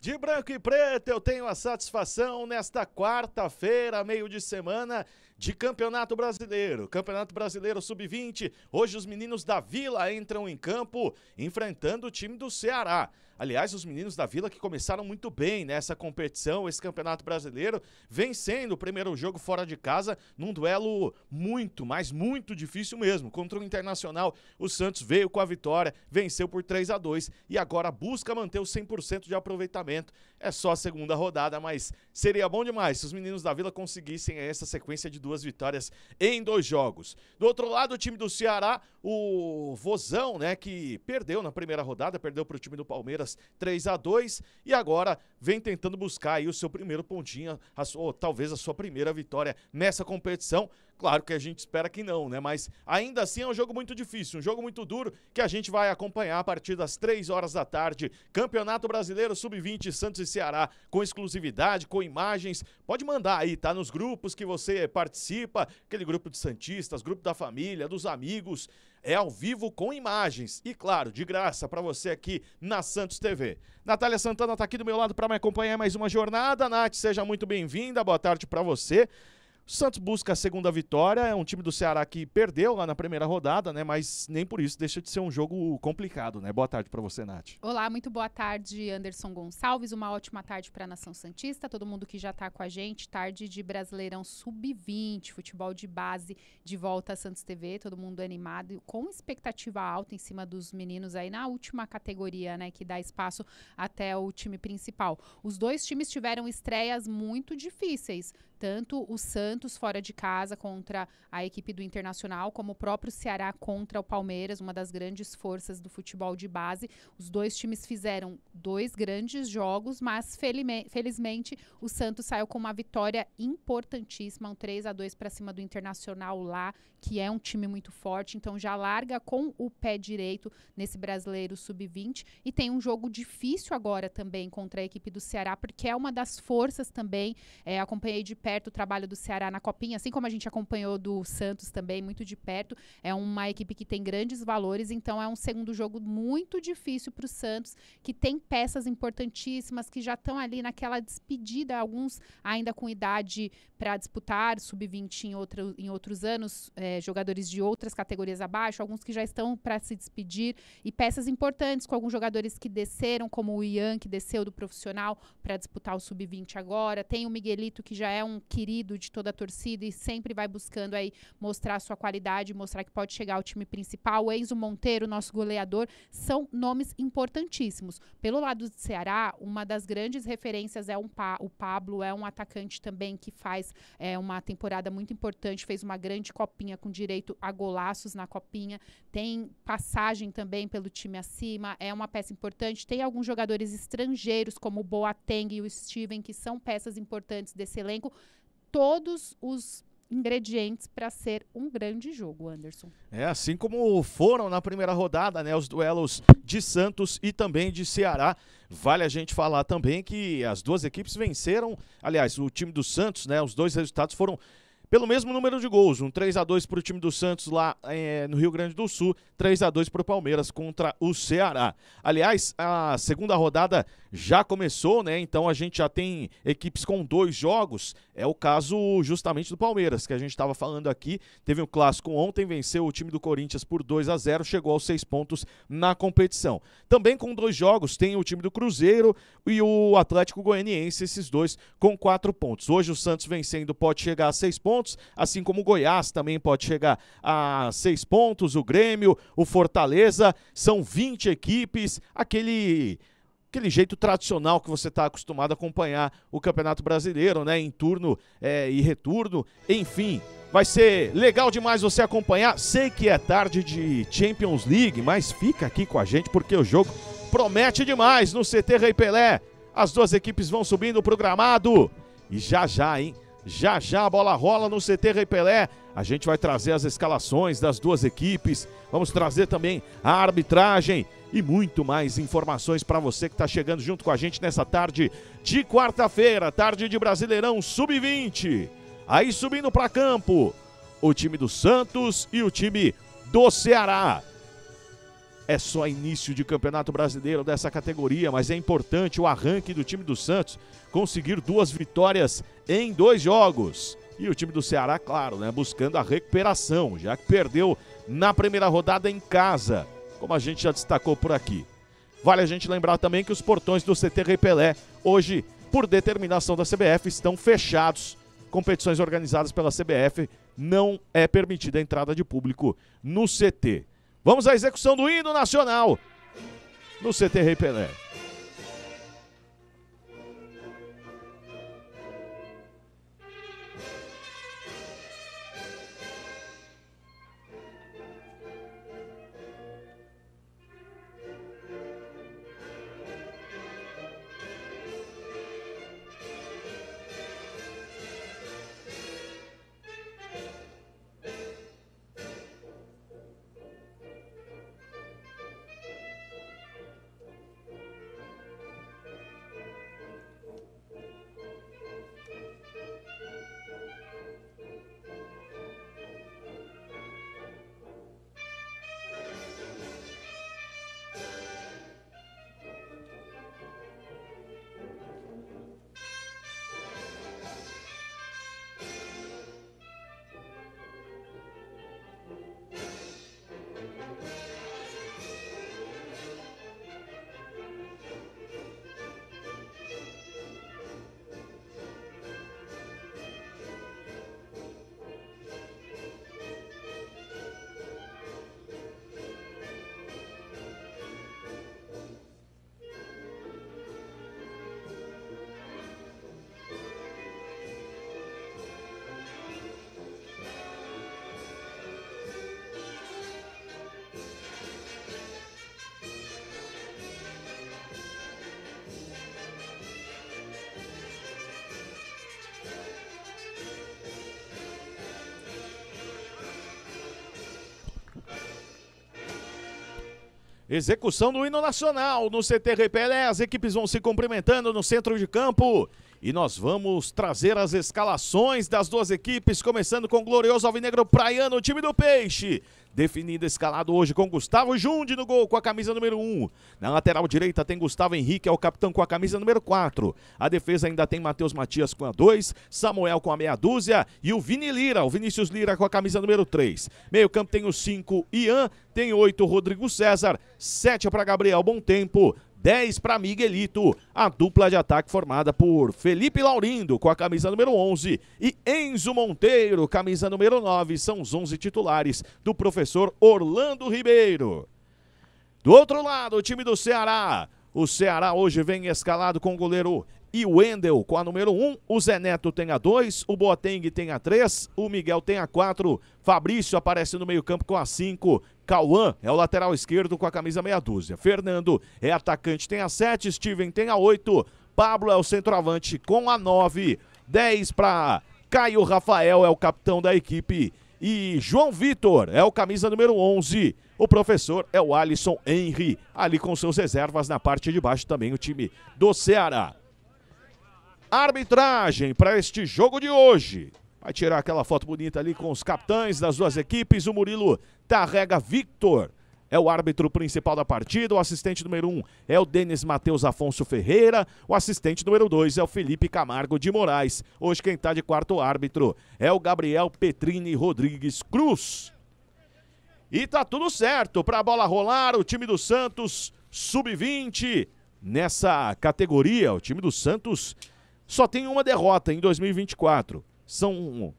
De branco e preto, eu tenho a satisfação nesta quarta-feira, meio de semana, de Campeonato Brasileiro. Campeonato Brasileiro Sub-20. Hoje os meninos da Vila entram em campo enfrentando o time do Ceará. Aliás, os meninos da Vila que começaram muito bem nessa competição, esse Campeonato Brasileiro, vencendo o primeiro jogo fora de casa num duelo muito, mas muito difícil mesmo. Contra o Internacional, o Santos veio com a vitória, venceu por 3 a 2 e agora busca manter o 100% de aproveitamento. É só a segunda rodada, mas seria bom demais se os meninos da Vila conseguissem essa sequência de duas vitórias em dois jogos. Do outro lado, o time do Ceará, o Vozão, né, que perdeu na primeira rodada, perdeu para o time do Palmeiras 3 a 2 e agora vem tentando buscar aí o seu primeiro pontinho, a ou talvez a sua primeira vitória nessa competição. Claro que a gente espera que não, né? Mas ainda assim é um jogo muito difícil, um jogo muito duro que a gente vai acompanhar a partir das 3 horas da tarde. Campeonato Brasileiro Sub-20 Santos e Ceará, com exclusividade, com imagens. Pode mandar aí, tá? Nos grupos que você participa, aquele grupo de Santistas, grupo da família, dos amigos. É ao vivo com imagens e, claro, de graça para você aqui na Santos TV. Natália Santana tá aqui do meu lado para me acompanhar mais uma jornada. Nath, seja muito bem-vinda. Boa tarde para você. O Santos busca a segunda vitória, é um time do Ceará que perdeu lá na primeira rodada, né? Mas nem por isso deixa de ser um jogo complicado, né? Boa tarde para você, Nath. Olá, muito boa tarde, Anderson Gonçalves. Uma ótima tarde para a Nação Santista, todo mundo que já está com a gente. Tarde de Brasileirão Sub-20, futebol de base de volta a Santos TV, todo mundo animado, com expectativa alta em cima dos meninos aí na última categoria, né? Que dá espaço até o time principal. Os dois times tiveram estreias muito difíceis tanto o Santos fora de casa contra a equipe do Internacional, como o próprio Ceará contra o Palmeiras, uma das grandes forças do futebol de base. Os dois times fizeram dois grandes jogos, mas felizmente o Santos saiu com uma vitória importantíssima, um 3 a 2 para cima do Internacional lá, que é um time muito forte, então já larga com o pé direito nesse Brasileiro Sub-20 e tem um jogo difícil agora também contra a equipe do Ceará, porque é uma das forças também, é, acompanhei de perto o trabalho do Ceará na Copinha, assim como a gente acompanhou do Santos também, muito de perto. É uma equipe que tem grandes valores, então é um segundo jogo muito difícil para o Santos, que tem peças importantíssimas, que já estão ali naquela despedida, alguns ainda com idade para disputar sub-20 em, outro, em outros anos, é, jogadores de outras categorias abaixo, alguns que já estão para se despedir, e peças importantes com alguns jogadores que desceram, como o Ian, que desceu do profissional para disputar o sub-20 agora. Tem o Miguelito, que já é um querido de toda a torcida e sempre vai buscando aí mostrar sua qualidade, mostrar que pode chegar ao time principal. O Enzo Monteiro, nosso goleador, são nomes importantíssimos. Pelo lado do Ceará, uma das grandes referências é um pa o Pablo, é um atacante também que faz é, uma temporada muito importante, fez uma grande copinha com direito a golaços na copinha, tem passagem também pelo time acima, é uma peça importante. Tem alguns jogadores estrangeiros, como o Boateng e o Steven, que são peças importantes desse elenco todos os ingredientes para ser um grande jogo, Anderson. É, assim como foram na primeira rodada, né, os duelos de Santos e também de Ceará. Vale a gente falar também que as duas equipes venceram, aliás, o time do Santos, né, os dois resultados foram pelo mesmo número de gols. Um 3 a 2 para o time do Santos lá é, no Rio Grande do Sul, 3 a 2 para o Palmeiras contra o Ceará. Aliás, a segunda rodada já começou, né? Então a gente já tem equipes com dois jogos. É o caso justamente do Palmeiras, que a gente estava falando aqui. Teve um clássico ontem, venceu o time do Corinthians por 2 a 0 chegou aos seis pontos na competição. Também com dois jogos, tem o time do Cruzeiro e o Atlético Goianiense, esses dois com quatro pontos. Hoje o Santos vencendo pode chegar a seis pontos, assim como o Goiás também pode chegar a seis pontos, o Grêmio, o Fortaleza. São 20 equipes, aquele aquele jeito tradicional que você está acostumado a acompanhar o Campeonato Brasileiro, né? Em turno é, e retorno. Enfim, vai ser legal demais você acompanhar. Sei que é tarde de Champions League, mas fica aqui com a gente porque o jogo promete demais no CT Rei Pelé. As duas equipes vão subindo pro gramado. E já já, hein? Já já a bola rola no CT Rei Pelé. A gente vai trazer as escalações das duas equipes. Vamos trazer também a arbitragem e muito mais informações para você que está chegando junto com a gente nessa tarde de quarta-feira, tarde de Brasileirão Sub-20. Aí subindo para campo, o time do Santos e o time do Ceará. é só início de campeonato brasileiro dessa categoria, mas é importante o arranque do time do Santos conseguir duas vitórias em dois jogos. E o time do Ceará, claro, né, buscando a recuperação, já que perdeu na primeira rodada em casa, como a gente já destacou por aqui. Vale a gente lembrar também que os portões do CT Rei Pelé, hoje, por determinação da CBF, estão fechados. Competições organizadas pela CBF não é permitida a entrada de público no CT. Vamos à execução do hino nacional no CT Rei Pelé. Execução do hino nacional no CT Repelé. As equipes vão se cumprimentando no centro de campo. E nós vamos trazer as escalações das duas equipes, começando com o glorioso Alvinegro Praiano, o time do Peixe. Definido escalado hoje com Gustavo Jundi no gol com a camisa número 1. Na lateral direita tem Gustavo Henrique, é o capitão com a camisa número 4. A defesa ainda tem Matheus Matias com a 2, Samuel com a meia dúzia e o Vini Lira, o Vinícius Lira com a camisa número 3. Meio campo tem o 5, Ian, tem 8, Rodrigo César, 7 para Gabriel Bom Tempo, 10 para Miguelito. A dupla de ataque formada por Felipe Laurindo com a camisa número 11 e Enzo Monteiro, camisa número 9. São os 11 titulares do professor Orlando Ribeiro. Do outro lado, o time do Ceará. O Ceará hoje vem escalado com o goleiro e o Wendel com a número 1, o Zé Neto tem a 2, o Boateng tem a 3, o Miguel tem a 4, Fabrício aparece no meio-campo com a 5, Cauã é o lateral esquerdo com a camisa meia dúzia, Fernando é atacante, tem a 7, Steven tem a 8, Pablo é o centroavante com a 9, 10 para Caio Rafael é o capitão da equipe e João Vitor é o camisa número 11. O professor é o Alisson Henry, ali com seus reservas na parte de baixo também o time do Ceará. Arbitragem para este jogo de hoje. Vai tirar aquela foto bonita ali com os capitães das duas equipes. O Murilo Tarrega Victor é o árbitro principal da partida. O assistente número 1 um é o Denis Matheus Afonso Ferreira. O assistente número 2 é o Felipe Camargo de Moraes. Hoje quem está de quarto árbitro é o Gabriel Petrini Rodrigues Cruz. E tá tudo certo para a bola rolar. O time do Santos, sub-20, nessa categoria. O time do Santos só tem uma derrota em 2024. São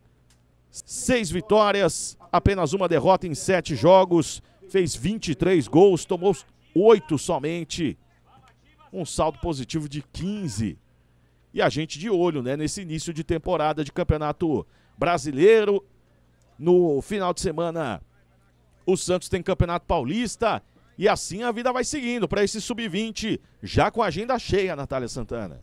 seis vitórias, apenas uma derrota em sete jogos. Fez 23 gols, tomou oito somente. Um saldo positivo de 15. E a gente de olho, né, nesse início de temporada de campeonato brasileiro. No final de semana, o Santos tem campeonato paulista. E assim a vida vai seguindo para esse sub-20, já com a agenda cheia, Natália Santana.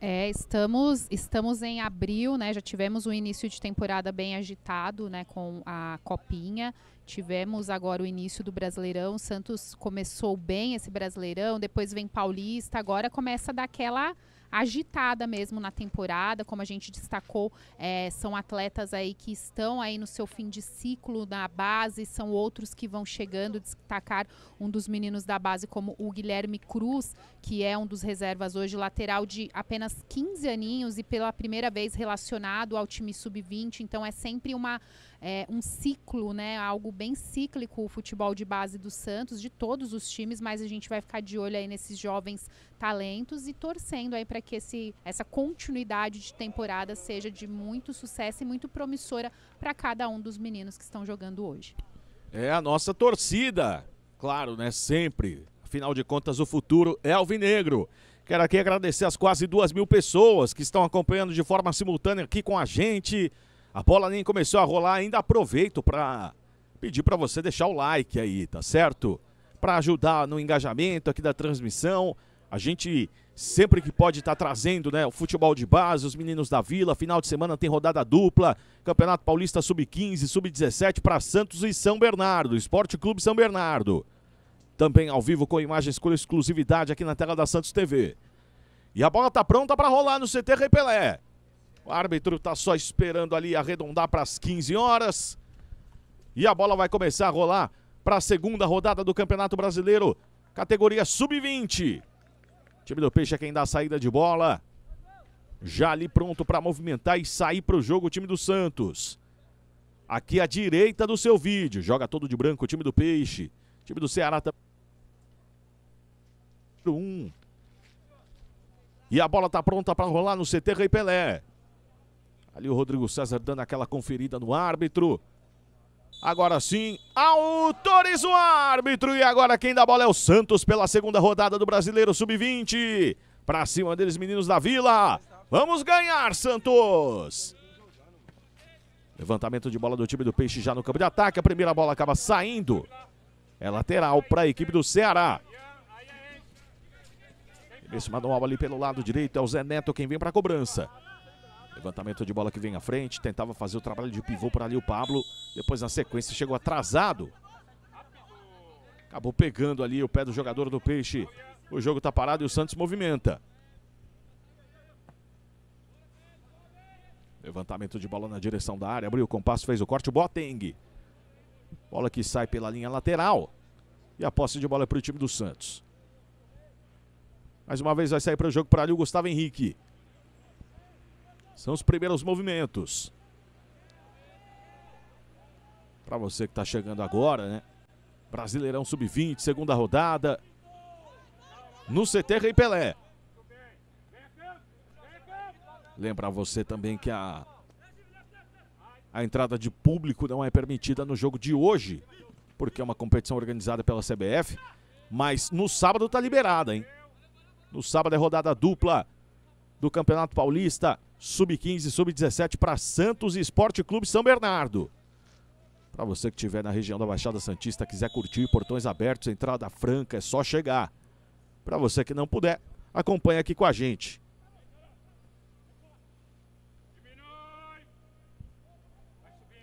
É, estamos, estamos em abril, né? Já tivemos um início de temporada bem agitado, né? Com a Copinha. Tivemos agora o início do Brasileirão. Santos começou bem esse Brasileirão, depois vem Paulista, agora começa a dar aquela agitada mesmo na temporada, como a gente destacou, é, são atletas aí que estão aí no seu fim de ciclo na base, são outros que vão chegando, destacar um dos meninos da base como o Guilherme Cruz, que é um dos reservas hoje, lateral de apenas 15 aninhos e pela primeira vez relacionado ao time sub-20, então é sempre uma é, um ciclo, né, algo bem cíclico o futebol de base do Santos, de todos os times, mas a gente vai ficar de olho aí nesses jovens talentos e torcendo aí para que esse, essa continuidade de temporada seja de muito sucesso e muito promissora para cada um dos meninos que estão jogando hoje. É a nossa torcida, claro, né? Sempre. Afinal de contas, o futuro é alvinegro. Quero aqui agradecer as quase duas mil pessoas que estão acompanhando de forma simultânea aqui com a gente. A bola nem começou a rolar, ainda aproveito para pedir para você deixar o like aí, tá certo? Para ajudar no engajamento aqui da transmissão. A gente sempre que pode estar tá trazendo, né, o futebol de base, os meninos da Vila. Final de semana tem rodada dupla, Campeonato Paulista Sub-15, Sub-17 para Santos e São Bernardo, Esporte Clube São Bernardo. Também ao vivo com imagens com exclusividade aqui na tela da Santos TV. E a bola tá pronta para rolar no CT Rei Pelé. O árbitro está só esperando ali arredondar para as 15 horas. E a bola vai começar a rolar para a segunda rodada do Campeonato Brasileiro, categoria sub-20. Time do Peixe é quem dá a saída de bola. Já ali pronto para movimentar e sair para o jogo o time do Santos. Aqui à direita do seu vídeo. Joga todo de branco o time do Peixe. Time do Ceará também. Um. E a bola está pronta para rolar no CT Rei Pelé. Ali o Rodrigo César dando aquela conferida no árbitro. Agora sim, autoriza o árbitro. E agora quem dá bola é o Santos pela segunda rodada do Brasileiro Sub-20. Pra cima deles, meninos da Vila. Vamos ganhar, Santos. Levantamento de bola do time do Peixe já no campo de ataque. A primeira bola acaba saindo. É lateral para a equipe do Ceará. Esse manual ali pelo lado direito é o Zé Neto quem vem para a cobrança. Levantamento de bola que vem à frente. Tentava fazer o trabalho de pivô por ali o Pablo. Depois na sequência chegou atrasado. Acabou pegando ali o pé do jogador do Peixe. O jogo tá parado e o Santos movimenta. Levantamento de bola na direção da área. Abriu o compasso, fez o corte. Boateng. Bola que sai pela linha lateral. E a posse de bola é para o time do Santos. Mais uma vez vai sair para o jogo para ali o Gustavo Henrique. São os primeiros movimentos. Para você que está chegando agora, né? Brasileirão Sub-20, segunda rodada. No CT Rei Pelé. Lembra você também que a, a entrada de público não é permitida no jogo de hoje, porque é uma competição organizada pela CBF. Mas no sábado tá liberada, hein? No sábado é rodada dupla do Campeonato Paulista, sub-15, sub-17 para Santos Esporte Clube São Bernardo. Para você que estiver na região da Baixada Santista, quiser curtir, portões abertos, entrada franca, é só chegar. Para você que não puder, acompanhe aqui com a gente.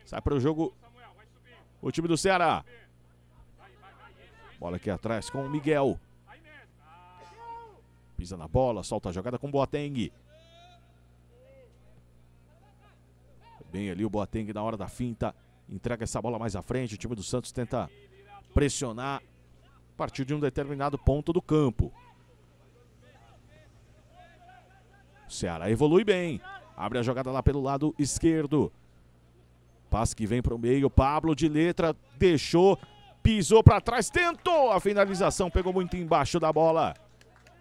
Sai para o jogo o time do Ceará. Bola aqui atrás com o Miguel. Pisa na bola, solta a jogada com o Boateng. Bem ali o Boateng na hora da finta. Entrega essa bola mais à frente. O time do Santos tenta pressionar a partir de um determinado ponto do campo. O Ceará evolui bem. Abre a jogada lá pelo lado esquerdo. Passe que vem para o meio. Pablo de letra deixou, pisou para trás, tentou a finalização, pegou muito embaixo da bola.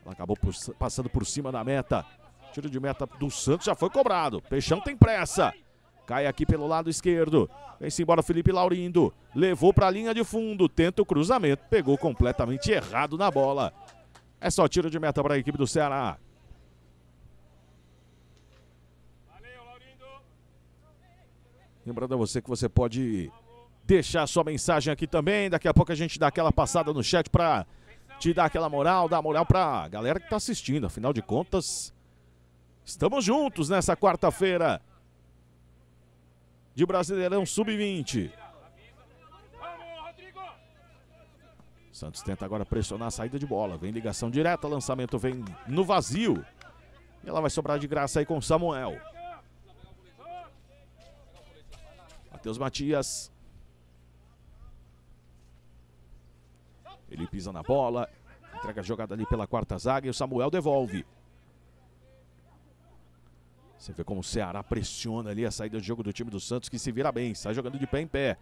Ela acabou por, passando por cima da meta. Tiro de meta do Santos já foi cobrado. Peixão tem pressa. Cai aqui pelo lado esquerdo. Vem-se embora Felipe Laurindo. Levou para a linha de fundo. Tenta o cruzamento. Pegou completamente errado na bola. É só tiro de meta para a equipe do Ceará. Lembrando a você que você pode deixar sua mensagem aqui também. Daqui a pouco a gente dá aquela passada no chat para te dar aquela moral, dar moral pra galera que tá assistindo. Afinal de contas, estamos juntos nessa quarta-feira de Brasileirão Sub-20. Santos tenta agora pressionar a saída de bola. Vem ligação direta, lançamento vem no vazio. E ela vai sobrar de graça aí com Samuel. Matheus Matias. Ele pisa na bola. Entrega a jogada ali pela quarta zaga e o Samuel devolve. Você vê como o Ceará pressiona ali a saída de jogo do time do Santos, que se vira bem, sai jogando de pé em pé.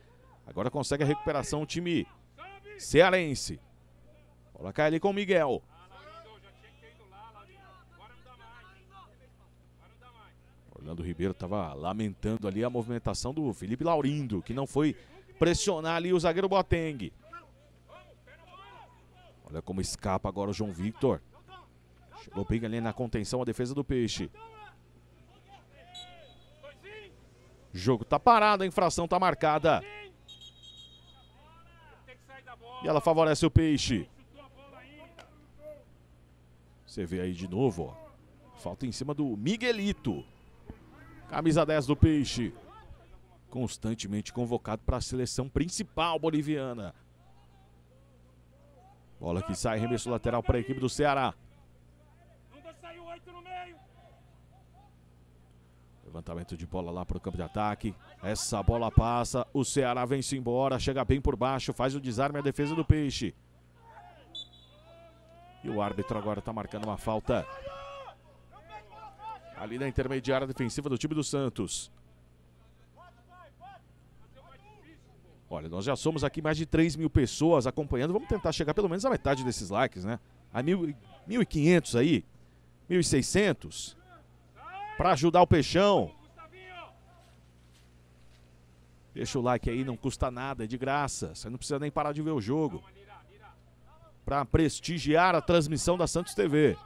Agora consegue a recuperação o time cearense. Bola cai ali com o Miguel. Orlando Ribeiro estava lamentando ali a movimentação do Felipe Laurindo, que não foi pressionar ali o zagueiro Boateng. Olha como escapa agora o João Victor. Chegou bem ali na contenção a defesa do Peixe. Jogo tá parado, a infração tá marcada. E ela favorece o Peixe. Você vê aí de novo, ó. Falta em cima do Miguelito. Camisa 10 do Peixe. Constantemente convocado para a seleção principal boliviana. Bola que sai, remesso lateral para a equipe do Ceará. Levantamento de bola lá para o campo de ataque. Essa bola passa, o Ceará vem-se embora, chega bem por baixo, faz o desarme a defesa do Peixe. E o árbitro agora está marcando uma falta. Ali na intermediária defensiva do time do Santos. Olha, nós já somos aqui mais de 3 mil pessoas acompanhando. Vamos tentar chegar pelo menos a metade desses likes, né? A 1.500 aí, 1.600. Para ajudar o Peixão. Deixa o like aí, não custa nada, é de graça. Você não precisa nem parar de ver o jogo. Para prestigiar a transmissão da Santos TV.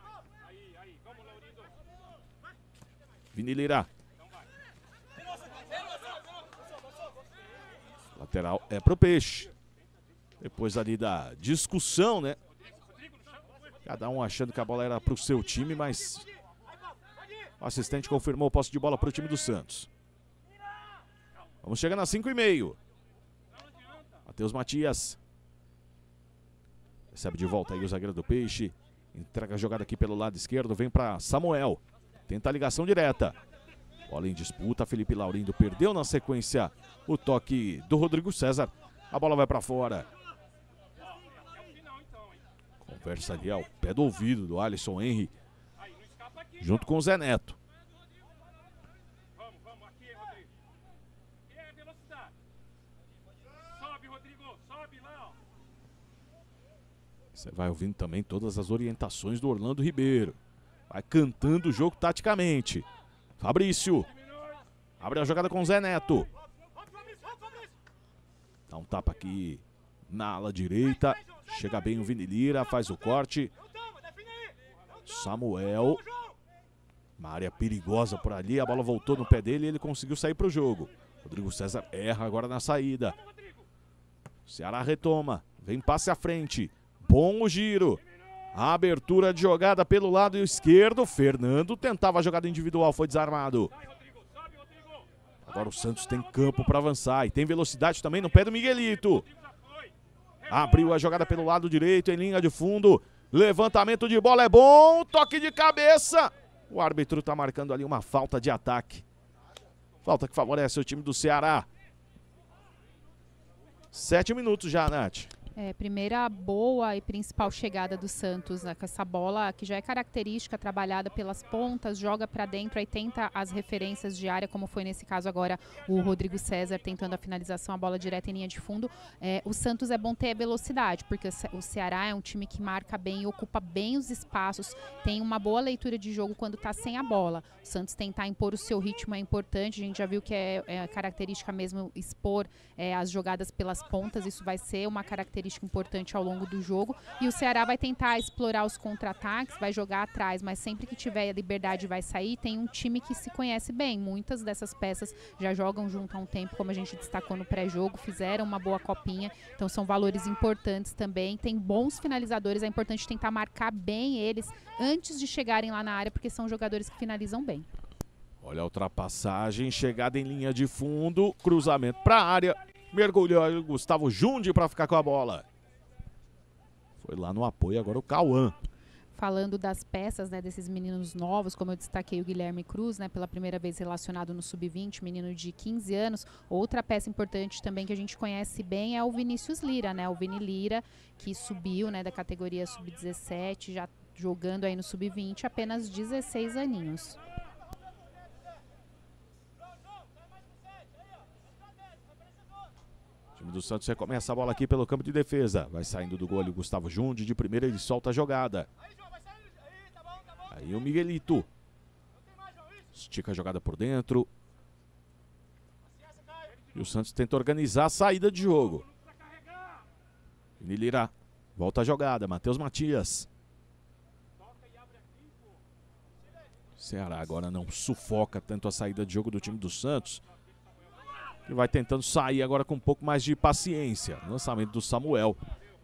Vini Lira. Lateral é pro Peixe. Depois ali da discussão, né? Cada um achando que a bola era pro seu time, mas o assistente confirmou o posse de bola pro time do Santos. Vamos chegar nas 5 e meio. Matheus Matias. Recebe de volta aí o zagueiro do Peixe. Entrega a jogada aqui pelo lado esquerdo. Vem para Samuel. Tenta a ligação direta. Bola em disputa, Felipe Laurindo perdeu na sequência o toque do Rodrigo César. A bola vai para fora. Conversa ali ao pé do ouvido do Alisson Henry. Junto com o Zé Neto. Você vai ouvindo também todas as orientações do Orlando Ribeiro. Vai cantando o jogo taticamente. Fabrício. Abre a jogada com o Zé Neto. Dá um tapa aqui na ala direita. Chega bem o Vini Lira, faz o corte. Samuel. Uma área perigosa por ali. A bola voltou no pé dele e ele conseguiu sair para o jogo. Rodrigo César erra agora na saída. Ceará retoma. Vem passe à frente. Bom o giro. A abertura de jogada pelo lado esquerdo. Fernando tentava a jogada individual, foi desarmado. Agora o Santos tem campo para avançar e tem velocidade também no pé do Miguelito. Abriu a jogada pelo lado direito em linha de fundo. Levantamento de bola é bom, toque de cabeça. O árbitro está marcando ali uma falta de ataque. Falta que favorece o time do Ceará. Sete minutos já, Nath. É, primeira boa e principal chegada do Santos, né, com essa bola que já é característica, trabalhada pelas pontas, joga para dentro, aí tenta as referências de área, como foi nesse caso agora o Rodrigo César tentando a finalização, a bola direta em linha de fundo. É, o Santos é bom ter velocidade, porque o Ceará é um time que marca bem, ocupa bem os espaços, tem uma boa leitura de jogo quando está sem a bola. O Santos tentar impor o seu ritmo é importante, a gente já viu que é, é característica mesmo expor é, as jogadas pelas pontas, isso vai ser uma característica característica importante ao longo do jogo. E o Ceará vai tentar explorar os contra-ataques, vai jogar atrás, mas sempre que tiver a liberdade vai sair. Tem um time que se conhece bem. Muitas dessas peças já jogam junto há um tempo, como a gente destacou no pré-jogo, fizeram uma boa copinha. Então são valores importantes também. Tem bons finalizadores, é importante tentar marcar bem eles antes de chegarem lá na área, porque são jogadores que finalizam bem. Olha a ultrapassagem, chegada em linha de fundo, cruzamento para a área. Mergulhou o Gustavo Jundi para ficar com a bola. Foi lá no apoio agora o Cauã. falando das peças, né, desses meninos novos, como eu destaquei o Guilherme Cruz, né, pela primeira vez relacionado no sub-20, menino de 15 anos. Outra peça importante também que a gente conhece bem é o Vinícius Lira, né, o Vini Lira, que subiu, né, da categoria sub-17, já jogando aí no sub-20, apenas 16 aninhos. Time do Santos recomeça a bola aqui pelo campo de defesa. Vai saindo do gol o Gustavo Jundi. De primeira ele solta a jogada. Aí o Miguelito. Estica a jogada por dentro. E o Santos tenta organizar a saída de jogo. Nilira volta a jogada. Matheus Matias. Ceará agora não sufoca tanto a saída de jogo do time do Santos que vai tentando sair agora com um pouco mais de paciência. Lançamento do Samuel,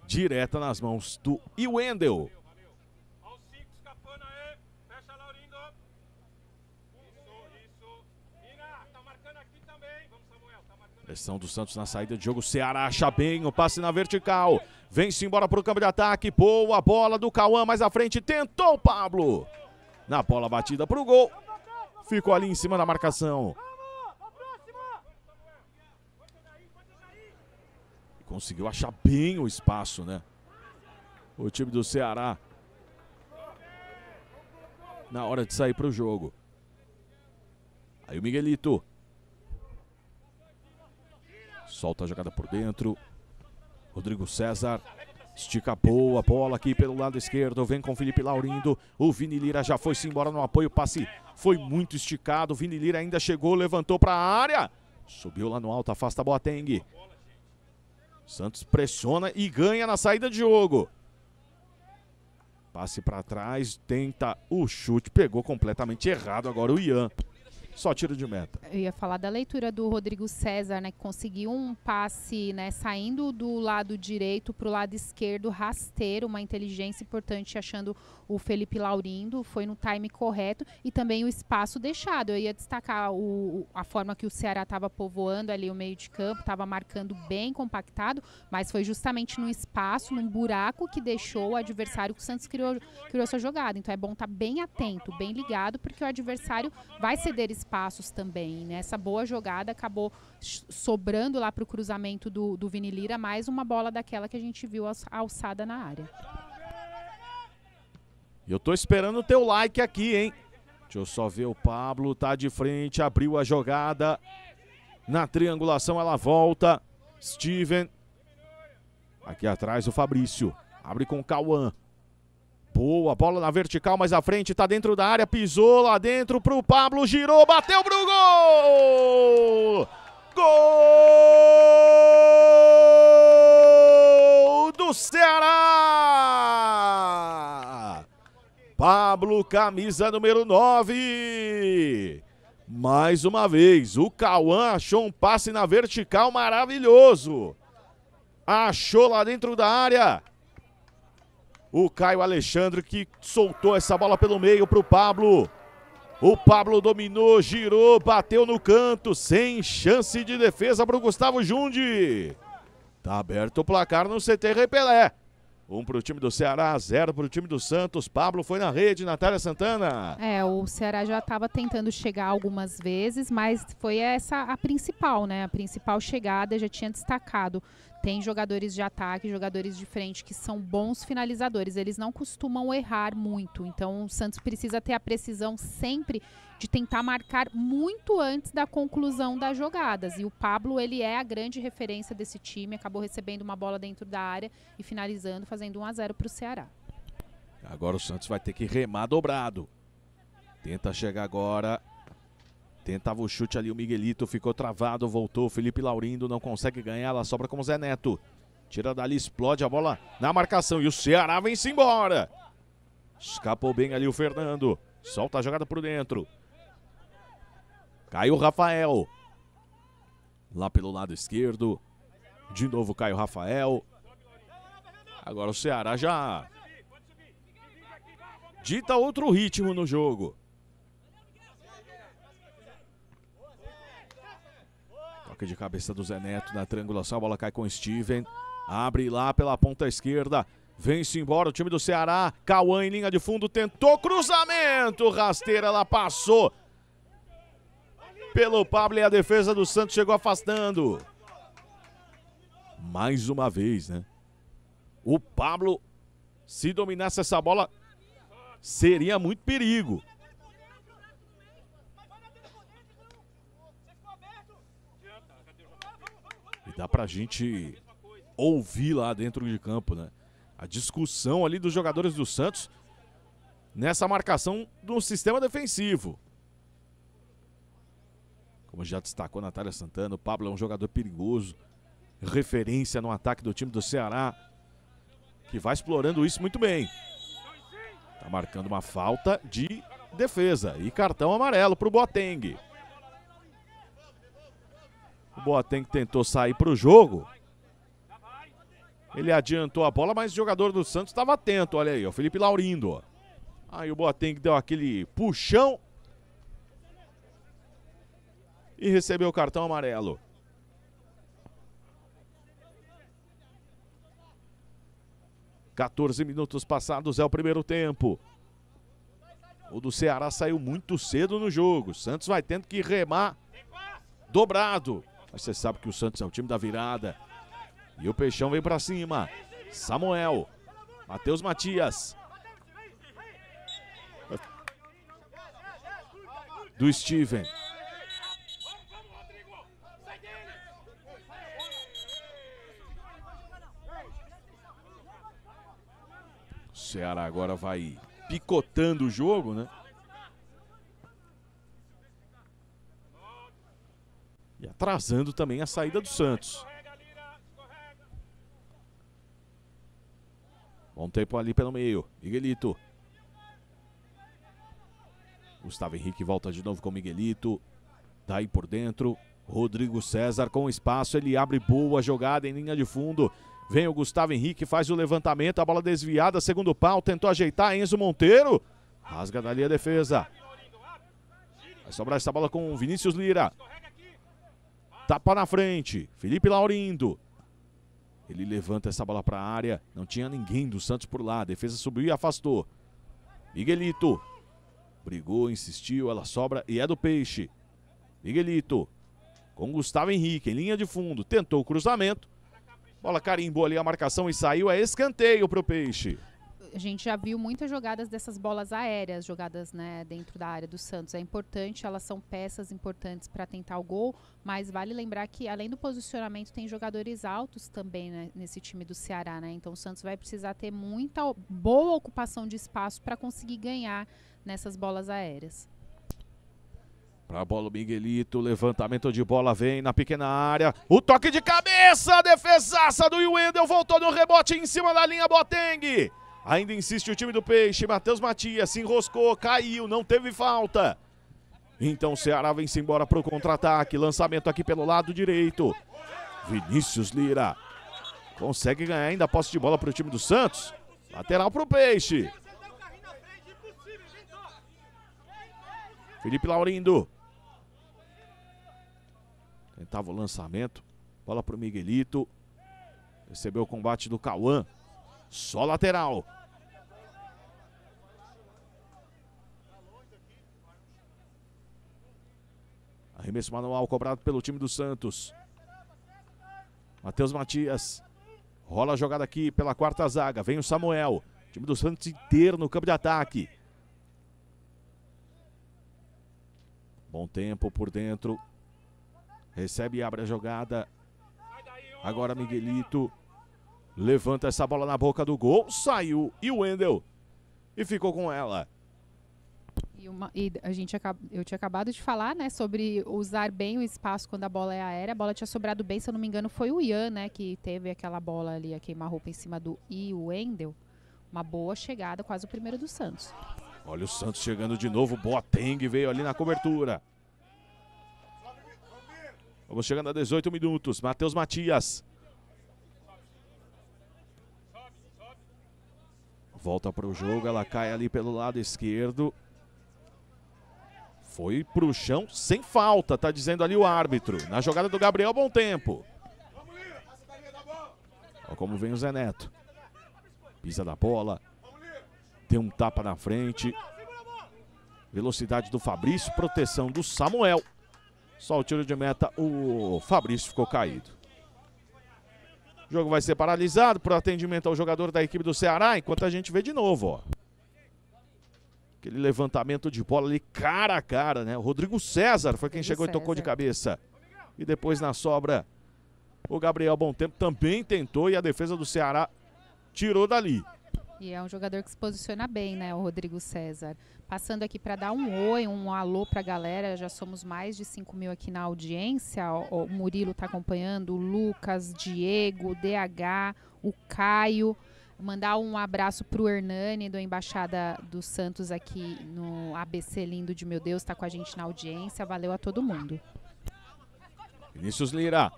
direta nas mãos do Iwendel. Pressão do Santos na saída de jogo. Ceará acha bem o passe na vertical. Vem-se embora para o campo de ataque. Boa bola do Cauã mais à frente. Tentou o Pablo. Na bola batida para o gol. Ficou ali em cima da marcação. Conseguiu achar bem o espaço, né? O time do Ceará. Na hora de sair para o jogo. Aí o Miguelito. Solta a jogada por dentro. Rodrigo César. Estica boa bola aqui pelo lado esquerdo. Vem com Felipe Laurindo. O Vini Lira já foi-se embora no apoio. Passe foi muito esticado. O Vini Lira ainda chegou, levantou para a área. Subiu lá no alto, afasta Boateng. Santos pressiona e ganha na saída de jogo. Passe para trás, tenta o chute, pegou completamente errado agora o Ian. Só tiro de meta. Eu ia falar da leitura do Rodrigo César, né? Que conseguiu um passe, né? Saindo do lado direito para o lado esquerdo, rasteiro, uma inteligência importante, achando o Felipe Laurindo. Foi no time correto e também o espaço deixado. Eu ia destacar o, a forma que o Ceará estava povoando ali o meio de campo, estava marcando bem compactado, mas foi justamente no espaço, num buraco que deixou o adversário que o Santos criou, criou sua jogada. Então é bom estar tá bem atento, bem ligado, porque o adversário vai ceder espaço passos também. Né? Essa boa jogada acabou sobrando lá para o cruzamento do, do Vini Lira, mais uma bola daquela que a gente viu alçada na área. Eu tô esperando o teu like aqui, hein? Deixa eu só ver o Pablo, tá de frente, abriu a jogada. Na triangulação ela volta. Steven. Aqui atrás o Fabrício. Abre com o Cauã. Boa, bola na vertical, mais à frente, tá dentro da área, pisou lá dentro pro Pablo, girou, bateu pro gol! Gol do Ceará! Pablo, camisa número 9. Mais uma vez, o Cauã achou um passe na vertical maravilhoso. Achou lá dentro da área o Caio Alexandre que soltou essa bola pelo meio para o Pablo. O Pablo dominou, girou, bateu no canto, sem chance de defesa para o Gustavo Jundi. Tá aberto o placar no CT Repelé. Um para o time do Ceará, zero para o time do Santos. Pablo foi na rede, Natália Santana. É, o Ceará já estava tentando chegar algumas vezes, mas foi essa a principal, né? A principal chegada, já tinha destacado. Tem jogadores de ataque, jogadores de frente que são bons finalizadores. Eles não costumam errar muito. Então o Santos precisa ter a precisão sempre de tentar marcar muito antes da conclusão das jogadas. E o Pablo, ele é a grande referência desse time. Acabou recebendo uma bola dentro da área e finalizando, fazendo 1 a 0 para o Ceará. Agora o Santos vai ter que remar dobrado. Tenta chegar agora Tentava o chute ali, o Miguelito ficou travado, voltou. Felipe Laurindo não consegue ganhar, ela sobra com o Zé Neto. Tira dali, explode a bola na marcação e o Ceará vem-se embora. Escapou bem ali o Fernando. Solta a jogada por dentro. Caiu o Rafael. Lá pelo lado esquerdo. De novo caiu o Rafael. Agora o Ceará já dita outro ritmo no jogo. Toque de cabeça do Zé Neto na triangulação. A bola cai com Steven. Abre lá pela ponta esquerda. Vem-se embora o time do Ceará. Cauã em linha de fundo tentou cruzamento. Rasteira, ela passou pelo Pablo e a defesa do Santos chegou afastando. Mais uma vez, né? O Pablo, se dominasse essa bola, seria muito perigo. E dá pra gente ouvir lá dentro de campo, né? A discussão ali dos jogadores do Santos nessa marcação do sistema defensivo. Como já destacou Natália Santana, o Pablo é um jogador perigoso, referência no ataque do time do Ceará, que vai explorando isso muito bem. Tá marcando uma falta de defesa e cartão amarelo para o Boateng. O Boateng tentou sair para o jogo. Ele adiantou a bola, mas o jogador do Santos estava atento. Olha aí, o Felipe Laurindo. Aí o Boateng deu aquele puxão e recebeu o cartão amarelo. Quatorze minutos passados é o primeiro tempo. O do Ceará saiu muito cedo no jogo. Santos vai tendo que remar dobrado. Mas você sabe que o Santos é o time da virada. E o Peixão vem para cima. Samuel. Matheus Matias. Do Steven. Ceará agora vai picotando o jogo, né? E atrasando também a saída do Santos. Bom tempo ali pelo meio. Miguelito. Gustavo Henrique volta de novo com Miguelito. Daí por dentro. Rodrigo César com espaço. Ele abre boa jogada em linha de fundo. Vem o Gustavo Henrique, faz o levantamento, a bola desviada, segundo pau, tentou ajeitar Enzo Monteiro. Rasga dali a defesa. Vai sobrar essa bola com Vinícius Lira. Tapa na frente. Felipe Laurindo. Ele levanta essa bola para a área. Não tinha ninguém do Santos por lá. A defesa subiu e afastou. Miguelito. Brigou, insistiu, ela sobra e é do Peixe. Miguelito. Com Gustavo Henrique em linha de fundo. Tentou o cruzamento. Bola carimbou ali a marcação e saiu. É escanteio para o Peixe. A gente já viu muitas jogadas dessas bolas aéreas, jogadas né, dentro da área do Santos. É importante, elas são peças importantes para tentar o gol, mas vale lembrar que, além do posicionamento, tem jogadores altos também né, nesse time do Ceará. Né? Então, o Santos vai precisar ter muita boa ocupação de espaço para conseguir ganhar nessas bolas aéreas. Pra bola o Miguelito, levantamento de bola vem na pequena área. O toque de cabeça, a defesaça do Wendel, voltou no rebote em cima da linha Boteng. Ainda insiste o time do Peixe, Matheus Matias se enroscou, caiu, não teve falta. Então o Ceará vem-se embora pro contra-ataque, lançamento aqui pelo lado direito. Vinícius Lira consegue ganhar ainda a posse de bola pro time do Santos. Lateral pro Peixe. Felipe Laurindo. Tentava o lançamento. Bola para o Miguelito. Recebeu o combate do Cauã. Só lateral. Arremesso manual cobrado pelo time do Santos. Matheus Matias. Rola a jogada aqui pela quarta zaga. Vem o Samuel. Time do Santos inteiro no campo de ataque. Bom tempo por dentro. Recebe e abre a jogada. Agora Miguelito. Levanta essa bola na boca do gol. Saiu. E o Wendel. E ficou com ela. E, uma, e a gente eu tinha acabado de falar, né, sobre usar bem o espaço quando a bola é aérea. A bola tinha sobrado bem, se eu não me engano, foi o Ian, né, que teve aquela bola ali, a queima-roupa em cima do I, o Wendel. Uma boa chegada, quase o primeiro do Santos. Olha o Santos chegando de novo. Boateng veio ali na cobertura. Vamos chegando a 18 minutos. Matheus Matias. Volta para o jogo, ela cai ali pelo lado esquerdo. Foi para o chão sem falta, tá dizendo ali o árbitro. Na jogada do Gabriel, bom tempo. Olha como vem o Zé Neto. Pisa da bola. Tem um tapa na frente. Velocidade do Fabrício, proteção do Samuel. Só o tiro de meta, o Fabrício ficou caído. O jogo vai ser paralisado por atendimento ao jogador da equipe do Ceará, enquanto a gente vê de novo, ó. Aquele levantamento de bola ali cara a cara, né? O Rodrigo César foi quem Rodrigo chegou e tocou de César. cabeça. E depois na sobra, o Gabriel Bom Tempo também tentou e a defesa do Ceará tirou dali. E é um jogador que se posiciona bem, né, o Rodrigo César. Passando aqui para dar um oi, um alô para a galera. Já somos mais de 5 mil aqui na audiência. O, o Murilo está acompanhando, o Lucas, Diego, o DH, o Caio. Mandar um abraço pro Hernani, da Embaixada do Santos aqui no ABC Lindo de Meu Deus, está com a gente na audiência. Valeu a todo mundo. Vinícius Lira.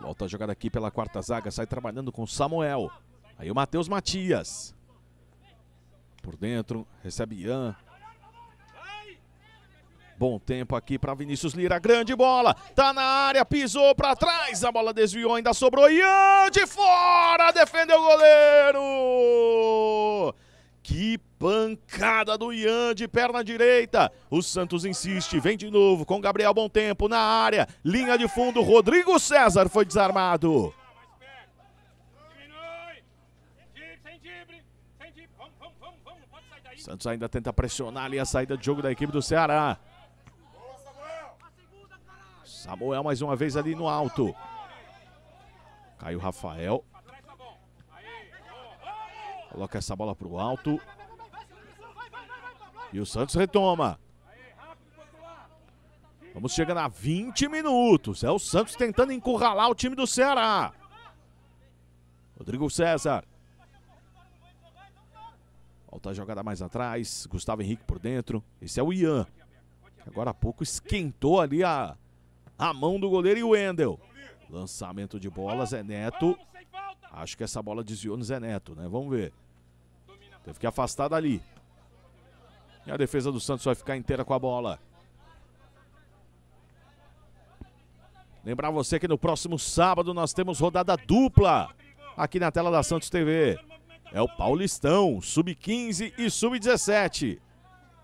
Volta a jogada aqui pela quarta zaga, sai trabalhando com Samuel. Aí o Matheus Matias. Por dentro, recebe Ian. Bom tempo aqui para Vinícius Lira, grande bola, tá na área, pisou para trás, a bola desviou, ainda sobrou Ian de fora, defendeu o goleiro. Que pancada do Ian de perna direita. O Santos insiste, vem de novo com Gabriel Bom Tempo na área. Linha de fundo, Rodrigo César foi desarmado. Diminui! Drible, sem drible, sem drible. Vamos, vamos, vamos, vamos. Não pode sair daí. Santos ainda tenta pressionar ali a saída de jogo da equipe do Ceará. Samuel mais uma vez ali no alto. Caiu Rafael. Coloca essa bola pro alto. E o Santos retoma. Vamos chegando a 20 minutos. É o Santos tentando encurralar o time do Ceará. Rodrigo César. Volta a jogada mais atrás. Gustavo Henrique por dentro. Esse é o Ian. Agora há pouco esquentou ali a, a mão do goleiro e o Wendel. Lançamento de bola, Zé Neto. Acho que essa bola desviou no Zé Neto, né? Vamos ver. Teve que afastar dali. E a defesa do Santos vai ficar inteira com a bola. Lembrar você que no próximo sábado nós temos rodada dupla aqui na tela da Santos TV. É o Paulistão, Sub-15 e Sub-17.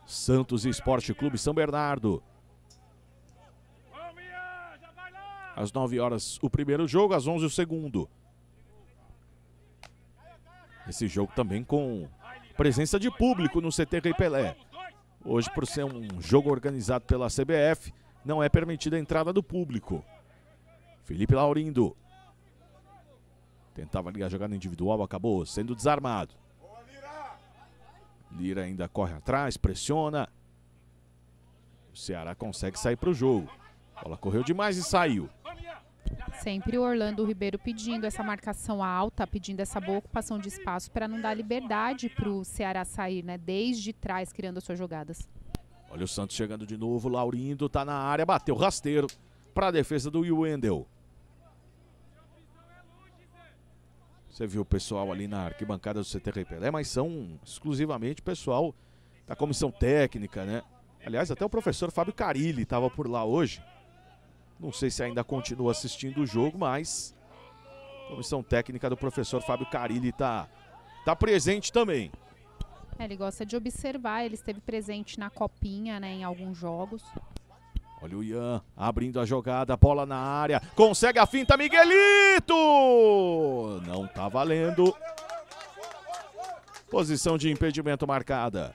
Santos Esporte Clube São Bernardo. Às 9 horas o primeiro jogo, às 11 o segundo. Esse jogo também com presença de público no CT Rei Pelé. Hoje, por ser um jogo organizado pela CBF, não é permitida a entrada do público. Felipe Laurindo. Tentava ali a jogada individual, acabou sendo desarmado. Lira ainda corre atrás, pressiona. O Ceará consegue sair para o jogo. A bola correu demais e saiu. Sempre o Orlando Ribeiro pedindo essa marcação alta, pedindo essa boa ocupação de espaço para não dar liberdade para o Ceará sair, né? Desde trás, criando as suas jogadas. Olha o Santos chegando de novo. Laurindo tá na área, bateu rasteiro para a defesa do Wendel. Você viu o pessoal ali na arquibancada do CT Rei Pelé, mas são exclusivamente pessoal da comissão técnica, né? Aliás, até o professor Fábio Carilli estava por lá hoje. Não sei se ainda continua assistindo o jogo, mas a comissão técnica do professor Fábio Carilli tá, tá presente também. É, ele gosta de observar, ele esteve presente na copinha, né? Em alguns jogos. Olha o Ian abrindo a jogada, bola na área, consegue a finta, Miguelito! Não tá valendo. Posição de impedimento marcada.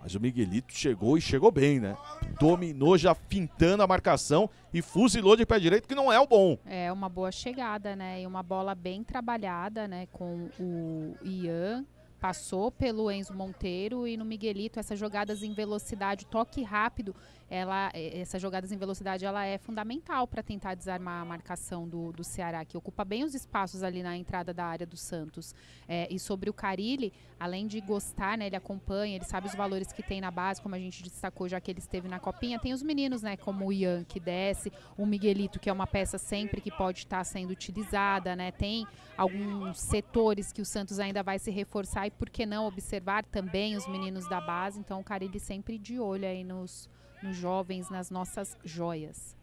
Mas o Miguelito chegou e chegou bem, né? Dominou já pintando a marcação e fuzilou de pé direito, que não é o bom. É uma boa chegada, né? E uma bola bem trabalhada, né? Com o Ian. Passou pelo Enzo Monteiro e no Miguelito, essas jogadas em velocidade, toque rápido, ela, essas jogadas em velocidade, ela é fundamental para tentar desarmar a marcação do, do Ceará, que ocupa bem os espaços ali na entrada da área do Santos. É, e sobre o Carilli, além de gostar, né, ele acompanha, ele sabe os valores que tem na base, como a gente destacou já que ele esteve na copinha. Tem os meninos, né, como o Ian que desce, o Miguelito que é uma peça sempre que pode estar sendo utilizada, né? Tem alguns setores que o Santos ainda vai se reforçar e por que não observar também os meninos da base. Então o Carilli sempre de olho aí nos, nos jovens, nas nossas joias.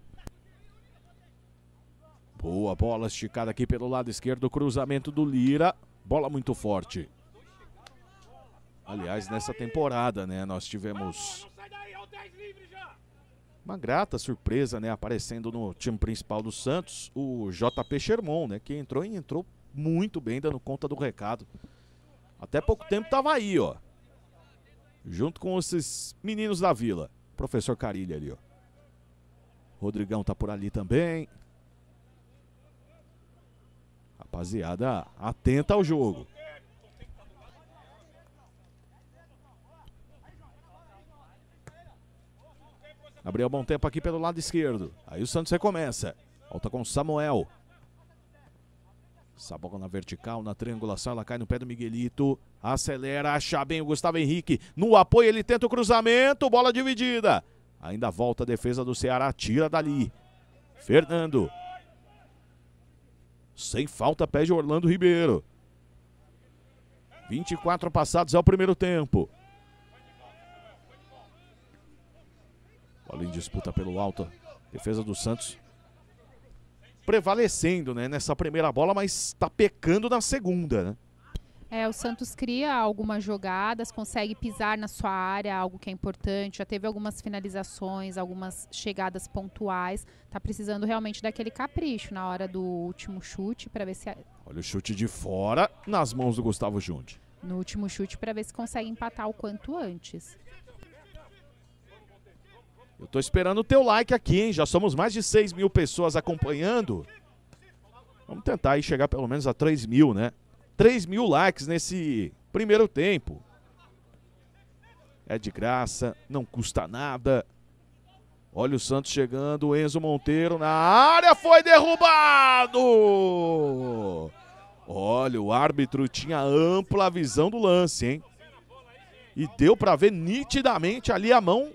Boa bola esticada aqui pelo lado esquerdo, cruzamento do Lira. Bola muito forte. Aliás, nessa temporada, né, nós tivemos Não sai daí, o 10 livre já. uma grata surpresa, né, aparecendo no time principal do Santos, o JP Sherman, né, que entrou e entrou muito bem, dando conta do recado. Até pouco tempo tava aí, ó. Junto com esses meninos da vila. Professor Carilha ali, ó. Rodrigão tá por ali também. Rapaziada, atenta ao jogo. Gabriel Bom Tempo aqui pelo lado esquerdo. Aí o Santos recomeça. Volta com Samuel. Essa bola na vertical, na triangulação, ela cai no pé do Miguelito. Acelera, acha bem o Gustavo Henrique. No apoio, ele tenta o cruzamento. Bola dividida. Ainda volta a defesa do Ceará. Tira dali. Fernando. Sem falta, pede Orlando Ribeiro. 24 passados é o primeiro tempo. Bola em disputa pelo alto. Defesa do Santos prevalecendo né, nessa primeira bola, mas está pecando na segunda. Né? É, o Santos cria algumas jogadas, consegue pisar na sua área, algo que é importante. Já teve algumas finalizações, algumas chegadas pontuais. Tá precisando realmente daquele capricho na hora do último chute para ver se Olha o chute de fora nas mãos do Gustavo Junde. no último chute para ver se consegue empatar o quanto antes. Eu tô esperando o teu like aqui, hein? Já somos mais de 6 mil pessoas acompanhando. Vamos tentar aí chegar pelo menos a 3 mil, né? 3 mil likes nesse primeiro tempo. É de graça, não custa nada. Olha o Santos chegando, o Enzo Monteiro na área, foi derrubado! Olha, o árbitro tinha ampla visão do lance, hein? E deu pra ver nitidamente ali a mão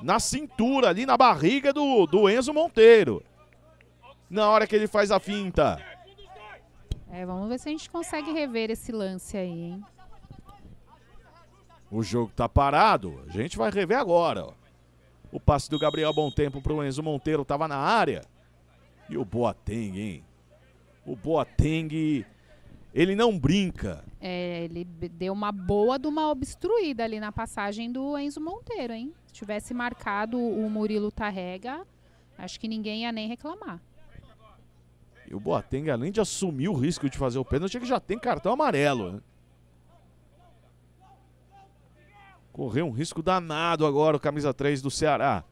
na cintura, ali na barriga do, do Enzo Monteiro. Na hora que ele faz a finta. É, vamos ver se a gente consegue rever esse lance aí, hein? O jogo tá parado. A gente vai rever agora. ó. O passe do Gabriel Bom Tempo pro Enzo Monteiro tava na área. E o Boateng, hein? O Boateng, ele não brinca. É, ele deu uma boa de uma obstruída ali na passagem do Enzo Monteiro, hein? Se tivesse marcado o Murilo Tarrega, acho que ninguém ia nem reclamar. E o Boateng, além de assumir o risco de fazer o pênalti, ele já tem cartão amarelo. Né? Correu um risco danado agora o camisa 3 do Ceará.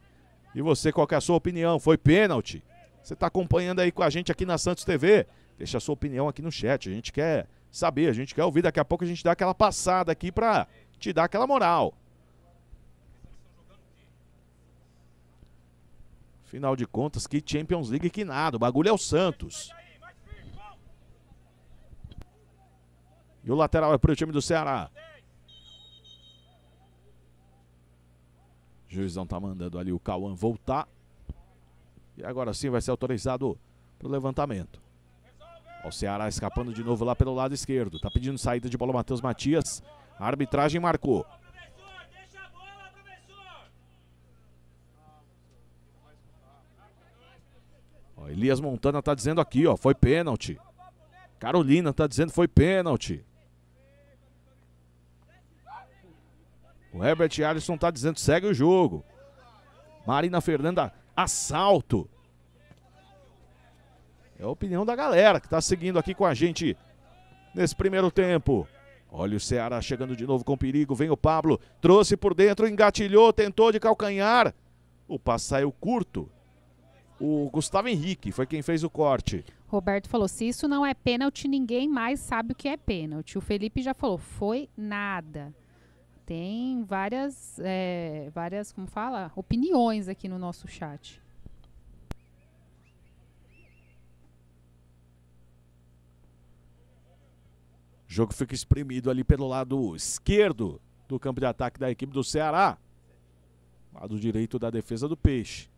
E você, qual que é a sua opinião? Foi pênalti? Você está acompanhando aí com a gente aqui na Santos TV? Deixa a sua opinião aqui no chat. A gente quer saber, a gente quer ouvir. Daqui a pouco a gente dá aquela passada aqui para te dar aquela moral. Final de contas, que Champions League que nada. O bagulho é o Santos. E o lateral é para o time do Ceará. O juizão tá mandando ali o Cauã voltar. E agora sim vai ser autorizado para o levantamento. O Ceará escapando de novo lá pelo lado esquerdo. Tá pedindo saída de bola o Matheus Matias. A arbitragem marcou. Professor, deixa a bola, professor. Ó, Elias Montana tá dizendo aqui, ó, foi pênalti. Carolina tá dizendo foi pênalti. O Herbert Alisson tá dizendo segue o jogo. Marina Fernanda, assalto. É a opinião da galera que tá seguindo aqui com a gente nesse primeiro tempo. Olha o Ceará chegando de novo com perigo. Vem o Pablo, trouxe por dentro, engatilhou, tentou de calcanhar. O passe saiu curto. O Gustavo Henrique foi quem fez o corte. Roberto falou: se isso não é pênalti, ninguém mais sabe o que é pênalti. O Felipe já falou: foi nada. Tem várias, é, várias, como fala? Opiniões aqui no nosso chat. O jogo fica espremido ali pelo lado esquerdo do campo de ataque da equipe do Ceará. Lado direito da defesa do Peixe.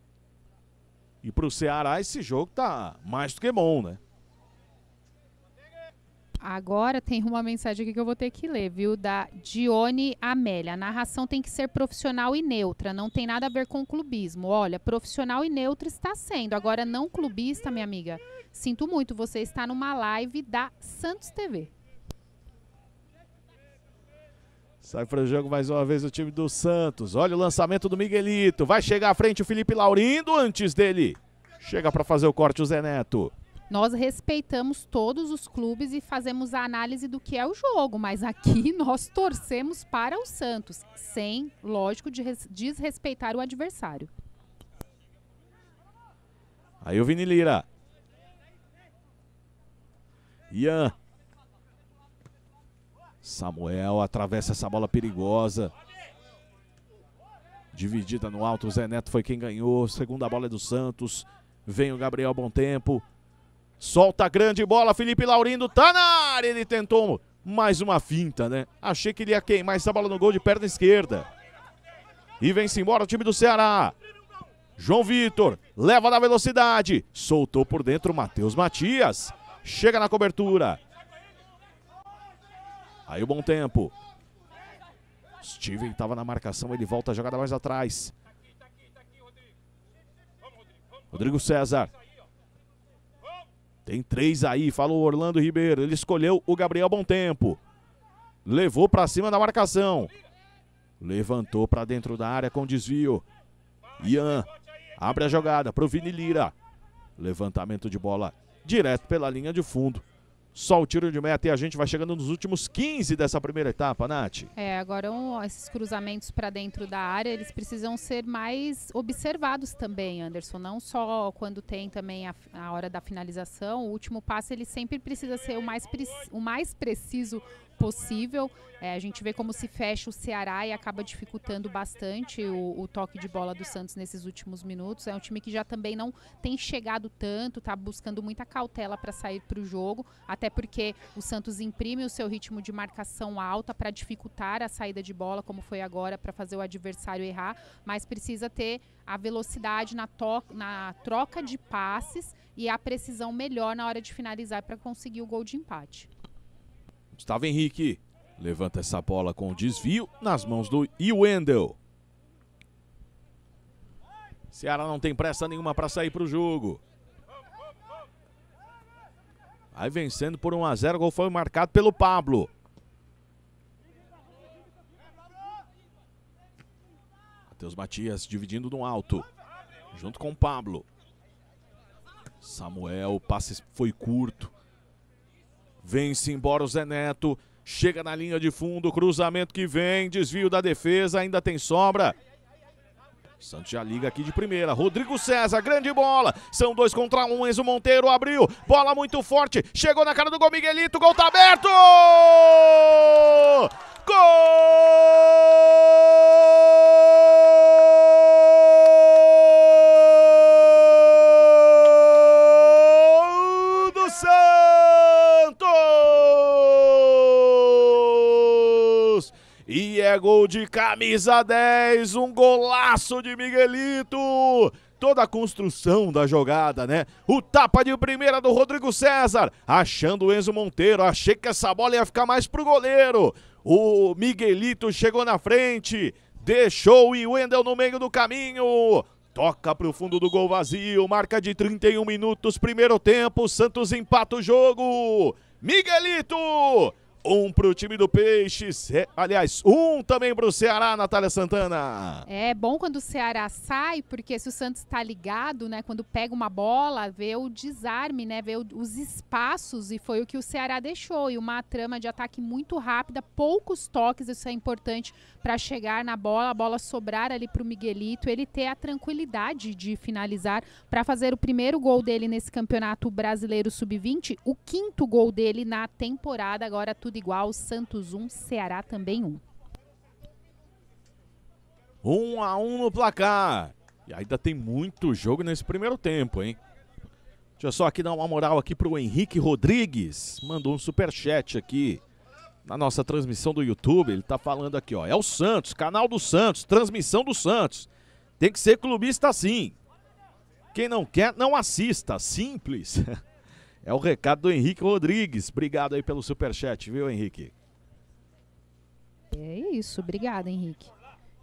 E pro Ceará esse jogo tá mais do que bom, né? Agora tem uma mensagem aqui que eu vou ter que ler, viu? Da Dione Amélia. A narração tem que ser profissional e neutra, não tem nada a ver com clubismo. Olha, profissional e neutra está sendo. Agora, não clubista, minha amiga. Sinto muito, você está numa live da Santos TV. Sai para o jogo mais uma vez o time do Santos. Olha o lançamento do Miguelito. Vai chegar à frente o Felipe Laurindo antes dele. Chega para fazer o corte o Zé Neto. Nós respeitamos todos os clubes e fazemos a análise do que é o jogo, mas aqui nós torcemos para o Santos, sem, lógico, de desrespeitar o adversário. Aí o Vini Lira. Ian. Samuel atravessa essa bola perigosa. Dividida no alto, o Zé Neto foi quem ganhou. Segunda bola é do Santos. Vem o Gabriel Bom Tempo. Solta a grande bola, Felipe Laurindo tá na área. Ele tentou mais uma finta, né? Achei que ele ia queimar essa bola no gol de perna esquerda. E vem-se embora o time do Ceará. João Vitor leva na velocidade. Soltou por dentro o Matheus Matias. Chega na cobertura. Aí o bom tempo. Steven estava na marcação, ele volta a jogada mais atrás. Rodrigo César. Tem três aí, falou Orlando Ribeiro. Ele escolheu o Gabriel Bom Tempo. Levou para cima da marcação. Levantou para dentro da área com desvio. Ian abre a jogada para o Vini Lira. Levantamento de bola direto pela linha de fundo. Só o tiro de meta e a gente vai chegando nos últimos 15 dessa primeira etapa, Nath. É, agora um, esses cruzamentos para dentro da área, eles precisam ser mais observados também, Anderson. Não só quando tem também a, a hora da finalização, o último passe ele sempre precisa ser o mais, o mais preciso possível. É, a gente vê como se fecha o Ceará e acaba dificultando bastante o, o, toque de bola do Santos nesses últimos minutos. É um time que já também não tem chegado tanto, está buscando muita cautela para sair para o jogo, até porque o Santos imprime o seu ritmo de marcação alta para dificultar a saída de bola, como foi agora, para fazer o adversário errar, mas precisa ter a velocidade na, na troca de passes e a precisão melhor na hora de finalizar para conseguir o gol de empate. Gustavo Henrique levanta essa bola com desvio nas mãos do Wendel. Ceará não tem pressa nenhuma para sair para o jogo. Vai vencendo por 1 a 0. O gol foi marcado pelo Pablo. Matheus Matias dividindo no alto. Junto com o Pablo. Samuel, o passe foi curto. Vem-se embora o Zé Neto. Chega na linha de fundo, cruzamento que vem, desvio da defesa, ainda tem sobra. Santos já liga aqui de primeira. Rodrigo César, grande bola. São dois contra um. Enzo Monteiro abriu. Bola muito forte. Chegou na cara do gol Miguelito. Gol tá aberto! Gol de camisa 10, um golaço de Miguelito. Toda a construção da jogada, né? O tapa de primeira do Rodrigo César, achando o Enzo Monteiro. Achei que essa bola ia ficar mais pro goleiro. O Miguelito chegou na frente, deixou o Wendel no meio do caminho. Toca para o fundo do gol vazio, marca de 31 minutos, primeiro tempo, Santos empata o jogo. Miguelito um para o time do Peixe, aliás, um também para o Ceará, Natália Santana. É bom quando o Ceará sai, porque se o Santos está ligado, né, quando pega uma bola, vê o desarme, né, vê o, os espaços e foi o que o Ceará deixou e uma trama de ataque muito rápida, poucos toques, isso é importante para chegar na bola, a bola sobrar ali para o Miguelito, ele ter a tranquilidade de finalizar para fazer o primeiro gol dele nesse campeonato brasileiro sub-20, o quinto gol dele na temporada, agora tudo tudo igual. Santos 1, Ceará também 1. 1 a 1 no placar. E ainda tem muito jogo nesse primeiro tempo, hein? Deixa eu só aqui dar uma moral aqui pro Henrique Rodrigues. Mandou um super chat aqui na nossa transmissão do YouTube. Ele tá falando aqui, ó. É o Santos, canal do Santos, transmissão do Santos. Tem que ser clubista sim. Quem não quer, não assista. Simples. É o recado do Henrique Rodrigues. Obrigado aí pelo superchat, viu, Henrique? É isso, obrigada, Henrique.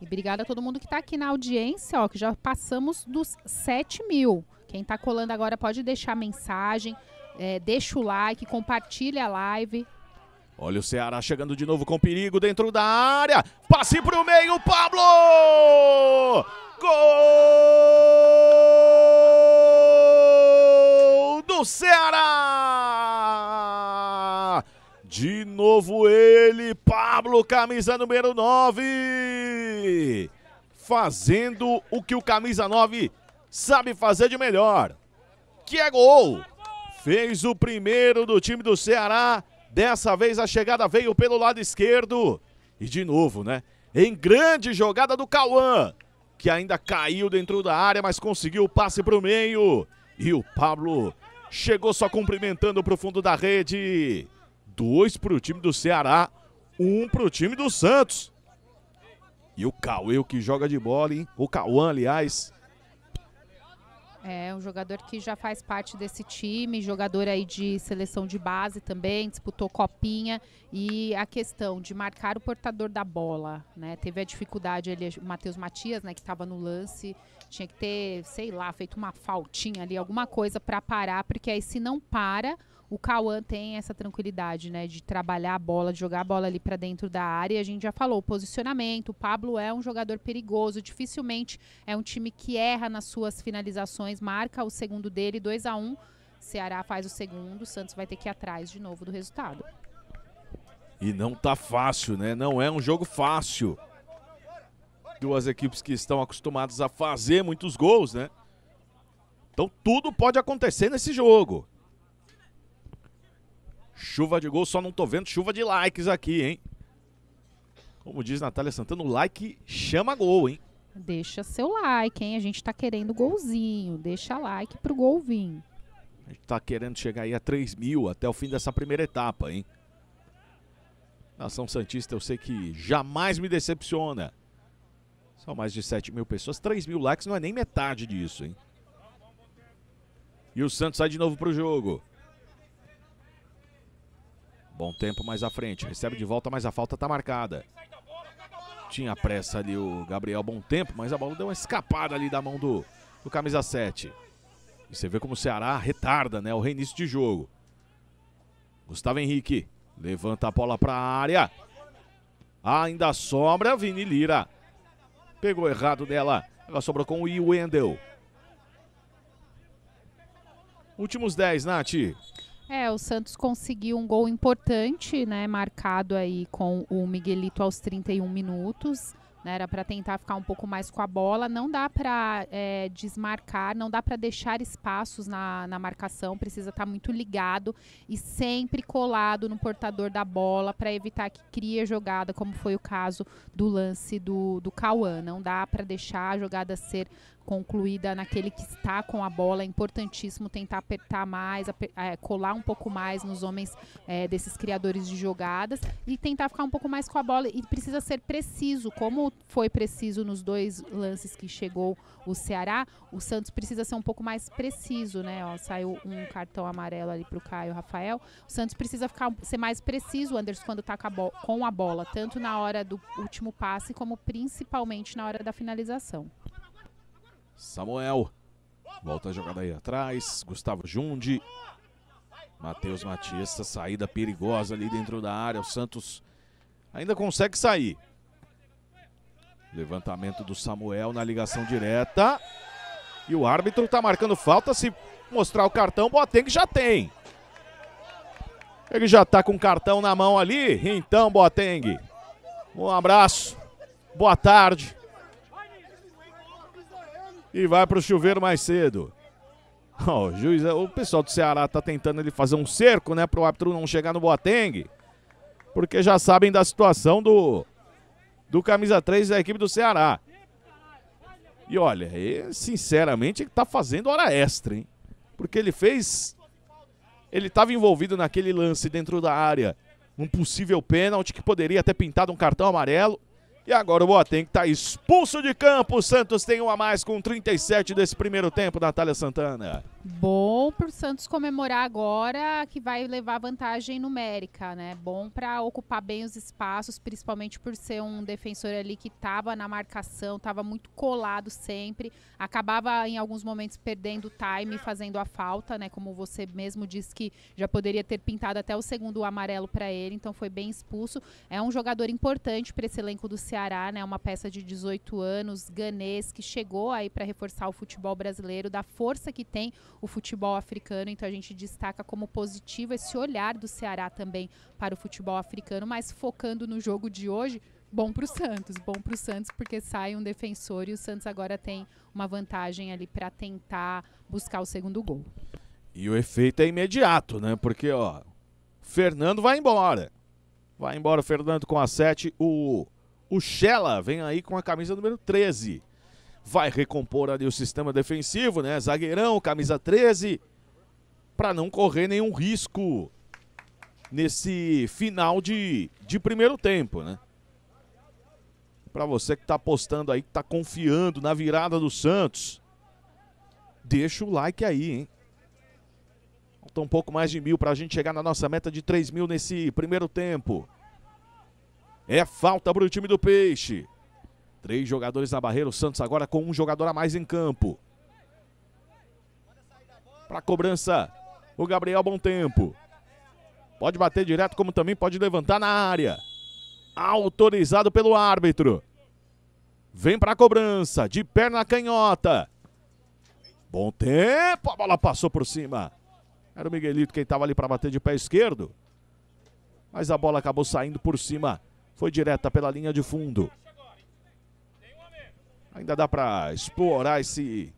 E obrigada a todo mundo que está aqui na audiência, ó, que já passamos dos 7 mil. Quem está colando agora pode deixar mensagem, é, deixa o like, compartilha a live. Olha o Ceará chegando de novo com perigo dentro da área. Passe pro meio, Pablo! Gol do Ceará! De novo ele, Pablo, camisa número 9. Fazendo o que o camisa 9 sabe fazer de melhor. Que é gol. Fez o primeiro do time do Ceará. Dessa vez a chegada veio pelo lado esquerdo. E de novo, né? Em grande jogada do Cauã, que ainda caiu dentro da área, mas conseguiu o passe para o meio. E o Pablo chegou só cumprimentando para o fundo da rede. Dois para o time do Ceará, um para o time do Santos. E o Cauê, que joga de bola, hein? O Cauã, aliás, é um jogador que já faz parte desse time, jogador aí de seleção de base também, disputou copinha e a questão de marcar o portador da bola, né? Teve a dificuldade ali, o Matheus Matias, né, que estava no lance, tinha que ter, sei lá, feito uma faltinha ali, alguma coisa para parar, porque aí se não para, o Cauã tem essa tranquilidade, né, de trabalhar a bola, de jogar a bola ali para dentro da área. A gente já falou, o posicionamento, o Pablo é um jogador perigoso, dificilmente é um time que erra nas suas finalizações, marca o segundo dele, 2 a 1 um, Ceará faz o segundo, Santos vai ter que ir atrás de novo do resultado. E não tá fácil, né? Não é um jogo fácil. Duas equipes que estão acostumadas a fazer muitos gols, né? Então tudo pode acontecer nesse jogo. Chuva de gol, só não tô vendo chuva de likes aqui, hein? Como diz Natália Santana, o like chama gol, hein? Deixa seu like, hein? A gente tá querendo golzinho. Deixa like pro gol vir. A gente tá querendo chegar aí a 3 mil até o fim dessa primeira etapa, hein? Nação Santista eu sei que jamais me decepciona. São mais de 7 mil pessoas. 3 mil likes não é nem metade disso, hein? E o Santos sai de novo pro jogo. Bom tempo mais à frente. Recebe de volta, mas a falta tá marcada. Tinha pressa ali o Gabriel Bom Tempo, mas a bola deu uma escapada ali da mão do, do camisa 7. E você vê como o Ceará retarda, né? O reinício de jogo. Gustavo Henrique levanta a bola para a área. Ainda sobra Vini Lira. Pegou errado dela. Ela sobrou com o Wendel. Últimos 10, Nath. É, o Santos conseguiu um gol importante, né? Marcado aí com o Miguelito aos 31 minutos. Né, era para tentar ficar um pouco mais com a bola. Não dá para é, desmarcar, não dá para deixar espaços na, na marcação. Precisa estar tá muito ligado e sempre colado no portador da bola para evitar que crie jogada, como foi o caso do lance do, do Cauã. Não dá para deixar a jogada ser concluída naquele que está com a bola. É importantíssimo tentar apertar mais, é, colar um pouco mais nos homens é, desses criadores de jogadas e tentar ficar um pouco mais com a bola. E precisa ser preciso, como foi preciso nos dois lances que chegou o Ceará. O Santos precisa ser um pouco mais preciso, né? Ó, saiu um cartão amarelo ali para o Caio Rafael. O Santos precisa ficar, ser mais preciso, Anderson, quando está com a bola, tanto na hora do último passe como principalmente na hora da finalização. Samuel. Volta a jogada aí atrás. Gustavo Jundi. Matheus Matias. Saída perigosa ali dentro da área. O Santos ainda consegue sair. Levantamento do Samuel na ligação direta. E o árbitro está marcando falta. Se mostrar o cartão, Boateng já tem. Ele já está com o cartão na mão ali. Então, Boateng, um abraço. Boa tarde e vai para o chuveiro mais cedo. Oh, o, juiz, o pessoal do Ceará está tentando ele fazer um cerco, né, para o árbitro não chegar no Boateng, porque já sabem da situação do do camisa 3 da equipe do Ceará. E olha, ele, sinceramente, ele tá fazendo hora extra, hein? Porque ele fez ele estava envolvido naquele lance dentro da área, um possível pênalti que poderia ter pintado um cartão amarelo. E agora o Boateng está expulso de campo. O Santos tem um a mais com 37 desse primeiro tempo, Natália Santana. Bom para o Santos comemorar agora que vai levar vantagem numérica, né? Bom para ocupar bem os espaços, principalmente por ser um defensor ali que estava na marcação, estava muito colado sempre, acabava em alguns momentos perdendo o time, fazendo a falta, né? Como você mesmo disse que já poderia ter pintado até o segundo amarelo para ele, então foi bem expulso. É um jogador importante para esse elenco do Ceará, né? Uma peça de 18 anos, ganês, que chegou aí para reforçar o futebol brasileiro, da força que tem o futebol africano, então a gente destaca como positivo esse olhar do Ceará também para o futebol africano, mas focando no jogo de hoje, bom para o Santos, bom para o Santos porque sai um defensor e o Santos agora tem uma vantagem ali para tentar buscar o segundo gol. E o efeito é imediato, né? Porque, ó, Fernando vai embora. Vai embora o Fernando com a 7. O, o Shella vem aí com a camisa número 13 vai recompor ali o sistema defensivo, né? Zagueirão, camisa 13, para não correr nenhum risco nesse final de, de primeiro tempo, né? Para você que está apostando aí, que está confiando na virada do Santos, deixa o like aí, hein? Falta um pouco mais de mil para a gente chegar na nossa meta de 3 mil nesse primeiro tempo. É falta para o time do Peixe. Três jogadores na barreira, o Santos agora com um jogador a mais em campo. Para cobrança, o Gabriel Bom Tempo. Pode bater direto, como também pode levantar na área. Autorizado pelo árbitro. Vem para a cobrança, de perna canhota. Bom tempo, a bola passou por cima. Era o Miguelito quem estava ali para bater de pé esquerdo. Mas a bola acabou saindo por cima. Foi direta pela linha de fundo. Ainda dá para explorar esse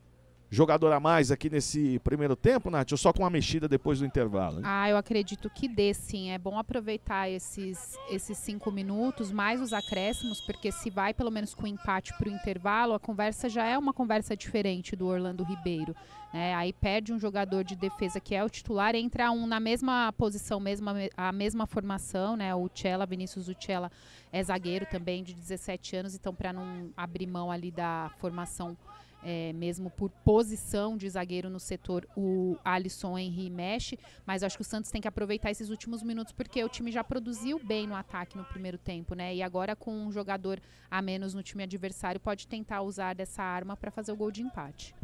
jogador a mais aqui nesse primeiro tempo, Nath? Ou só com uma mexida depois do intervalo? Hein? Ah, eu acredito que dê sim. É bom aproveitar esses, esses cinco minutos, mais os acréscimos, porque se vai pelo menos com empate para o intervalo, a conversa já é uma conversa diferente do Orlando Ribeiro. Né? Aí perde um jogador de defesa que é o titular, entra um na mesma posição, mesma, a mesma formação, né? O Chela, Vinícius Uchela é zagueiro também de 17 anos, então para não abrir mão ali da formação é, mesmo por posição de zagueiro no setor, o Alisson Henry mexe, mas acho que o Santos tem que aproveitar esses últimos minutos porque o time já produziu bem no ataque no primeiro tempo, né? E agora com um jogador a menos no time adversário pode tentar usar dessa arma para fazer o gol de empate.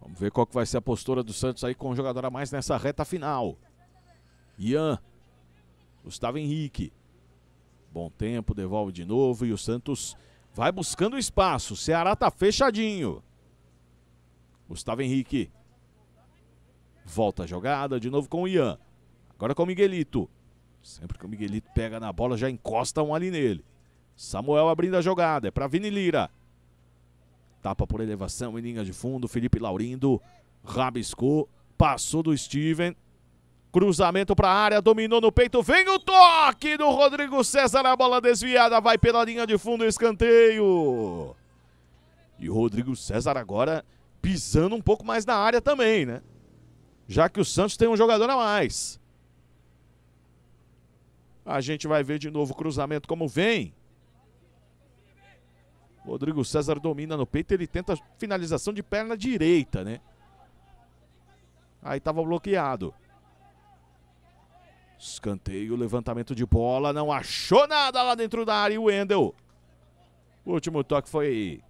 Vamos ver qual que vai ser a postura do Santos aí com o jogador a mais nessa reta final. Ian. Gustavo Henrique. Bom tempo, devolve de novo e o Santos vai buscando espaço. O Ceará tá fechadinho. Gustavo Henrique. Volta a jogada, de novo com o Ian. Agora com o Miguelito. Sempre que o Miguelito pega na bola, já encosta um ali nele. Samuel abrindo a jogada, é para Vini Lira. Tapa por elevação em linha de fundo. Felipe Laurindo rabiscou. Passou do Steven. Cruzamento para a área, dominou no peito. Vem o toque do Rodrigo César. A bola desviada vai pela linha de fundo. Escanteio. E o Rodrigo César agora pisando um pouco mais na área também, né? Já que o Santos tem um jogador a mais. A gente vai ver de novo o cruzamento como vem. Rodrigo César domina no peito, ele tenta finalização de perna direita, né? Aí estava bloqueado. Escanteio, levantamento de bola, não achou nada lá dentro da área o Wendel. O último toque foi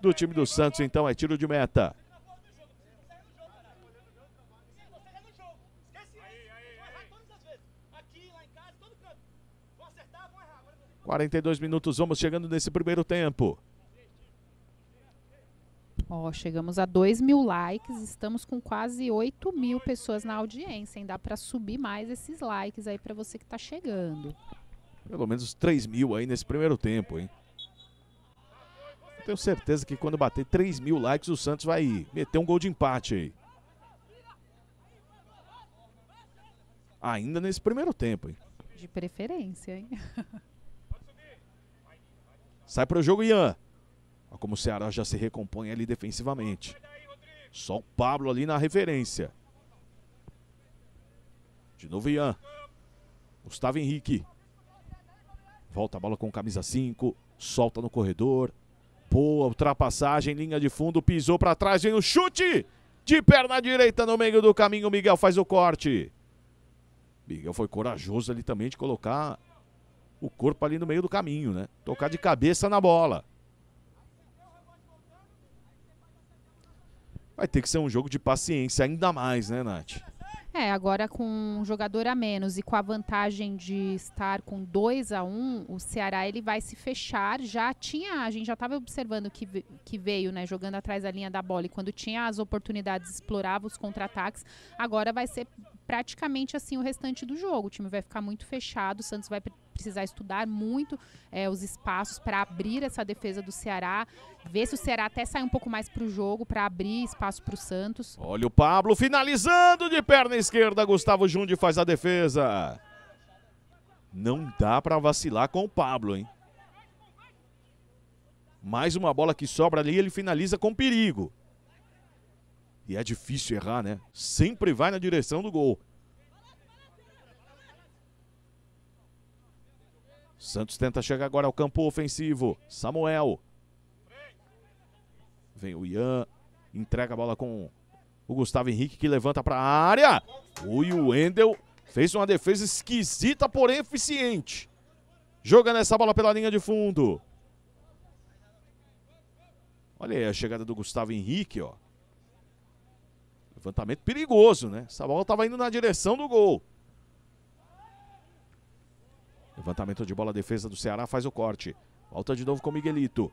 do time do Santos, então é tiro de meta. 42 minutos, vamos chegando nesse primeiro tempo. Ó, oh, chegamos a 2 mil likes, estamos com quase 8 mil pessoas na audiência, hein? Dá para subir mais esses likes aí para você que tá chegando. Pelo menos 3 mil aí nesse primeiro tempo, hein? Tenho certeza que quando bater 3 mil likes, o Santos vai meter um gol de empate aí. Ainda nesse primeiro tempo, hein? De preferência, hein? Sai para o jogo, Ian. Olha como o Ceará já se recompõe ali defensivamente. Só o Pablo ali na referência. De novo, Ian. Gustavo Henrique. Volta a bola com camisa 5. Solta no corredor. Boa ultrapassagem, linha de fundo. Pisou para trás, vem o chute. De perna direita no meio do caminho, Miguel faz o corte. Miguel foi corajoso ali também de colocar o corpo ali no meio do caminho, né? Tocar de cabeça na bola. Vai ter que ser um jogo de paciência ainda mais, né, Nath? É, agora com um jogador a menos e com a vantagem de estar com 2 a 1 um, o Ceará ele vai se fechar. Já tinha, a gente já estava observando que, que veio, né, jogando atrás da linha da bola e quando tinha as oportunidades explorava os contra-ataques. Agora vai ser praticamente assim o restante do jogo. O time vai ficar muito fechado, o Santos vai precisar estudar muito é, os espaços para abrir essa defesa do Ceará, ver se o Ceará até sai um pouco mais para o jogo, para abrir espaço para o Santos. Olha o Pablo finalizando de perna esquerda, Gustavo Jundi faz a defesa. Não dá para vacilar com o Pablo, hein? Mais uma bola que sobra ali, ele finaliza com perigo. E é difícil errar, né? Sempre vai na direção do gol. Santos tenta chegar agora ao campo ofensivo. Samuel. Vem o Ian. Entrega a bola com o Gustavo Henrique que levanta para a área. O Wendel fez uma defesa esquisita, porém eficiente. Jogando essa bola pela linha de fundo. Olha aí a chegada do Gustavo Henrique, ó. Levantamento perigoso, né? Essa bola estava indo na direção do gol. Levantamento de bola, defesa do Ceará faz o corte. Volta de novo com o Miguelito.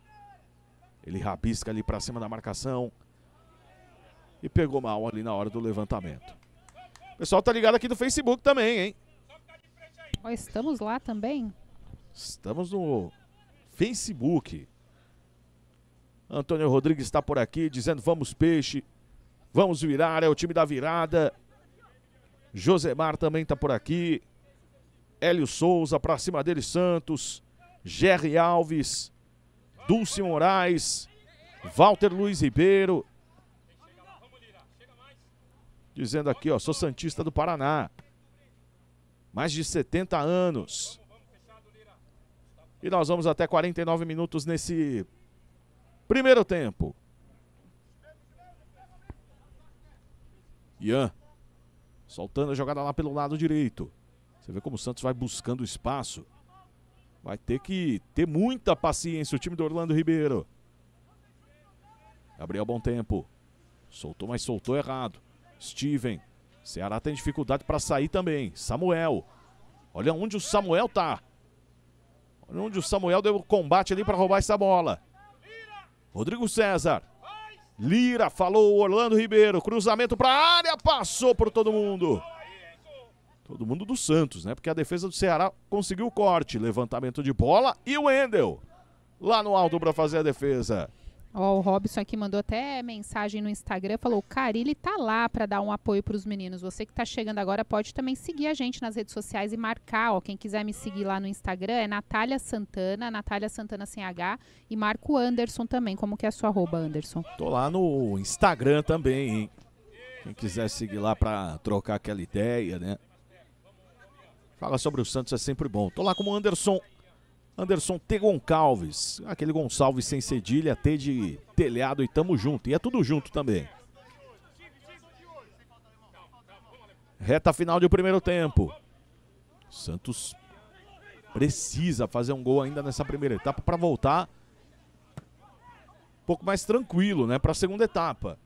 Ele rabisca ali para cima da marcação. E pegou mal ali na hora do levantamento. O pessoal tá ligado aqui no Facebook também, hein? Oh, estamos lá também? Estamos no Facebook. Antônio Rodrigues está por aqui dizendo vamos peixe. Vamos virar, é o time da virada. Josemar também está por aqui. Hélio Souza, para cima dele Santos. Jerry Alves. Dulce Moraes. Walter Luiz Ribeiro. Dizendo aqui, ó, sou Santista do Paraná. Mais de 70 anos. E nós vamos até 49 minutos nesse primeiro tempo. Ian. Soltando a jogada lá pelo lado direito. Você vê como o Santos vai buscando espaço. Vai ter que ter muita paciência o time do Orlando Ribeiro. Gabriel Bom Tempo. Soltou, mas soltou errado. Steven. Ceará tem dificuldade para sair também. Samuel. Olha onde o Samuel tá. Olha onde o Samuel deu o combate ali para roubar essa bola. Rodrigo César. Lira falou Orlando Ribeiro. Cruzamento para a área. Passou por todo mundo. Todo mundo do Santos, né? Porque a defesa do Ceará conseguiu o corte. Levantamento de bola e o Wendel. Lá no alto para fazer a defesa. Ó, o Robson aqui mandou até mensagem no Instagram, falou: Carilli tá lá para dar um apoio para os meninos. Você que tá chegando agora pode também seguir a gente nas redes sociais e marcar, ó, quem quiser me seguir lá no Instagram é Natália Santana, Natália Santana sem H e Marco Anderson também. Como que é a sua arroba, Anderson? Tô lá no Instagram também, hein? Quem quiser seguir lá para trocar aquela ideia, né? Fala sobre o Santos é sempre bom. Tô lá como Anderson Anderson T. Goncalves. Aquele Gonçalves sem cedilha, T de telhado e tamo junto. E é tudo junto também. Reta final de primeiro tempo. Santos precisa fazer um gol ainda nessa primeira etapa para voltar um pouco mais tranquilo, né, para a segunda etapa.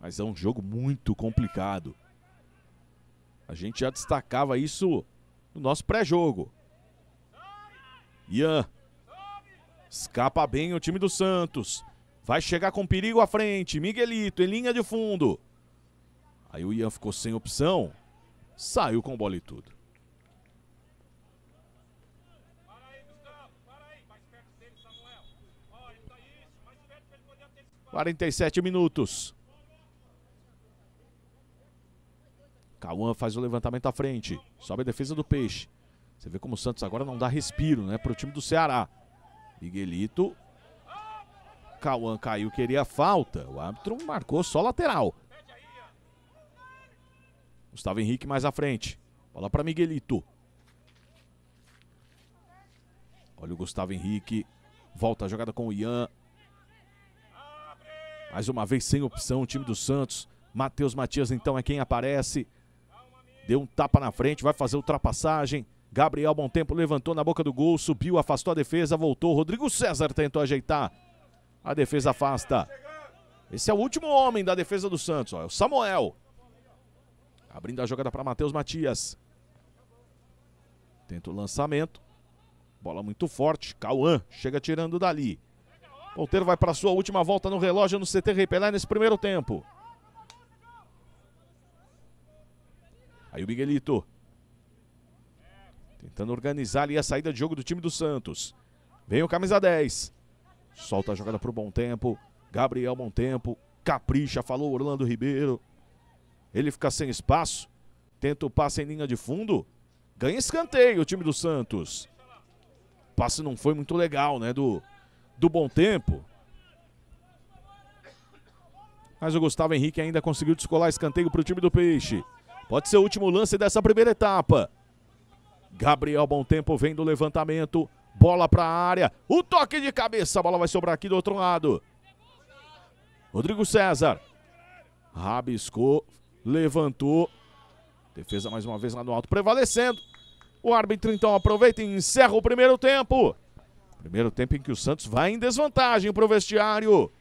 Mas é um jogo muito complicado. A gente já destacava isso no nosso pré-jogo. Ian. Escapa bem o time do Santos. Vai chegar com perigo à frente. Miguelito em linha de fundo. Aí o Ian ficou sem opção. Saiu com bola e tudo. Quarenta e sete minutos. Cauã faz o levantamento à frente. Sobe a defesa do Peixe. Você vê como o Santos agora não dá respiro, né, para o time do Ceará. Miguelito. Cauã caiu, queria falta. O árbitro marcou só lateral. Gustavo Henrique mais à frente. Bola para Miguelito. Olha o Gustavo Henrique. Volta a jogada com o Ian. Mais uma vez sem opção o time do Santos. Matheus Matias então é quem aparece. Deu um tapa na frente, vai fazer ultrapassagem. Gabriel Bom Tempo levantou na boca do gol, subiu, afastou a defesa, voltou. Rodrigo César tentou ajeitar. A defesa afasta. Esse é o último homem da defesa do Santos, ó, é o Samuel. Abrindo a jogada para Matheus Matias. Tenta o lançamento. Bola muito forte. Cauã chega tirando dali. Ponteiro vai para sua última volta no relógio no CT Rei Pelé nesse primeiro tempo. Aí o Miguelito. Tentando organizar ali a saída de jogo do time do Santos. Vem o camisa 10. Solta a jogada para o bom tempo. Gabriel Bom Tempo. Capricha, falou Orlando Ribeiro. Ele fica sem espaço. Tenta o passe em linha de fundo. Ganha escanteio o time do Santos. O passe não foi muito legal, né? Do, do bom tempo. Mas o Gustavo Henrique ainda conseguiu descolar escanteio para o time do Peixe. Pode ser o último lance dessa primeira etapa. Gabriel Bom Tempo vem do levantamento. Bola para a área. O toque de cabeça. A bola vai sobrar aqui do outro lado. Rodrigo César. Rabiscou. Levantou. Defesa mais uma vez lá no alto, prevalecendo. O árbitro então aproveita e encerra o primeiro tempo. Primeiro tempo em que o Santos vai em desvantagem para o vestiário.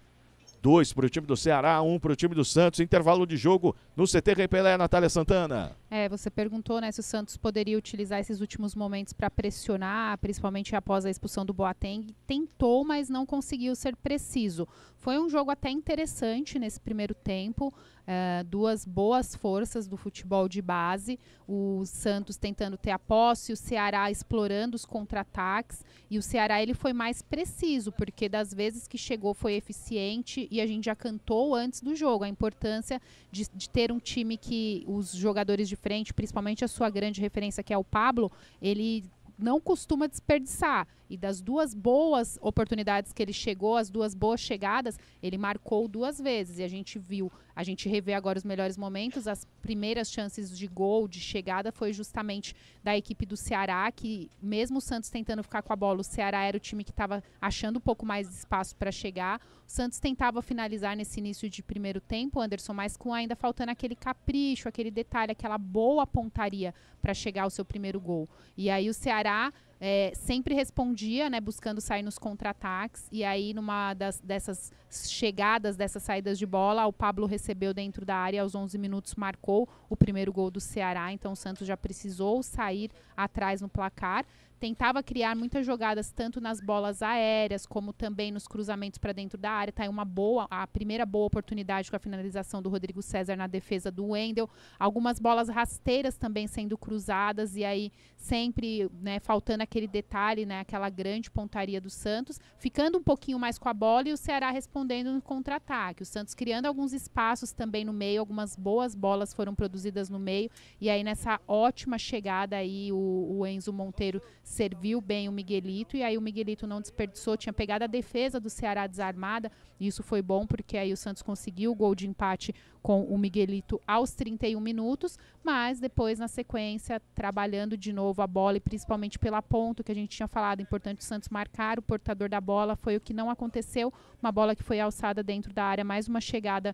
Dois para o time do Ceará, um para o time do Santos. Intervalo de jogo no CT Repelé, Natália Santana. É, você perguntou né, se o Santos poderia utilizar esses últimos momentos para pressionar, principalmente após a expulsão do Boateng. Tentou, mas não conseguiu ser preciso. Foi um jogo até interessante nesse primeiro tempo. Uh, duas boas forças do futebol de base. O Santos tentando ter a posse, o Ceará explorando os contra-ataques. E o Ceará ele foi mais preciso, porque das vezes que chegou foi eficiente e a gente já cantou antes do jogo a importância de, de ter um time que os jogadores de frente, principalmente a sua grande referência que é o Pablo, ele não costuma desperdiçar. E das duas boas oportunidades que ele chegou, as duas boas chegadas, ele marcou duas vezes. E a gente viu, a gente revê agora os melhores momentos. As primeiras chances de gol, de chegada, foi justamente da equipe do Ceará, que mesmo o Santos tentando ficar com a bola, o Ceará era o time que estava achando um pouco mais espaço para chegar. O Santos tentava finalizar nesse início de primeiro tempo, Anderson, mas com ainda faltando aquele capricho, aquele detalhe, aquela boa pontaria para chegar ao seu primeiro gol. E aí o Ceará é, sempre respondia, né, buscando sair nos contra-ataques. E aí, numa das, dessas chegadas, dessas saídas de bola, o Pablo recebeu dentro da área, aos 11 minutos marcou o primeiro gol do Ceará. Então, o Santos já precisou sair atrás no placar tentava criar muitas jogadas tanto nas bolas aéreas como também nos cruzamentos para dentro da área. Tá aí uma boa, a primeira boa oportunidade com a finalização do Rodrigo César na defesa do Wendel. Algumas bolas rasteiras também sendo cruzadas e aí sempre, né, faltando aquele detalhe, né, aquela grande pontaria do Santos, ficando um pouquinho mais com a bola e o Ceará respondendo no contra-ataque. O Santos criando alguns espaços também no meio, algumas boas bolas foram produzidas no meio e aí nessa ótima chegada aí o, o Enzo Monteiro serviu bem o Miguelito e aí o Miguelito não desperdiçou, tinha pegado a defesa do Ceará desarmada. E isso foi bom porque aí o Santos conseguiu o gol de empate com o Miguelito aos 31 minutos, mas depois na sequência trabalhando de novo a bola e principalmente pela ponta que a gente tinha falado, importante o Santos marcar o portador da bola, foi o que não aconteceu, uma bola que foi alçada dentro da área, mais uma chegada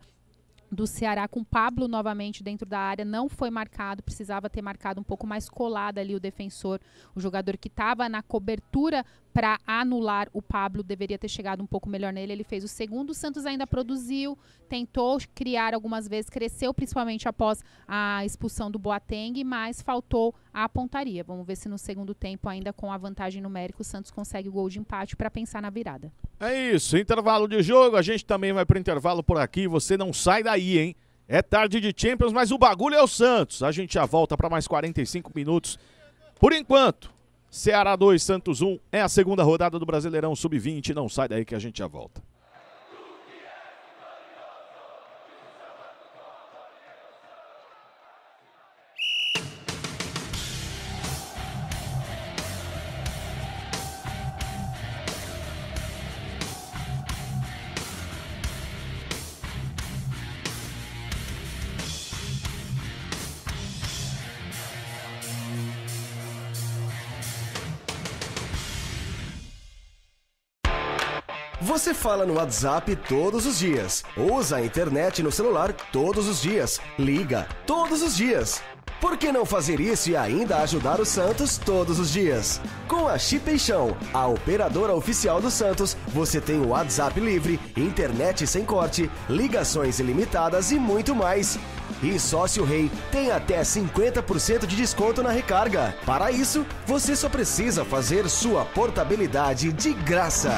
do Ceará com Pablo novamente dentro da área, não foi marcado, precisava ter marcado um pouco mais colada ali o defensor, o jogador que estava na cobertura para anular o Pablo deveria ter chegado um pouco melhor nele. Ele fez o segundo. O Santos ainda produziu, tentou criar algumas vezes, cresceu principalmente após a expulsão do Boateng, mas faltou a pontaria. Vamos ver se no segundo tempo, ainda com a vantagem numérica, o Santos consegue o gol de empate para pensar na virada. É isso, intervalo de jogo. A gente também vai para intervalo por aqui. Você não sai daí, hein? É tarde de Champions, mas o bagulho é o Santos. A gente já volta para mais 45 minutos. Por enquanto, Ceará 2, Santos 1. É a segunda rodada do Brasileirão Sub-20. Não sai daí que a gente já volta. Fala no WhatsApp todos os dias, usa a internet no celular todos os dias, liga todos os dias. Por que não fazer isso e ainda ajudar o Santos todos os dias? Com a Chipeixão, a operadora oficial do Santos, você tem o WhatsApp livre, internet sem corte, ligações ilimitadas e muito mais. E Sócio Rei tem até 50% de desconto na recarga. Para isso, você só precisa fazer sua portabilidade de graça.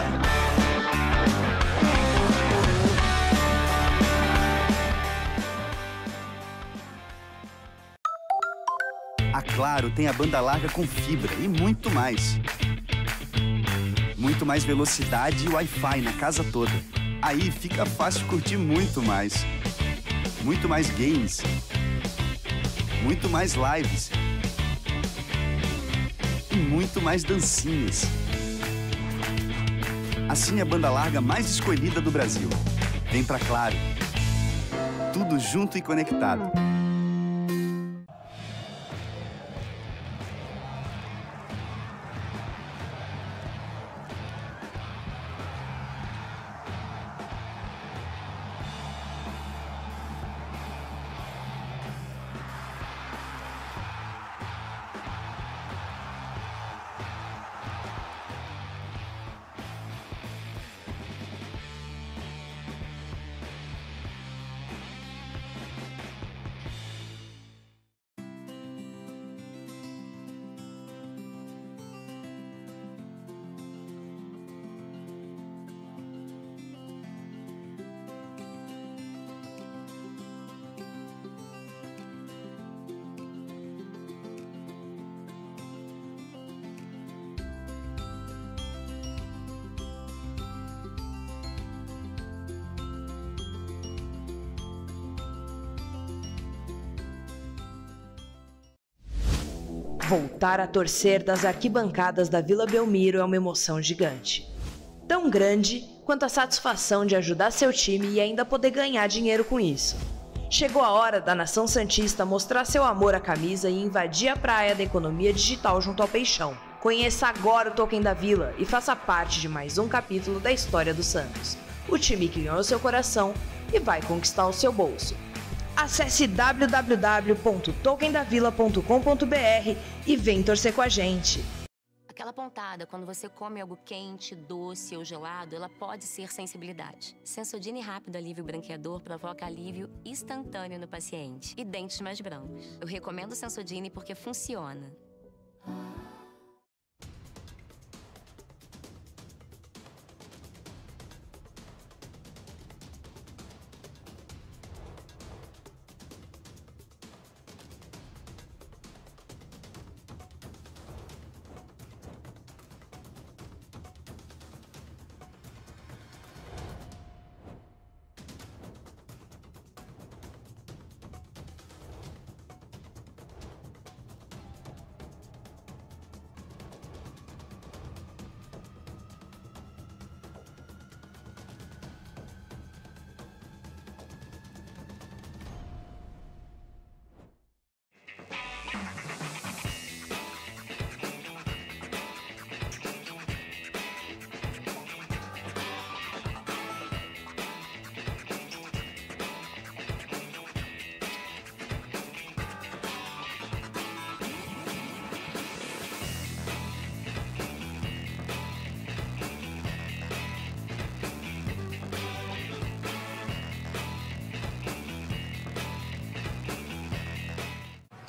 Claro tem a banda larga com fibra e muito mais. Muito mais velocidade e Wi-Fi na casa toda. Aí fica fácil curtir muito mais. Muito mais games. Muito mais lives. E muito mais dancinhas. Assine a banda larga mais escolhida do Brasil. Vem pra Claro. Tudo junto e conectado. Voltar a torcer das arquibancadas da Vila Belmiro é uma emoção gigante. Tão grande quanto a satisfação de ajudar seu time e ainda poder ganhar dinheiro com isso. Chegou a hora da Nação Santista mostrar seu amor à camisa e invadir a praia da economia digital junto ao Peixão. Conheça agora o Token da Vila e faça parte de mais um capítulo da história do Santos. O time que ganhou seu coração e vai conquistar o seu bolso. Acesse www.tokendavila.com.br e vem torcer com a gente. Aquela pontada, quando você come algo quente, doce ou gelado, ela pode ser sensibilidade. Sensodine Rápido Alívio Branqueador provoca alívio instantâneo no paciente e dentes mais brancos. Eu recomendo Sensodine porque funciona.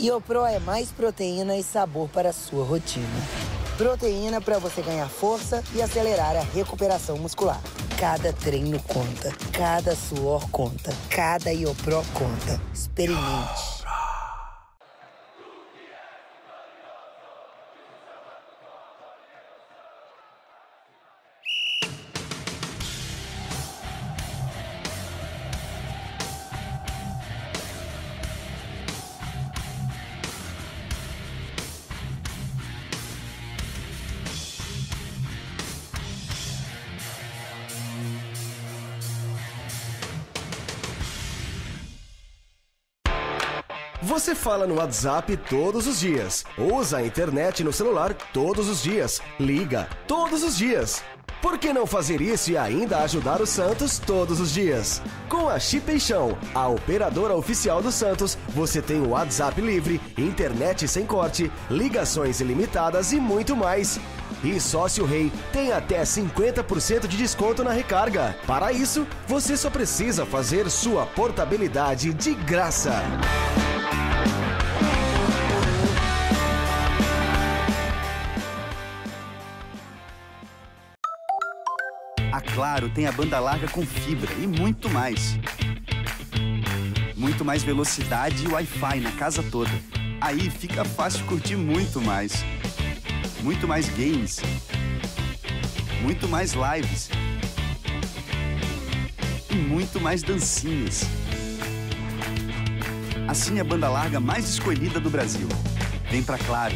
Iopro é mais proteína e sabor para a sua rotina. Proteína para você ganhar força e acelerar a recuperação muscular. Cada treino conta, cada suor conta, cada Iopro conta. Experimente. Você fala no WhatsApp todos os dias, usa a internet no celular todos os dias, liga todos os dias. Por que não fazer isso e ainda ajudar o Santos todos os dias? Com a Chipeixão, a operadora oficial do Santos, você tem o WhatsApp livre, internet sem corte, ligações ilimitadas e muito mais. E Sócio Rei tem até 50% de desconto na recarga. Para isso, você só precisa fazer sua portabilidade de graça. Claro tem a banda larga com fibra e muito mais. Muito mais velocidade e Wi-Fi na casa toda. Aí fica fácil curtir muito mais. Muito mais games. Muito mais lives. E muito mais dancinhas. Assim a banda larga mais escolhida do Brasil. Vem pra Claro.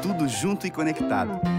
Tudo junto e conectado.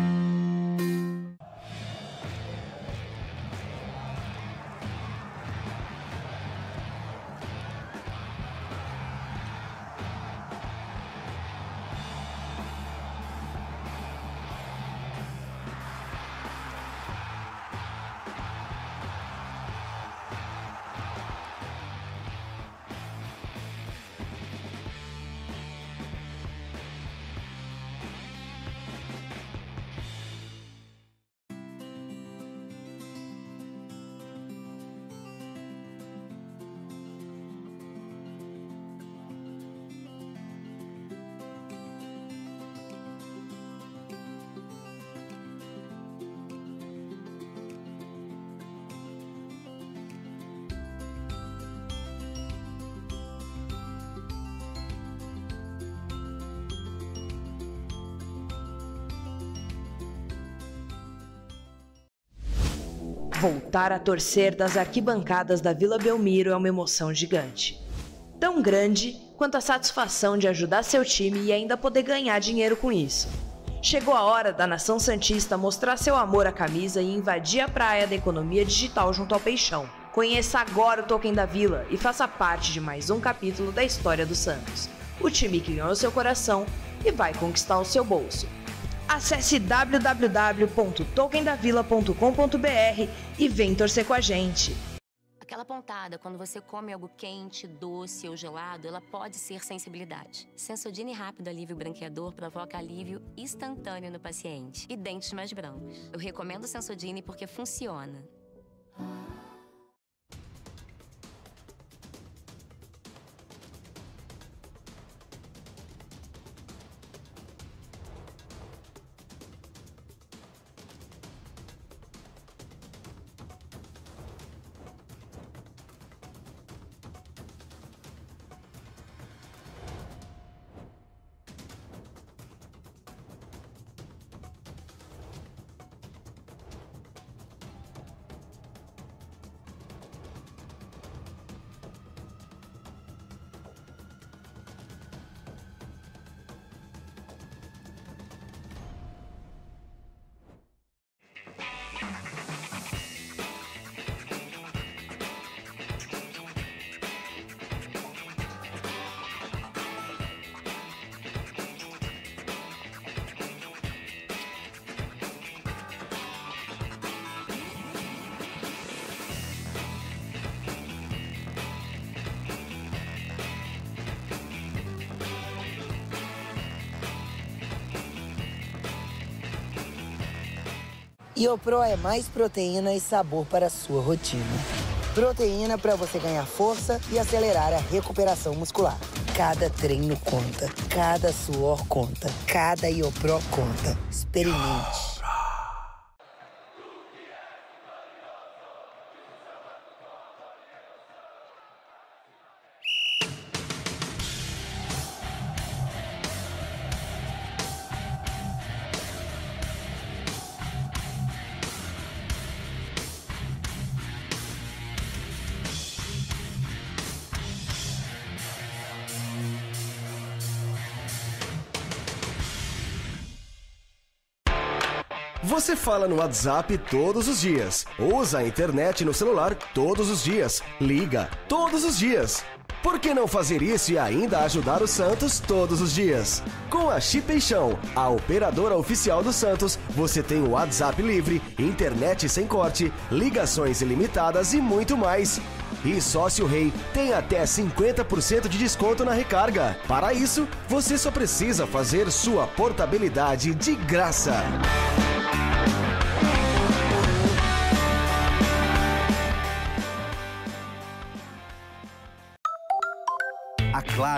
Voltar a torcer das arquibancadas da Vila Belmiro é uma emoção gigante. Tão grande quanto a satisfação de ajudar seu time e ainda poder ganhar dinheiro com isso. Chegou a hora da Nação Santista mostrar seu amor à camisa e invadir a praia da economia digital junto ao Peixão. Conheça agora o Token da Vila e faça parte de mais um capítulo da história do Santos. O time que ganhou seu coração e vai conquistar o seu bolso. Acesse www.tokendavila.com.br e vem torcer com a gente. Aquela pontada, quando você come algo quente, doce ou gelado, ela pode ser sensibilidade. Sensodine Rápido Alívio Branqueador provoca alívio instantâneo no paciente e dentes mais brancos. Eu recomendo Sensodine porque funciona. Iopro é mais proteína e sabor para a sua rotina. Proteína para você ganhar força e acelerar a recuperação muscular. Cada treino conta, cada suor conta, cada Iopro conta. Experimente. Fala no WhatsApp todos os dias, usa a internet no celular todos os dias, liga todos os dias. Por que não fazer isso e ainda ajudar o Santos todos os dias? Com a Chipeixão, a operadora oficial do Santos, você tem o WhatsApp livre, internet sem corte, ligações ilimitadas e muito mais. E Sócio Rei tem até 50% de desconto na recarga. Para isso, você só precisa fazer sua portabilidade de graça.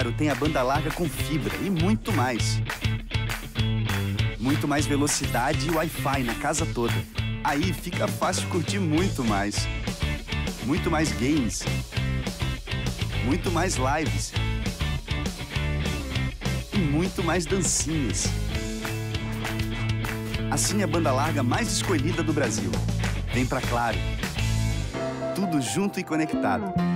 Claro tem a banda larga com fibra e muito mais. Muito mais velocidade e Wi-Fi na casa toda. Aí fica fácil curtir muito mais. Muito mais games. Muito mais lives. E muito mais dancinhas. Assim é a banda larga mais escolhida do Brasil. Vem pra Claro. Tudo junto e conectado.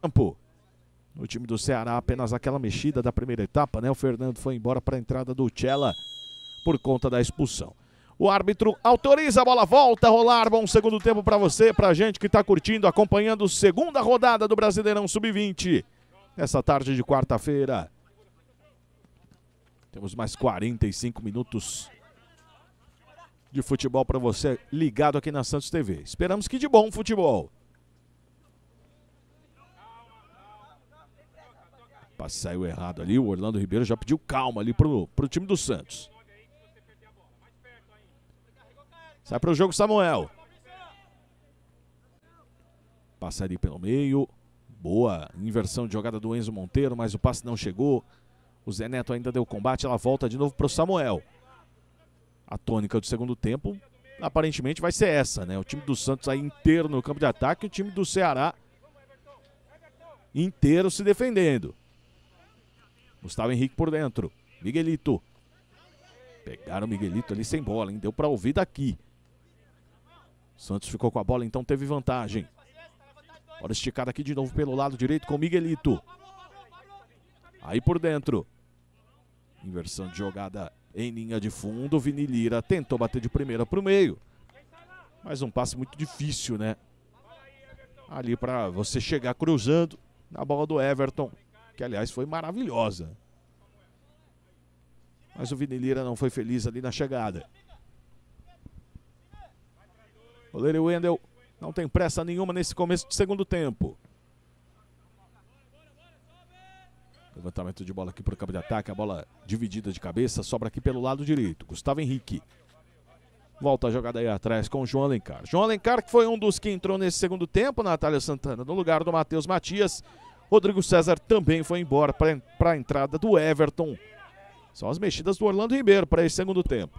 Campo. O time do Ceará apenas aquela mexida da primeira etapa, né? O Fernando foi embora para a entrada do Tchela por conta da expulsão. O árbitro autoriza a bola, volta a rolar. Bom segundo tempo para você, para gente que está curtindo, acompanhando a segunda rodada do Brasileirão Sub-20. Nessa tarde de quarta-feira. Temos mais 45 minutos de futebol para você ligado aqui na Santos TV. Esperamos que de bom futebol. Passe saiu errado ali. O Orlando Ribeiro já pediu calma ali pro, pro time do Santos. Sai para o jogo Samuel. Passa ali pelo meio. Boa inversão de jogada do Enzo Monteiro, mas o passe não chegou. O Zé Neto ainda deu combate. Ela volta de novo pro Samuel. A tônica do segundo tempo aparentemente vai ser essa, né? O time do Santos aí inteiro no campo de ataque, o time do Ceará inteiro se defendendo. Gustavo Henrique por dentro. Miguelito. Pegaram o Miguelito ali sem bola, hein? Deu para ouvir daqui. Santos ficou com a bola, então teve vantagem. Bora esticada aqui de novo pelo lado direito com Miguelito. Aí por dentro. Inversão de jogada em linha de fundo. Vini Lira tentou bater de primeira para o meio. Mas um passe muito difícil, né? Ali para você chegar cruzando na bola do Everton que aliás foi maravilhosa. Mas o Vini Lira não foi feliz ali na chegada. Goleiro Wendel não tem pressa nenhuma nesse começo de segundo tempo. Levantamento de bola aqui para o campo de ataque. A bola dividida de cabeça. Sobra aqui pelo lado direito. Gustavo Henrique. Volta a jogada aí atrás com o João Alencar. João Alencar que foi um dos que entrou nesse segundo tempo. Natália Santana no lugar do Matheus Matias. Rodrigo César também foi embora para a entrada do Everton. São as mexidas do Orlando Ribeiro para esse segundo tempo.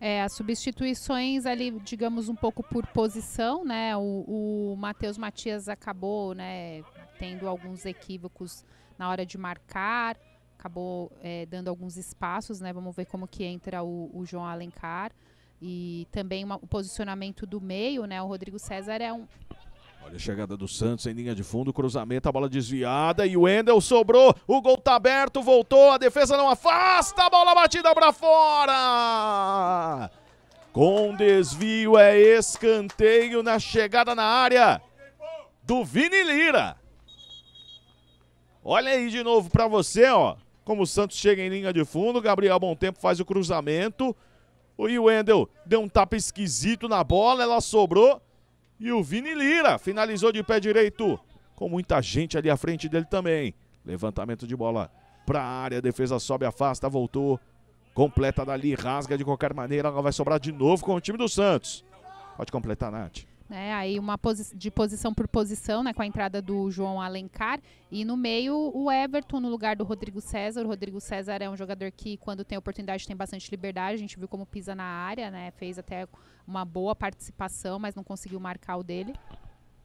É, as substituições ali, digamos, um pouco por posição, né? O, o Matheus Matias acabou, né, tendo alguns equívocos na hora de marcar, acabou é, dando alguns espaços, né? Vamos ver como que entra o, o João Alencar. E também uma, o posicionamento do meio, né? O Rodrigo César é um, Olha a chegada do Santos em linha de fundo, cruzamento, a bola desviada e o Wendel sobrou. O gol tá aberto, voltou, a defesa não afasta, a bola batida para fora. Com desvio é escanteio na chegada na área do Vini Lira. Olha aí de novo pra você, ó. Como o Santos chega em linha de fundo, Gabriel Bom Tempo faz o cruzamento. O Wendel deu um tapa esquisito na bola, ela sobrou. E o Vini Lira finalizou de pé direito. Com muita gente ali à frente dele também. Levantamento de bola pra área, defesa sobe, afasta, voltou. Completa dali, rasga de qualquer maneira, ela vai sobrar de novo com o time do Santos. Pode completar, Nath. Né? Aí uma posi de posição por posição, né? Com a entrada do João Alencar. E no meio, o Everton no lugar do Rodrigo César. O Rodrigo César é um jogador que, quando tem oportunidade, tem bastante liberdade. A gente viu como pisa na área, né? Fez até uma boa participação, mas não conseguiu marcar o dele.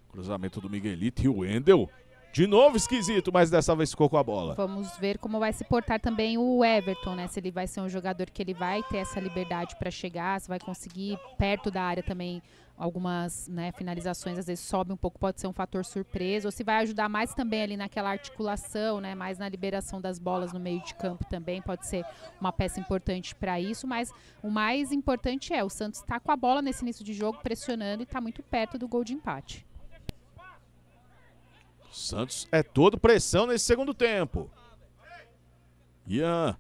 Cruzamento do Miguelito e o Wendel. De novo esquisito, mas dessa vez ficou com a bola. Vamos ver como vai se portar também o Everton, né? Se ele vai ser um jogador que ele vai ter essa liberdade para chegar, se vai conseguir perto da área também algumas né, finalizações, às vezes sobe um pouco, pode ser um fator surpresa, ou se vai ajudar mais também ali naquela articulação, né, mais na liberação das bolas no meio de campo também, pode ser uma peça importante para isso, mas o mais importante é o Santos está com a bola nesse início de jogo, pressionando e está muito perto do gol de empate. Santos é todo pressão nesse segundo tempo. Ian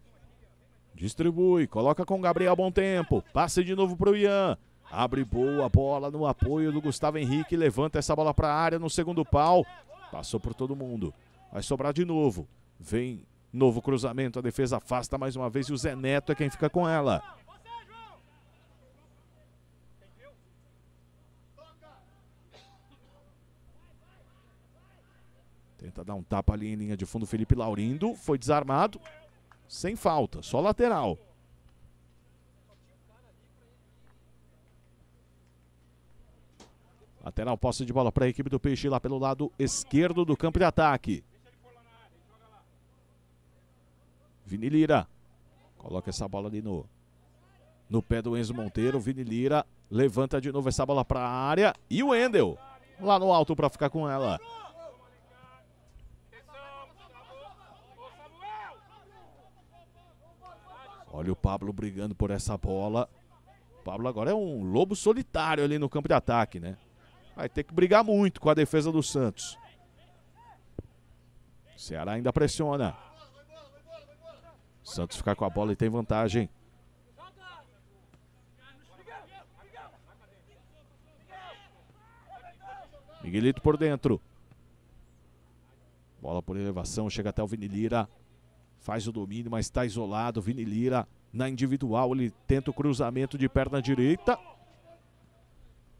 distribui, coloca com Gabriel Bom Tempo, passe de novo para o Ian. Abre boa bola no apoio do Gustavo Henrique, levanta essa bola para a área no segundo pau. Passou por todo mundo. Vai sobrar de novo. Vem novo cruzamento, a defesa afasta mais uma vez e o Zé Neto é quem fica com ela. Tenta dar um tapa ali em linha de fundo. Felipe Laurindo foi desarmado. Sem falta, só lateral. Lateral, posse de bola para a equipe do Peixe lá pelo lado esquerdo do campo de ataque. Vini Lira. Coloca essa bola ali no, no pé do Enzo Monteiro. Vini Lira levanta de novo essa bola para a área. E o Endel lá no alto para ficar com ela. Olha o Pablo brigando por essa bola. O Pablo agora é um lobo solitário ali no campo de ataque, né? Vai ter que brigar muito com a defesa do Santos. Ceará ainda pressiona. Santos ficar com a bola e tem vantagem. Miguelito por dentro. Bola por elevação, chega até o Vini Lira. Faz o domínio, mas está isolado. Vini Lira na individual. Ele tenta o cruzamento de perna direita.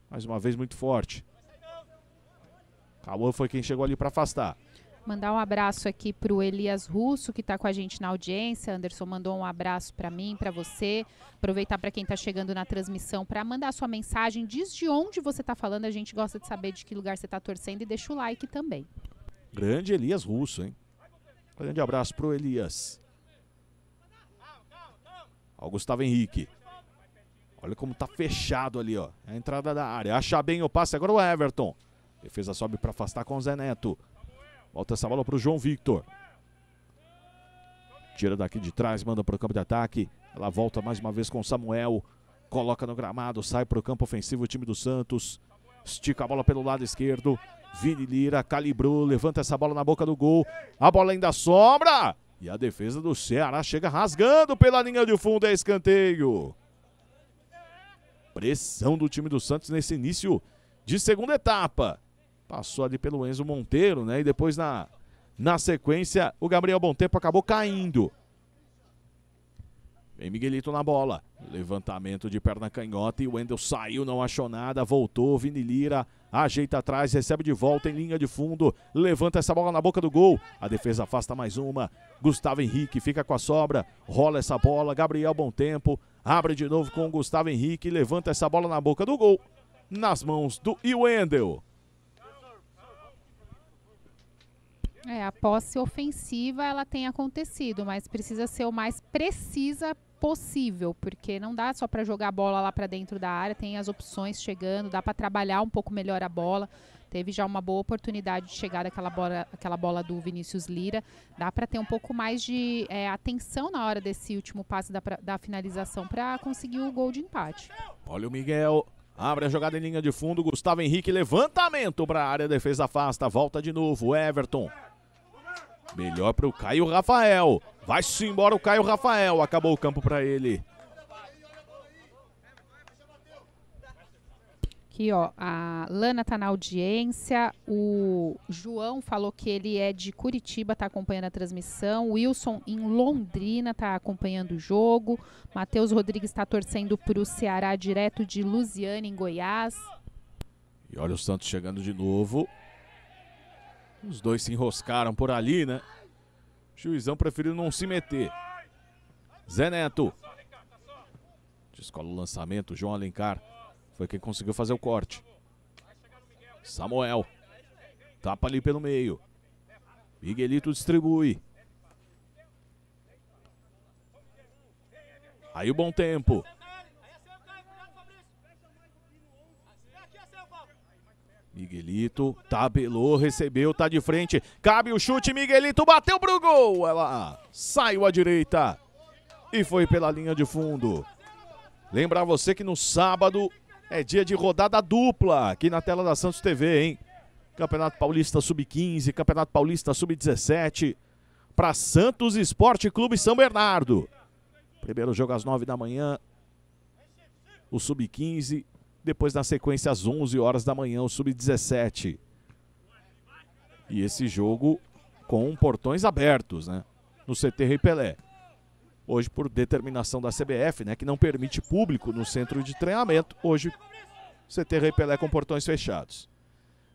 Mais uma vez muito forte. Cauã foi quem chegou ali para afastar. Mandar um abraço aqui para o Elias Russo, que está com a gente na audiência. Anderson mandou um abraço para mim, para você. Aproveitar para quem está chegando na transmissão para mandar sua mensagem. Diz de onde você está falando. A gente gosta de saber de que lugar você está torcendo e deixa o like também. Grande Elias Russo, hein? Grande abraço pro Elias. Ó, o Gustavo Henrique. Olha como tá fechado ali, ó. É a entrada da área. Acha bem o passe agora o Everton. Defesa sobe para afastar com o Zé Neto. Volta essa bola pro João Victor. Tira daqui de trás, manda pro campo de ataque. Ela volta mais uma vez com o Samuel. Coloca no gramado, sai pro campo ofensivo o time do Santos. Estica a bola pelo lado esquerdo. Vini Lira calibrou, levanta essa bola na boca do gol. A bola ainda sobra. E a defesa do Ceará chega rasgando pela linha de fundo. É escanteio. Pressão do time do Santos nesse início de segunda etapa. Passou ali pelo Enzo Monteiro, né? E depois na, na sequência o Gabriel Bom Tempo acabou caindo. Vem Miguelito na bola. Levantamento de perna canhota e o Wendel saiu, não achou nada. Voltou. Vini Lira ajeita atrás, recebe de volta em linha de fundo. Levanta essa bola na boca do gol. A defesa afasta mais uma. Gustavo Henrique fica com a sobra. Rola essa bola. Gabriel Bom Tempo abre de novo com o Gustavo Henrique. Levanta essa bola na boca do gol. Nas mãos do Wendel. É, a posse ofensiva ela tem acontecido, mas precisa ser o mais precisa possível, porque não dá só para jogar a bola lá para dentro da área, tem as opções chegando, dá para trabalhar um pouco melhor a bola. Teve já uma boa oportunidade de chegar daquela bola, aquela bola do Vinícius Lira. Dá para ter um pouco mais de é, atenção na hora desse último passe da, da finalização para conseguir o gol de empate. Olha o Miguel. Abre a jogada em linha de fundo. Gustavo Henrique, levantamento para a área. Defesa afasta. Volta de novo. Everton. Melhor para o Caio Rafael. Vai-se embora o Caio Rafael. Acabou o campo para ele. Aqui, ó, a Lana tá na audiência, o João falou que ele é de Curitiba, tá acompanhando a transmissão, o Wilson em Londrina tá acompanhando o jogo, Matheus Rodrigues está torcendo para o Ceará direto de Lusiana, em Goiás. E olha o Santos chegando de novo. Os dois se enroscaram por ali, né? O juizão preferiu não se meter. Zé Neto. Descola o lançamento, João Alencar. Foi quem conseguiu fazer o corte. Samuel. Tapa ali pelo meio. Miguelito distribui. Aí o bom tempo. Miguelito tabelou, recebeu, tá de frente. Cabe o chute, Miguelito bateu pro gol. Ela saiu à direita e foi pela linha de fundo. Lembrar você que no sábado é dia de rodada dupla aqui na tela da Santos TV, hein? Campeonato Paulista Sub-15, Campeonato Paulista Sub-17 para Santos Esporte Clube São Bernardo. Primeiro jogo às 9 da manhã, o Sub-15. Depois, na sequência, às 11 horas da manhã, o Sub-17. E esse jogo com portões abertos, né? No CT Rei Pelé. Hoje, por determinação da CBF, né, que não permite público no centro de treinamento, hoje CT Rei Pelé com portões fechados.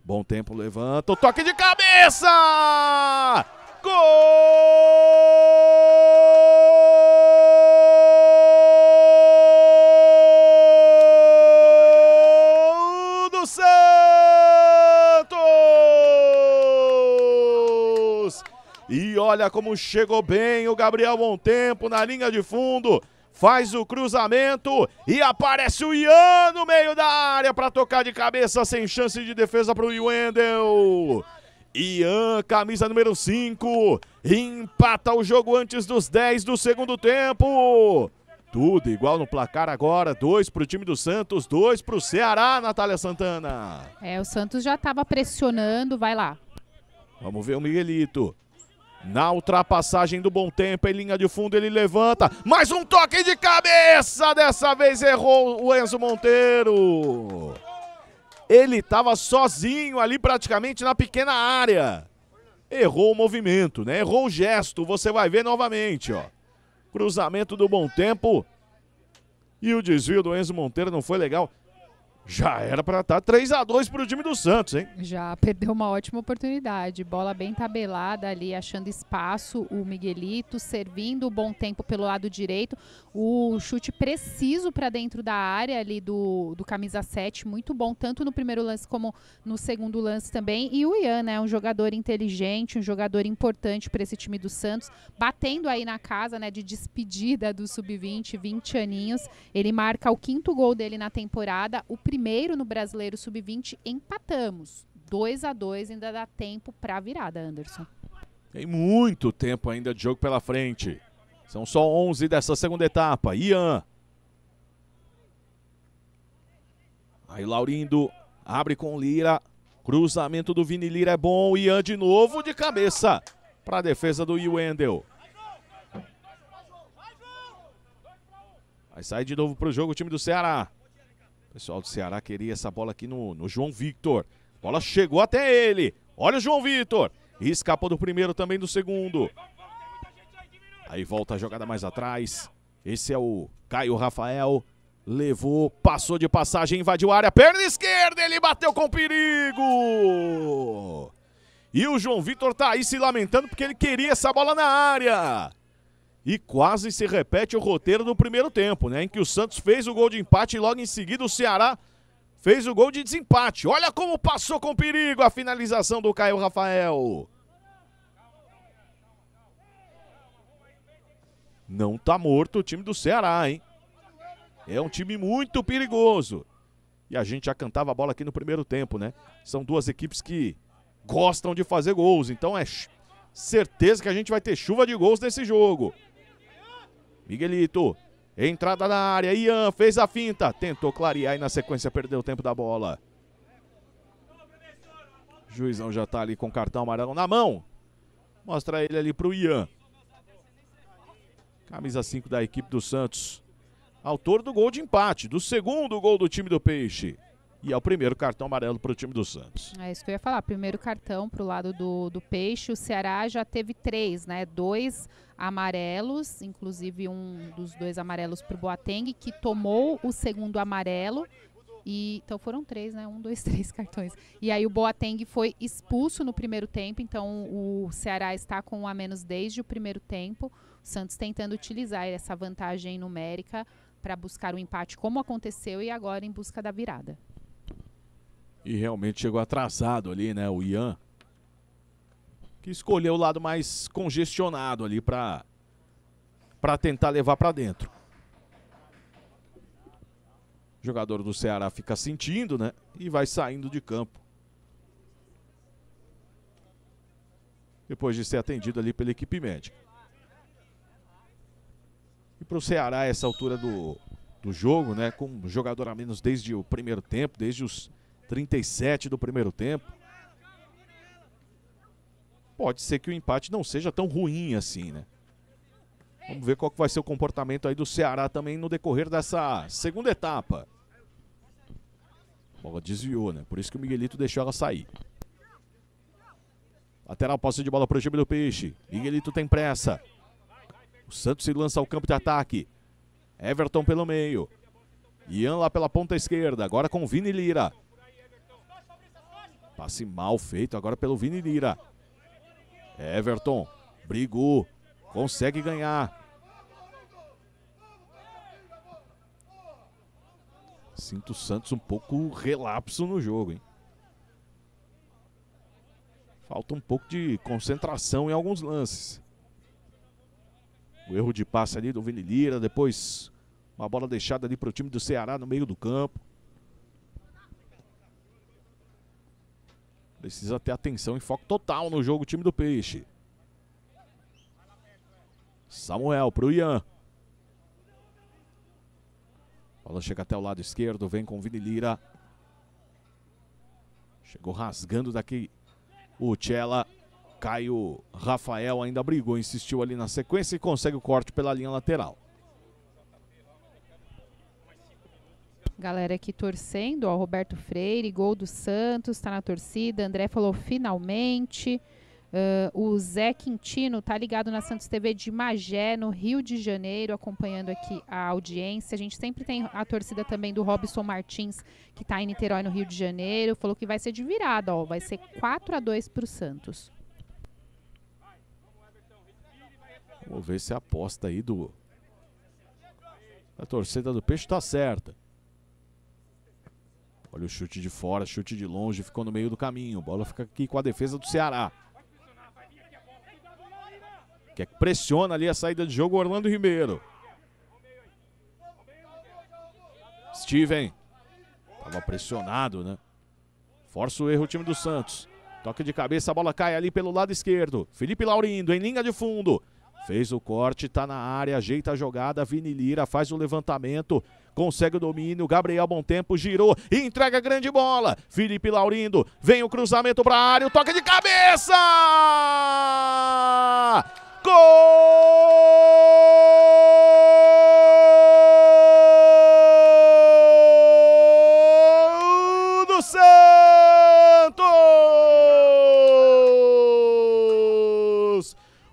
Bom tempo, levanta o toque de cabeça! Gol olha como chegou bem o Gabriel Montempo na linha de fundo. Faz o cruzamento e aparece o Ian no meio da área para tocar de cabeça sem chance de defesa para o Wendel. Ian, camisa número 5, empata o jogo antes dos 10 do segundo tempo. Tudo igual no placar agora, dois para o time do Santos, dois para o Ceará, Natália Santana. É, o Santos já estava pressionando, vai lá. Vamos ver o Miguelito. Na ultrapassagem do bom tempo, em linha de fundo, ele levanta. Mais um toque de cabeça! Dessa vez errou o Enzo Monteiro. Ele estava sozinho ali praticamente na pequena área. Errou o movimento, né? Errou o gesto. Você vai ver novamente, ó. Cruzamento do bom tempo. E o desvio do Enzo Monteiro não foi legal. Já era para estar 3 a 2 para o time do Santos, hein? Já perdeu uma ótima oportunidade. Bola bem tabelada ali, achando espaço. O Miguelito servindo o bom tempo pelo lado direito. O chute preciso para dentro da área ali do, do camisa 7. Muito bom, tanto no primeiro lance como no segundo lance também. E o Ian, né? Um jogador inteligente, um jogador importante para esse time do Santos. Batendo aí na casa, né? De despedida do Sub-20, 20 aninhos. Ele marca o quinto gol dele na temporada. O primeiro no Brasileiro Sub-20, empatamos. 2 a 2 ainda dá tempo para virada, Anderson. Tem muito tempo ainda de jogo pela frente. São só 11 dessa segunda etapa. Ian. Aí Laurindo abre com Lira. Cruzamento do Vini Lira é bom. Ian de novo de cabeça para a defesa do Wendel. Aí sai de novo para o jogo o time do Ceará. O pessoal do Ceará queria essa bola aqui no, no João Victor. bola chegou até ele. Olha o João Victor. E escapou do primeiro também do segundo. Aí volta a jogada mais atrás. Esse é o Caio Rafael. Levou, passou de passagem, invadiu a área. Perna esquerda, ele bateu com perigo. E o João Vitor tá aí se lamentando porque ele queria essa bola na área. E quase se repete o roteiro do primeiro tempo, né? Em que o Santos fez o gol de empate e logo em seguida o Ceará fez o gol de desempate. Olha como passou com perigo a finalização do Caio Rafael. Não tá morto o time do Ceará, hein? É um time muito perigoso. E a gente já cantava a bola aqui no primeiro tempo, né? São duas equipes que gostam de fazer gols, então é certeza que a gente vai ter chuva de gols nesse jogo. Miguelito, entrada na área, Ian fez a finta, tentou clarear e na sequência perdeu o tempo da bola. Juizão já tá ali com cartão amarelo na mão. Mostra ele ali pro Ian. Camisa 5 da equipe do Santos. Autor do gol de empate, do segundo gol do time do Peixe. E é o primeiro cartão amarelo para o time do Santos. É isso que eu ia falar. Primeiro cartão para o lado do, do Peixe. O Ceará já teve três, né? Dois amarelos, inclusive um dos dois amarelos para o Boateng, que tomou o segundo amarelo. E, então foram três, né? Um, dois, três cartões. E aí o Boateng foi expulso no primeiro tempo, então o Ceará está com um a menos desde o primeiro tempo. O Santos tentando utilizar essa vantagem numérica para buscar o empate, como aconteceu, e agora em busca da virada. E realmente chegou atrasado ali, né? O Ian. Que escolheu o lado mais congestionado ali para para tentar levar para dentro. O jogador do Ceará fica sentindo, né? E vai saindo de campo. Depois de ser atendido ali pela equipe médica. E para o Ceará, essa altura do, do jogo, né? Com um jogador a menos desde o primeiro tempo, desde os 37 do primeiro tempo. Pode ser que o empate não seja tão ruim assim, né? Vamos ver qual que vai ser o comportamento aí do Ceará também no decorrer dessa segunda etapa. A bola desviou, né? Por isso que o Miguelito deixou ela sair. Lateral posse de bola para o time do Peixe. Miguelito tem pressa. O Santos se lança ao campo de ataque. Everton pelo meio. Ian lá pela ponta esquerda. Agora com Vini Lira. Passe mal feito agora pelo Vini Lira. Everton brigou, consegue ganhar. Sinto o Santos um pouco relapso no jogo, hein? Falta um pouco de concentração em alguns lances. O erro de passe ali do Vini Lira, depois uma bola deixada ali para o time do Ceará no meio do campo. Precisa ter atenção e foco total no jogo, o time do Peixe. Samuel pro Ian. Bola chega até o lado esquerdo, vem com o Vini Lira. Chegou rasgando daqui o Tchela. Caio Rafael ainda brigou, insistiu ali na sequência e consegue o corte pela linha lateral. Galera aqui torcendo, ó, Roberto Freire, gol do Santos, tá na torcida. André falou finalmente. Uh, o Zé Quintino tá ligado na Santos TV de Magé, no Rio de Janeiro, acompanhando aqui a audiência. A gente sempre tem a torcida também do Robson Martins, que tá em Niterói, no Rio de Janeiro. Falou que vai ser de virada, ó. Vai ser 4 a 2 pro Santos. Vamos ver se a aposta aí do. A torcida do Peixe tá certa. Olha o chute de fora, chute de longe, ficou no meio do caminho. Bola fica aqui com a defesa do Ceará. Que pressiona ali a saída de jogo Orlando Ribeiro. Steven. Tava pressionado, né? Força o erro o time do Santos. Toque de cabeça, a bola cai ali pelo lado esquerdo. Felipe Laurindo em linha de fundo. Fez o corte, tá na área, ajeita a jogada. Vini Lira faz o levantamento consegue o domínio. Gabriel Bom Tempo girou entrega grande bola. Felipe Laurindo vem o cruzamento para a área, o toque de cabeça! Gol do Santos!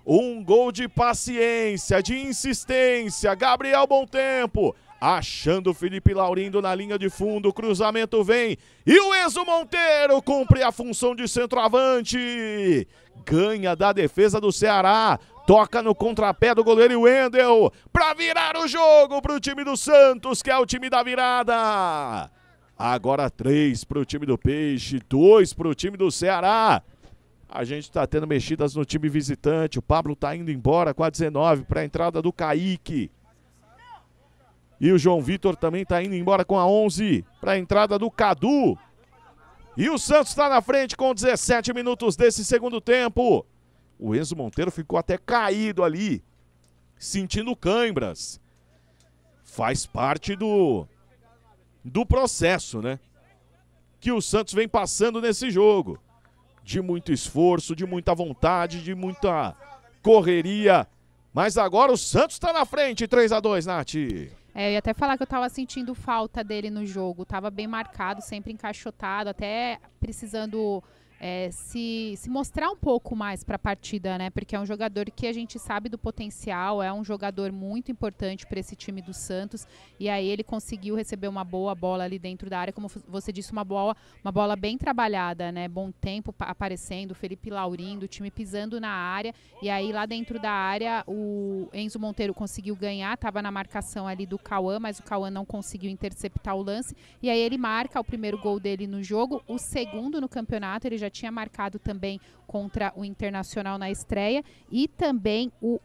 Um gol de paciência, de insistência. Gabriel Bom Tempo achando o Felipe Laurindo na linha de fundo, cruzamento vem e o Enzo Monteiro cumpre a função de centroavante, ganha da defesa do Ceará, toca no contrapé do goleiro Wendel para virar o jogo para o time do Santos, que é o time da virada. Agora três para o time do Peixe, dois para o time do Ceará. A gente está tendo mexidas no time visitante. O Pablo está indo embora com a 19 para a entrada do Kaique. E o João Vitor também está indo embora com a 11 para a entrada do Cadu. E o Santos está na frente com 17 minutos desse segundo tempo. O Enzo Monteiro ficou até caído ali, sentindo cãibras. Faz parte do do processo, né? Que o Santos vem passando nesse jogo. de muito esforço, de muita vontade, de muita correria. Mas agora o Santos está na frente, 3 a 2 Nath. É, eu ia até falar que eu tava sentindo falta dele no jogo. Tava bem marcado, sempre encaixotado, até precisando é, se, se mostrar um pouco mais para a partida, né? Porque é um jogador que a gente sabe do potencial, é um jogador muito importante para esse time do Santos. E aí ele conseguiu receber uma boa bola ali dentro da área, como você disse, uma bola, uma bola bem trabalhada, né? Bom tempo aparecendo, Felipe Laurindo, o time pisando na área. E aí lá dentro da área o Enzo Monteiro conseguiu ganhar, estava na marcação ali do Cauã, mas o Cauã não conseguiu interceptar o lance. E aí ele marca o primeiro gol dele no jogo, o segundo no campeonato, ele já já tinha marcado também contra o Internacional na estreia e também o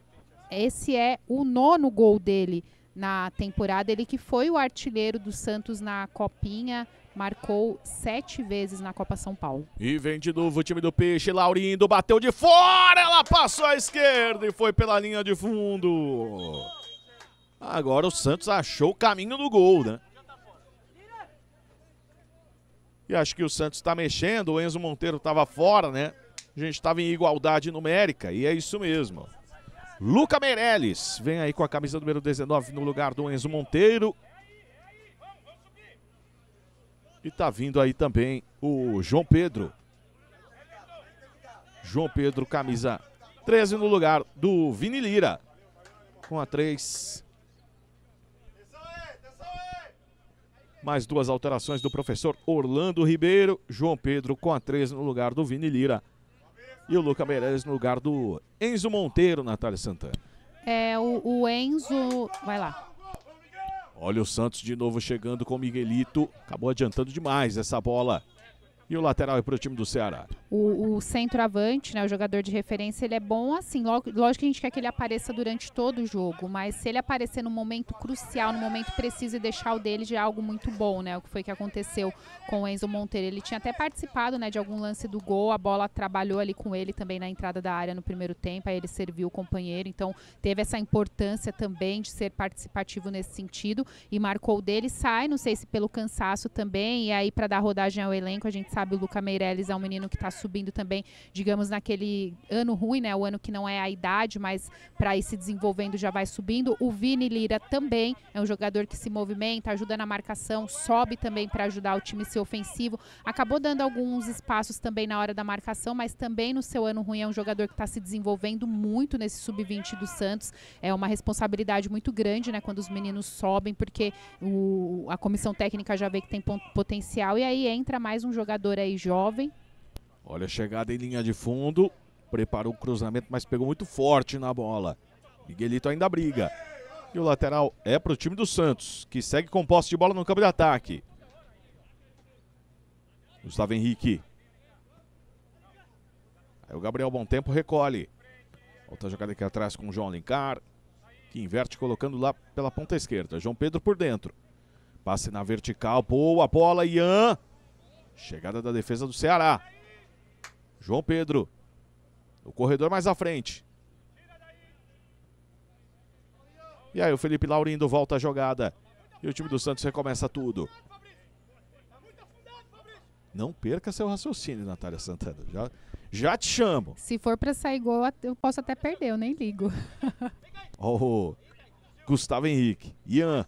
esse é o nono gol dele na temporada, ele que foi o artilheiro do Santos na Copinha, marcou sete vezes na Copa São Paulo. E vem de novo o time do Peixe, Laurindo bateu de fora, ela passou à esquerda e foi pela linha de fundo. Agora o Santos achou o caminho do gol, né? E acho que o Santos está mexendo, o Enzo Monteiro estava fora, né? A gente estava em igualdade numérica e é isso mesmo. Luca Meirelles vem aí com a camisa número 19 no lugar do Enzo Monteiro. E tá vindo aí também o João Pedro. João Pedro, camisa 13 no lugar do Vini Lira. Com a 3. Mais duas alterações do professor Orlando Ribeiro. João Pedro com a 13 no lugar do Vini Lira. E o Luca Meirelles no lugar do Enzo Monteiro, Natália Santana. É, o, o Enzo. Vai lá. Olha o Santos de novo chegando com o Miguelito. Acabou adiantando demais essa bola. E o lateral é para o time do Ceará. O, o centroavante, né, o jogador de referência, ele é bom assim. Lógico, que a gente quer que ele apareça durante todo o jogo, mas se ele aparecer no momento crucial, no momento preciso e deixar o dele, já é algo muito bom, né? O que foi que aconteceu com o Enzo Monteiro. Ele tinha até participado né, de algum lance do gol, a bola trabalhou ali com ele também na entrada da área no primeiro tempo, aí ele serviu o companheiro, então teve essa importância também de ser participativo nesse sentido e marcou o dele, sai, não sei se pelo cansaço também, e aí para dar rodagem ao elenco, a gente sabe o Luca Meirelles é um menino que está subindo também, digamos, naquele ano ruim, né? O ano que não é a idade, mas para ir se desenvolvendo já vai subindo. O Vini Lira também é um jogador que se movimenta, ajuda na marcação, sobe também para ajudar o time ser ofensivo. Acabou dando alguns espaços também na hora da marcação, mas também no seu ano ruim é um jogador que está se desenvolvendo muito nesse sub-20 do Santos. É uma responsabilidade muito grande, né? Quando os meninos sobem, porque o, a comissão técnica já vê que tem potencial e aí entra mais um jogador jogador aí jovem. Olha a chegada em linha de fundo. Preparou o cruzamento, mas pegou muito forte na bola. Miguelito ainda briga. E o lateral é para o time do Santos, que segue com posse de bola no campo de ataque. Gustavo Henrique. Aí o Gabriel Bom Tempo recolhe. Outra jogada aqui atrás com o João Alencar. Que inverte colocando lá pela ponta esquerda. João Pedro por dentro. Passe na vertical. Boa bola, Ian. Chegada da defesa do Ceará. João Pedro. O corredor mais à frente. E aí o Felipe Laurindo volta a jogada. E o time do Santos recomeça tudo. Não perca seu raciocínio, Natália Santana. Já, já te chamo. Se for para sair gol, eu posso até perder, eu nem ligo. oh, Gustavo Henrique. Ian.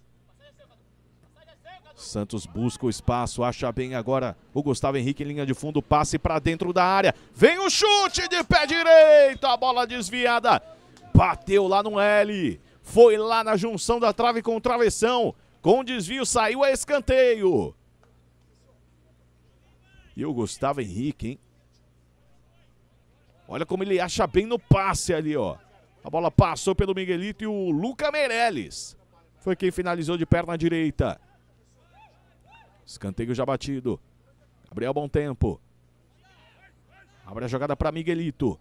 Santos busca o espaço, acha bem agora o Gustavo Henrique em linha de fundo, passe para dentro da área. Vem o chute de pé direito, a bola desviada. Bateu lá no L. Foi lá na junção da trave com o travessão. Com desvio saiu a escanteio. E o Gustavo Henrique, hein? Olha como ele acha bem no passe ali, ó. A bola passou pelo Miguelito e o Luca Meirelles foi quem finalizou de perna direita. Escanteio já batido. Gabriel Bom Tempo. Abre a jogada para Miguelito.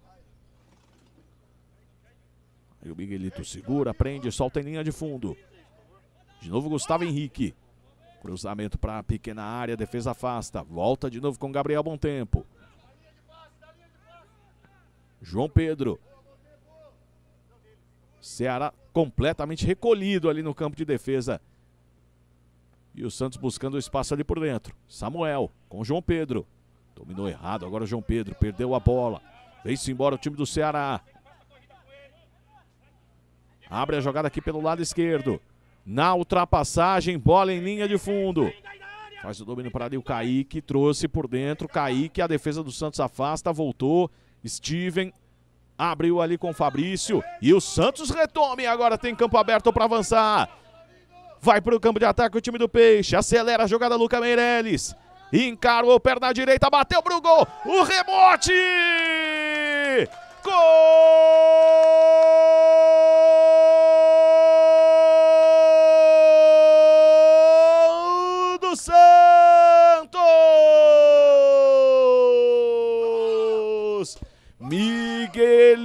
Aí o Miguelito segura, prende, solta em linha de fundo. De novo Gustavo Henrique. Cruzamento para a pequena área, defesa afasta. Volta de novo com Gabriel Bom Tempo. João Pedro. Ceará completamente recolhido ali no campo de defesa e o Santos buscando o espaço ali por dentro. Samuel com João Pedro. Dominou errado, agora João Pedro perdeu a bola. Vem-se embora o time do Ceará. Abre a jogada aqui pelo lado esquerdo. Na ultrapassagem, bola em linha de fundo. Faz o domínio para ali o Kaique, trouxe por dentro. Kaique, a defesa do Santos afasta, voltou. Steven abriu ali com o Fabrício. E o Santos retome. Agora tem campo aberto para avançar. Vai para o campo de ataque o time do Peixe. Acelera a jogada Luca Meirelles. Encarou perna direita, bateu pro gol. O rebote! Gol do Santos! Miguelito,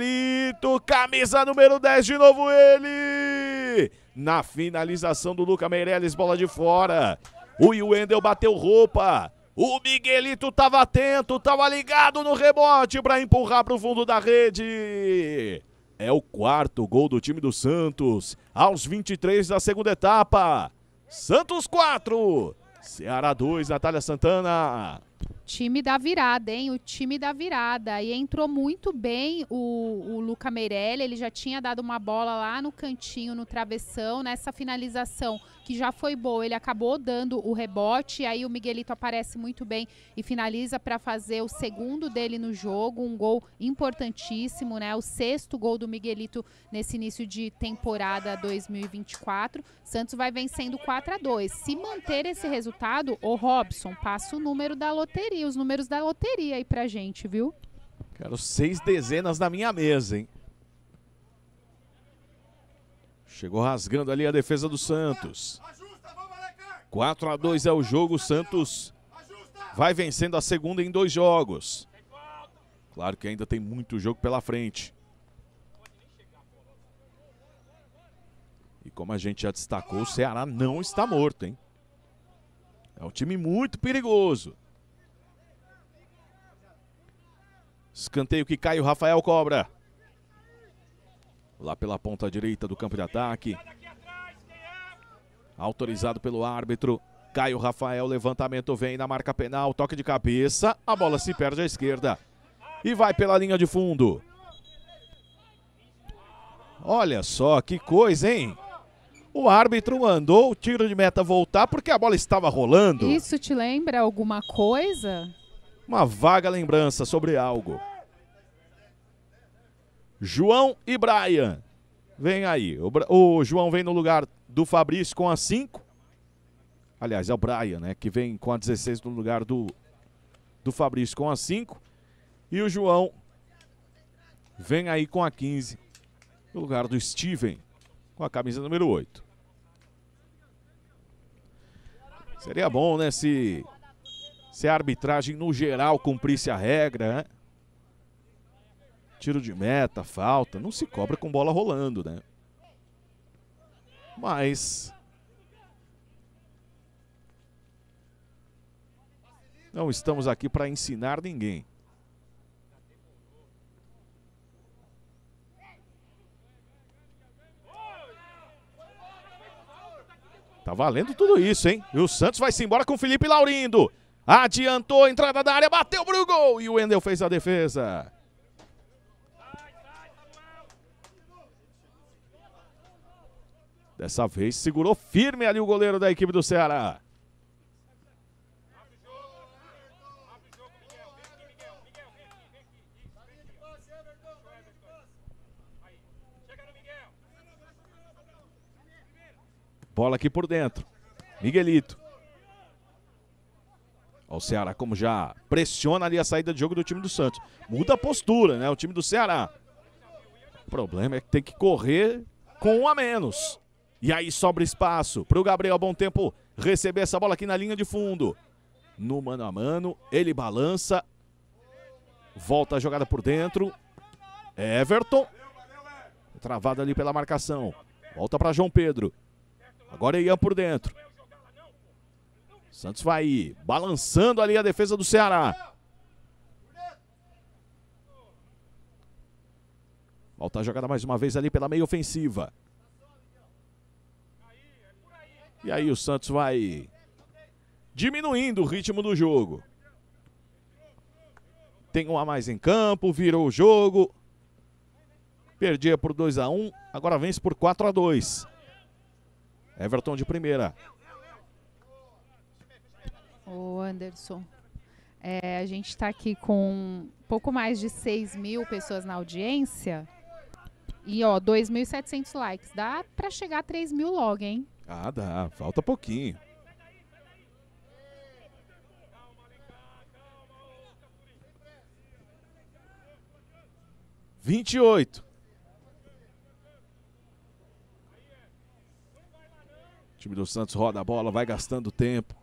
camisa número 10, de novo ele! Na finalização do Luca Meirelles, bola de fora. O Wendel bateu roupa. O Miguelito tava atento, tava ligado no rebote para empurrar para o fundo da rede. É o quarto gol do time do Santos, aos 23 da segunda etapa. Santos 4, Ceará 2, Natália Santana. Time da virada, hein? O time da virada. E entrou muito bem o, o Luca Meirelli. Ele já tinha dado uma bola lá no cantinho, no travessão. Nessa finalização, que já foi boa, ele acabou dando o rebote. Aí o Miguelito aparece muito bem e finaliza para fazer o segundo dele no jogo. Um gol importantíssimo, né? O sexto gol do Miguelito nesse início de temporada 2024. Santos vai vencendo 4 a 2 Se manter esse resultado, o Robson passa o número da loteria, os números da loteria aí pra gente, viu? Quero seis dezenas na minha mesa, hein? Chegou rasgando ali a defesa do Santos. 4 a 2 é o jogo, o Santos vai vencendo a segunda em dois jogos. Claro que ainda tem muito jogo pela frente. E como a gente já destacou, o Ceará não está morto, hein? É um time muito perigoso. Escanteio que cai, o Rafael cobra. Lá pela ponta direita do campo de ataque. Autorizado pelo árbitro. Caio Rafael, levantamento vem na marca penal, toque de cabeça. A bola se perde à esquerda. E vai pela linha de fundo. Olha só que coisa, hein? O árbitro mandou o tiro de meta voltar porque a bola estava rolando. Isso te lembra alguma coisa? Uma vaga lembrança sobre algo. João e Brian. Vem aí. O, o, João vem no lugar do Fabrício com a 5. Aliás, é o Brian, né? Que vem com a 16 no lugar do, do Fabrício com a 5. E o João vem aí com a 15 no lugar do Steven com a camisa número 8. Seria bom, né, se, se a arbitragem no geral cumprisse a regra, né? Tiro de meta, falta, não se cobra com bola rolando, né? Mas não estamos aqui para ensinar ninguém. Tá valendo tudo isso, hein? E o Santos vai se embora com o Felipe Laurindo. Adiantou a entrada da área, bateu pro gol e o Wendel fez a defesa. Dessa vez segurou firme ali o goleiro da equipe do Ceará. Bola aqui por dentro. Miguelito. O Ceará como já pressiona ali a saída de jogo do time do Santos. Muda a postura, né? O time do Ceará. O problema é que tem que correr com um a menos. E aí sobra espaço para o Gabriel Bom Tempo receber essa bola aqui na linha de fundo. No mano a mano, ele balança. Volta a jogada por dentro. Everton. Travado ali pela marcação. Volta para João Pedro. Agora é Ian por dentro. Santos vai balançando ali a defesa do Ceará. Volta a jogada mais uma vez ali pela meia ofensiva. E aí o Santos vai diminuindo o ritmo do jogo. tem um a mais em campo, virou o jogo. Perdia por 2 a 1 agora vence por 4 a 2 Everton de primeira. Ô Anderson, é, a gente está aqui com pouco mais de 6 mil pessoas na audiência. E ó, 2.700 likes. Dá para chegar a 3 mil logo, hein? Ah, dá. Falta pouquinho. Vinte e oito. O time do Santos roda a bola, vai gastando tempo.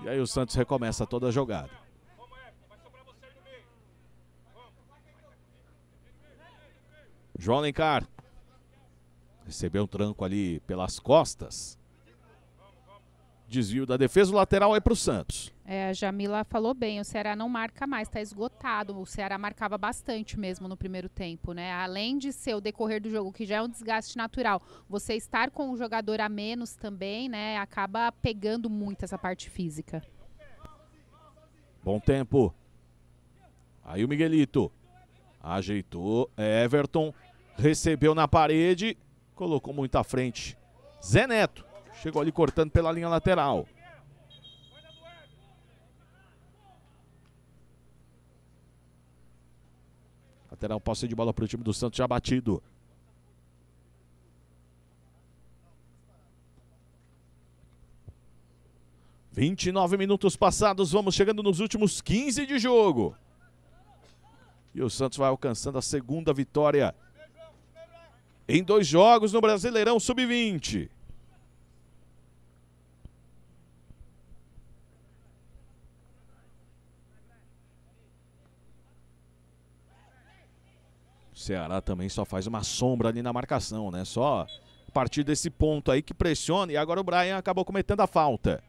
E aí o Santos recomeça toda a jogada. João Alencar. Recebeu um tranco ali pelas costas. Desvio da defesa, o lateral é para o Santos. É, a Jamila falou bem, o Ceará não marca mais, está esgotado. O Ceará marcava bastante mesmo no primeiro tempo, né? Além de ser o decorrer do jogo, que já é um desgaste natural, você estar com o jogador a menos também, né? Acaba pegando muito essa parte física. Bom tempo. Aí o Miguelito. Ajeitou. Everton. Recebeu na parede. Colocou muito à frente. Zé Neto. Chegou ali cortando pela linha lateral. Lateral posse de bola para o time do Santos já batido. Vinte e nove minutos passados, vamos chegando nos últimos 15 de jogo. E o Santos vai alcançando a segunda vitória em dois jogos no Brasileirão Sub-20. Ceará também só faz uma sombra ali na marcação, né? Só a partir desse ponto aí que pressiona e agora o Brian acabou cometendo a falta.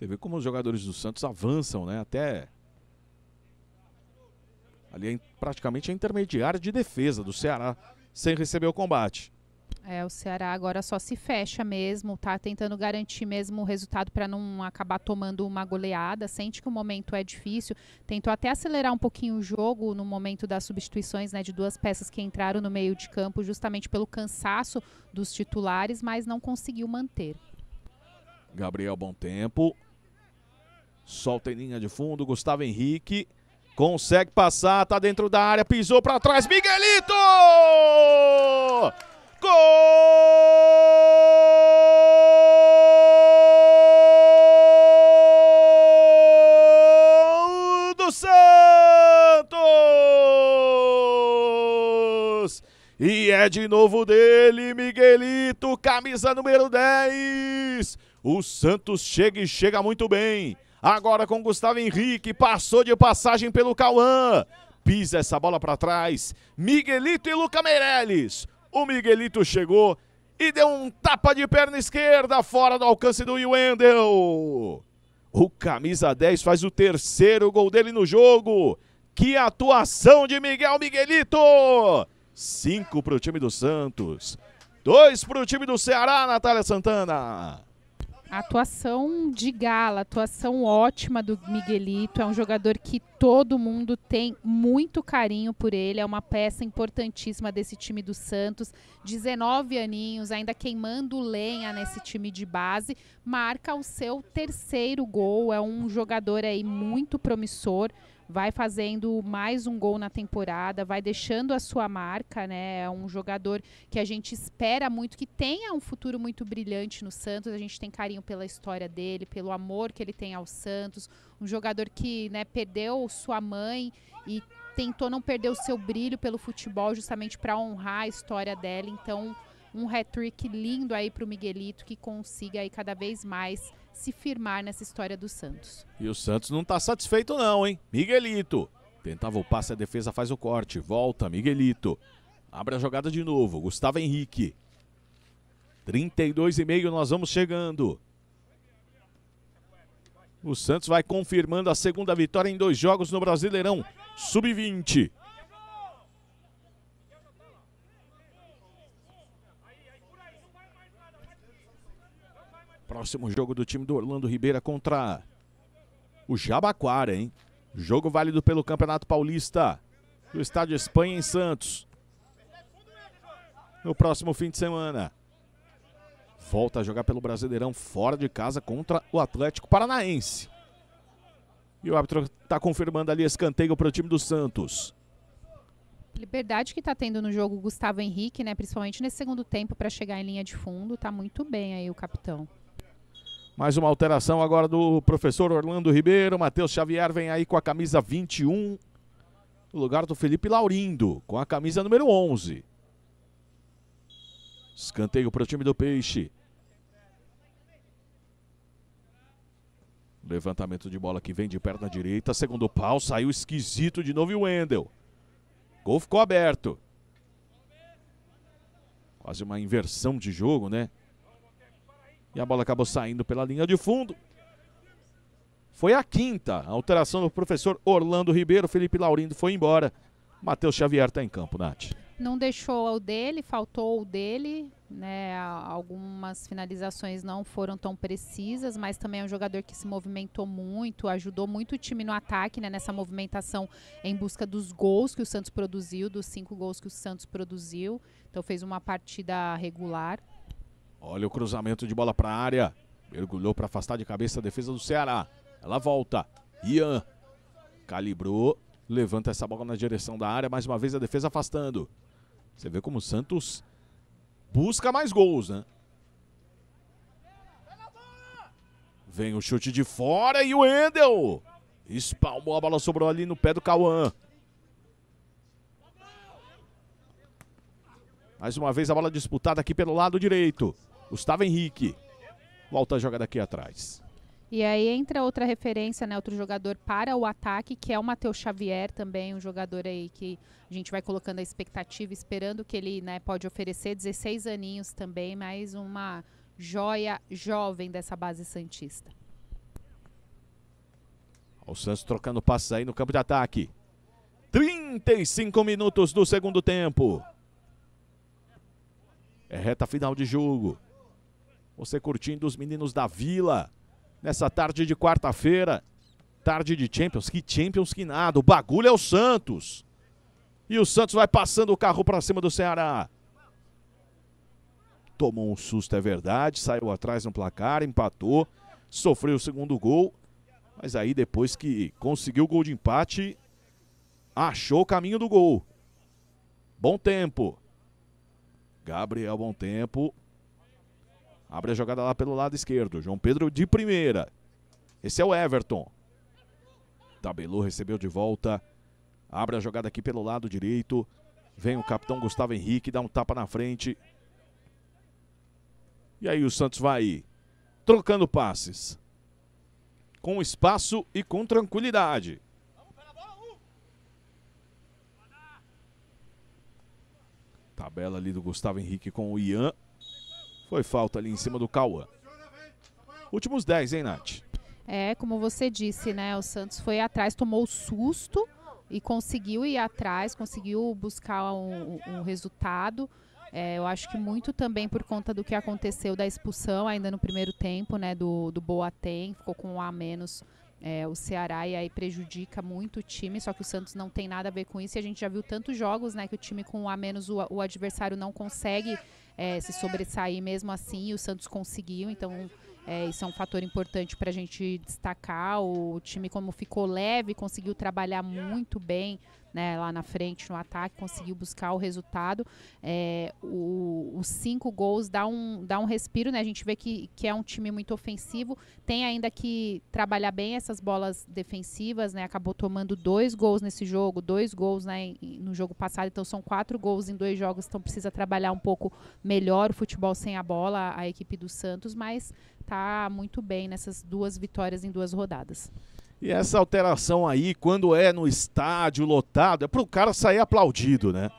Você vê como os jogadores do Santos avançam, né? Até ali é praticamente a intermediária de defesa do Ceará sem receber o combate. É, o Ceará agora só se fecha mesmo, tá tentando garantir mesmo o resultado para não acabar tomando uma goleada. Sente que o momento é difícil. Tentou até acelerar um pouquinho o jogo no momento das substituições, né, de duas peças que entraram no meio de campo, justamente pelo cansaço dos titulares, mas não conseguiu manter. Gabriel Bom Tempo. Solta em linha de fundo, Gustavo Henrique. Consegue passar, tá dentro da área, pisou para trás, Miguelito! Gol do Santos! E é de novo dele, Miguelito, camisa número 10. O Santos chega e chega muito bem. Agora com Gustavo Henrique, passou de passagem pelo Cauã. Pisa essa bola para trás. Miguelito e Luca Meirelles. O Miguelito chegou e deu um tapa de perna esquerda fora do alcance do Wendel. O camisa 10 faz o terceiro gol dele no jogo. Que atuação de Miguel Miguelito! Cinco para o time do Santos. Dois para o time do Ceará, Natália Santana. Atuação de gala, atuação ótima do Miguelito. É um jogador que todo mundo tem muito carinho por ele. É uma peça importantíssima desse time do Santos. 19 aninhos, ainda queimando lenha nesse time de base. Marca o seu terceiro gol. É um jogador aí muito promissor vai fazendo mais um gol na temporada, vai deixando a sua marca, né? É um jogador que a gente espera muito que tenha um futuro muito brilhante no Santos. A gente tem carinho pela história dele, pelo amor que ele tem ao Santos. Um jogador que, né, perdeu sua mãe e tentou não perder o seu brilho pelo futebol justamente para honrar a história dela. Então, um hat-trick lindo aí para o Miguelito que consiga aí cada vez mais se firmar nessa história do Santos. E o Santos não está satisfeito não, hein? Miguelito. Tentava o passe, a defesa faz o corte. Volta, Miguelito. Abre a jogada de novo. Gustavo Henrique. 32 e meio, nós vamos chegando. O Santos vai confirmando a segunda vitória em dois jogos no Brasileirão Sub-20. Próximo jogo do time do Orlando Ribeira contra o Jabaquara, hein? Jogo válido pelo Campeonato Paulista do Estádio Espanha em Santos. No próximo fim de semana. Volta a jogar pelo Brasileirão fora de casa contra o Atlético Paranaense. E o árbitro está confirmando ali escanteio para o time do Santos. Liberdade que está tendo no jogo Gustavo Henrique, né? Principalmente nesse segundo tempo para chegar em linha de fundo. Tá muito bem aí o capitão. Mais uma alteração agora do professor Orlando Ribeiro. Matheus Xavier vem aí com a camisa 21. No lugar do Felipe Laurindo, com a camisa número 11. Escanteio para o time do Peixe. Levantamento de bola que vem de perna direita. Segundo pau, saiu esquisito de novo e o Wendel. Gol ficou aberto. Quase uma inversão de jogo, né? E a bola acabou saindo pela linha de fundo. Foi a quinta a alteração do professor Orlando Ribeiro. Felipe Laurindo foi embora. Matheus Xavier está em campo, Nath. Não deixou o dele, faltou o dele. Né, algumas finalizações não foram tão precisas, mas também é um jogador que se movimentou muito, ajudou muito o time no ataque, né, nessa movimentação em busca dos gols que o Santos produziu, dos cinco gols que o Santos produziu. Então fez uma partida regular. Olha o cruzamento de bola para a área. Mergulhou para afastar de cabeça a defesa do Ceará. Ela volta. Ian calibrou. Levanta essa bola na direção da área. Mais uma vez a defesa afastando. Você vê como o Santos busca mais gols, né? Vem o chute de fora e o Endel. Espalmou a bola, sobrou ali no pé do Cauã. Mais uma vez a bola disputada aqui pelo lado direito. Gustavo Henrique. Volta a jogada aqui atrás. E aí entra outra referência, né, outro jogador para o ataque, que é o Matheus Xavier também, um jogador aí que a gente vai colocando a expectativa, esperando que ele, né, pode oferecer 16 aninhos também, mais uma joia jovem dessa base santista. O Santos trocando passes aí no campo de ataque. 35 minutos do segundo tempo. É reta final de jogo. Você curtindo os meninos da Vila nessa tarde de quarta-feira. Tarde de Champions. Que Champions que nada. O bagulho é o Santos. E o Santos vai passando o carro para cima do Ceará. Tomou um susto, é verdade. Saiu atrás no placar, empatou. Sofreu o segundo gol. Mas aí, depois que conseguiu o gol de empate, achou o caminho do gol. Bom tempo. Gabriel, bom tempo. Abre a jogada lá pelo lado esquerdo. João Pedro de primeira. Esse é o Everton. Tabelou, recebeu de volta. Abre a jogada aqui pelo lado direito. Vem o capitão Gustavo Henrique, dá um tapa na frente. E aí o Santos vai trocando passes. Com espaço e com tranquilidade. Tabela ali do Gustavo Henrique com o Ian. Foi falta ali em cima do Cauã. Últimos 10, hein, Nath? É, como você disse, né? O Santos foi atrás, tomou susto e conseguiu ir atrás, conseguiu buscar um, um resultado. É, eu acho que muito também por conta do que aconteceu da expulsão ainda no primeiro tempo, né? Do, do Boateng, ficou com um a menos é, o Ceará e aí prejudica muito o time, só que o Santos não tem nada a ver com isso e a gente já viu tantos jogos, né, que o time com um a menos o, o adversário não consegue é, se sobressair mesmo assim o Santos conseguiu, então é, isso é um fator importante para a gente destacar. O time, como ficou leve, conseguiu trabalhar muito bem né, lá na frente no ataque, conseguiu buscar o resultado. É, o, os cinco gols dá um, dá um respiro, né? A gente vê que, que é um time muito ofensivo. Tem ainda que trabalhar bem essas bolas defensivas, né? Acabou tomando dois gols nesse jogo, dois gols né, no jogo passado, então são quatro gols em dois jogos, então precisa trabalhar um pouco melhor o futebol sem a bola, a equipe do Santos, mas tá muito bem nessas duas vitórias em duas rodadas. E essa alteração aí, quando é no estádio lotado, é pro cara sair aplaudido, né?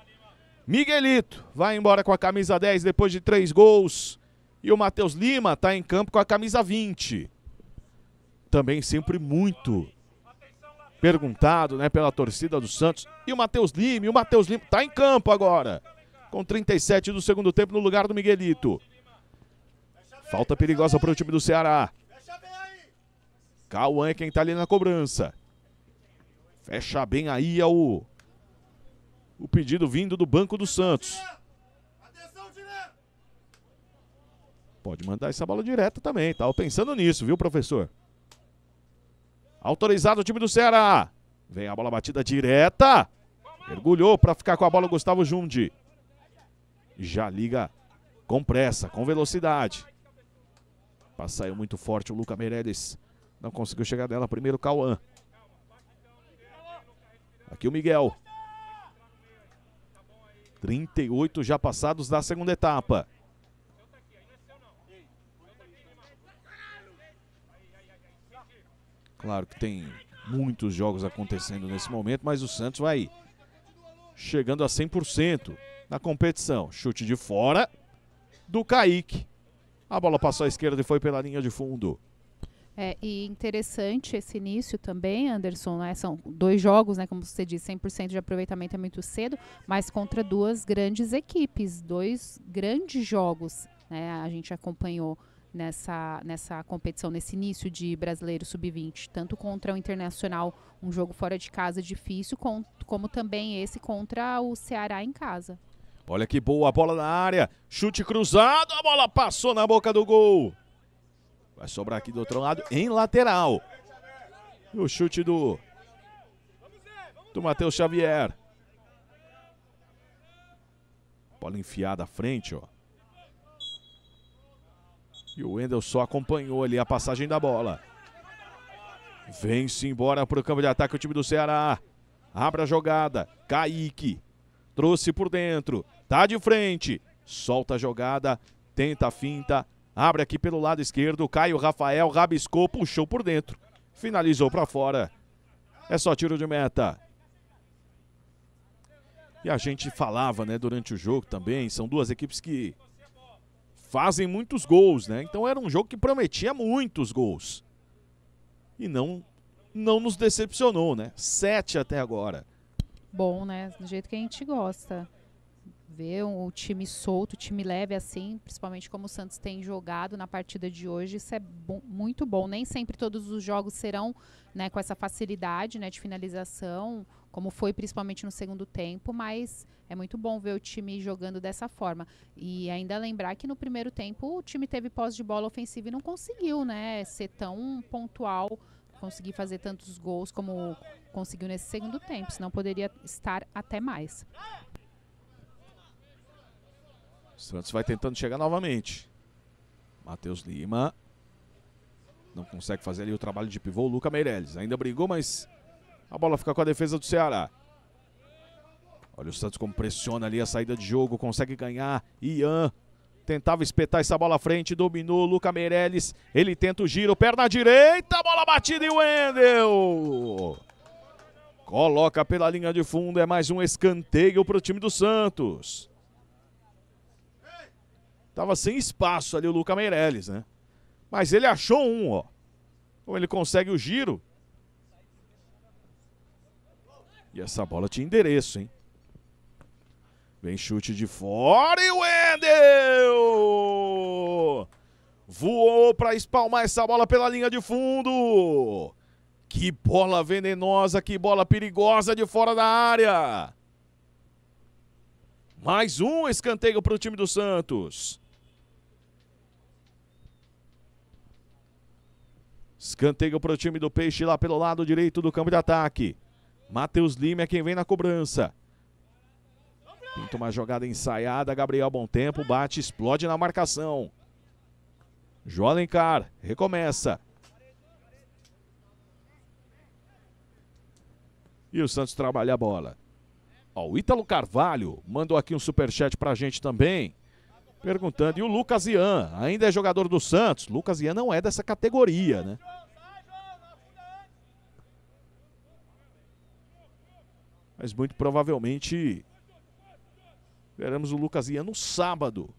Miguelito vai embora com a camisa 10 depois de três gols. E o Matheus Lima tá em campo com a camisa 20. também sempre muito perguntado, né, pela torcida do Santos. E o Matheus Lima, e o Matheus Lima tá em campo agora, com 37 do segundo tempo no lugar do Miguelito. Falta perigosa para o time do Ceará. Cauã é quem tá ali na cobrança. Fecha bem aí é o, o pedido vindo do Banco do Santos. Pode mandar essa bola direta também. Tava pensando nisso, viu, professor? Autorizado o time do Ceará. Vem a bola batida direta. Mergulhou para ficar com a bola o Gustavo Jundi. Já liga com pressa, com velocidade. Saiu muito forte o Luca Meirelles. Não conseguiu chegar dela. Primeiro Cauã. Aqui o Miguel. 38 já passados da segunda etapa. Claro que tem muitos jogos acontecendo nesse momento, mas o Santos vai chegando a 100% na competição. Chute de fora do Kaique. A bola passou à esquerda e foi pela linha de fundo. É, e interessante esse início também, Anderson, né? São dois jogos, né? Como você disse, 100% de aproveitamento é muito cedo, mas contra duas grandes equipes, dois grandes jogos, né? A gente acompanhou nessa, nessa competição, nesse início de Brasileiro Sub-20, tanto contra o Internacional, um jogo fora de casa difícil, com, como também esse contra o Ceará em casa. Olha que boa a bola na área, chute cruzado, a bola passou na boca do gol. Vai sobrar aqui do outro lado em lateral. O chute do do Matheus Xavier. Bola enfiada à frente, ó. E o Wendel só acompanhou ali a passagem da bola. Vem-se embora para o campo de ataque o time do Ceará. Abre a jogada. Kaique. Trouxe por dentro. Tá de frente. Solta a jogada. Tenta a finta. Abre aqui pelo lado esquerdo. Caio Rafael rabiscou. Puxou por dentro. Finalizou para fora. É só tiro de meta. E a gente falava, né, durante o jogo também. São duas equipes que fazem muitos gols, né? Então era um jogo que prometia muitos gols. E não não nos decepcionou, né? Sete até agora. Bom, né? Do jeito que a gente gosta. Ver o time solto, o time leve assim, principalmente como o Santos tem jogado na partida de hoje, isso é muito bom. Nem sempre todos os jogos serão né, com essa facilidade né, de finalização, como foi principalmente no segundo tempo, mas é muito bom ver o time jogando dessa forma. E ainda lembrar que no primeiro tempo o time teve posse de bola ofensiva e não conseguiu né, ser tão pontual, conseguir fazer tantos gols como conseguiu nesse segundo tempo, senão poderia estar até mais. Santos vai tentando chegar novamente. Matheus Lima. Não consegue fazer ali o trabalho de pivô. Luca Meirelles ainda brigou, mas a bola fica com a defesa do Ceará. Olha o Santos como pressiona ali a saída de jogo. Consegue ganhar. Ian tentava espetar essa bola à frente. Dominou. Luca Meirelles. Ele tenta o giro. Perna direita. Bola batida e o Wendel. Coloca pela linha de fundo. É mais um escanteio para o time do Santos. Tava sem espaço ali o Luca Meirelles, né? Mas ele achou um, ó. Ou ele consegue o giro. E essa bola tinha endereço, hein? Vem chute de fora e o Wendel! Voou para espalmar essa bola pela linha de fundo. Que bola venenosa, que bola perigosa de fora da área. Mais um escanteio para o time do Santos. Escanteio para o time do Peixe lá pelo lado direito do campo de ataque. Matheus Lima é quem vem na cobrança. Pinta uma jogada ensaiada. Gabriel Bom Tempo bate, explode na marcação. João Alencar recomeça. E o Santos trabalha a bola. Ó, o Ítalo Carvalho mandou aqui um superchat pra gente também. Perguntando, e o Lucas Ian, ainda é jogador do Santos? Lucas Ian não é dessa categoria, né? Mas muito provavelmente veremos o Lucas Ian no sábado.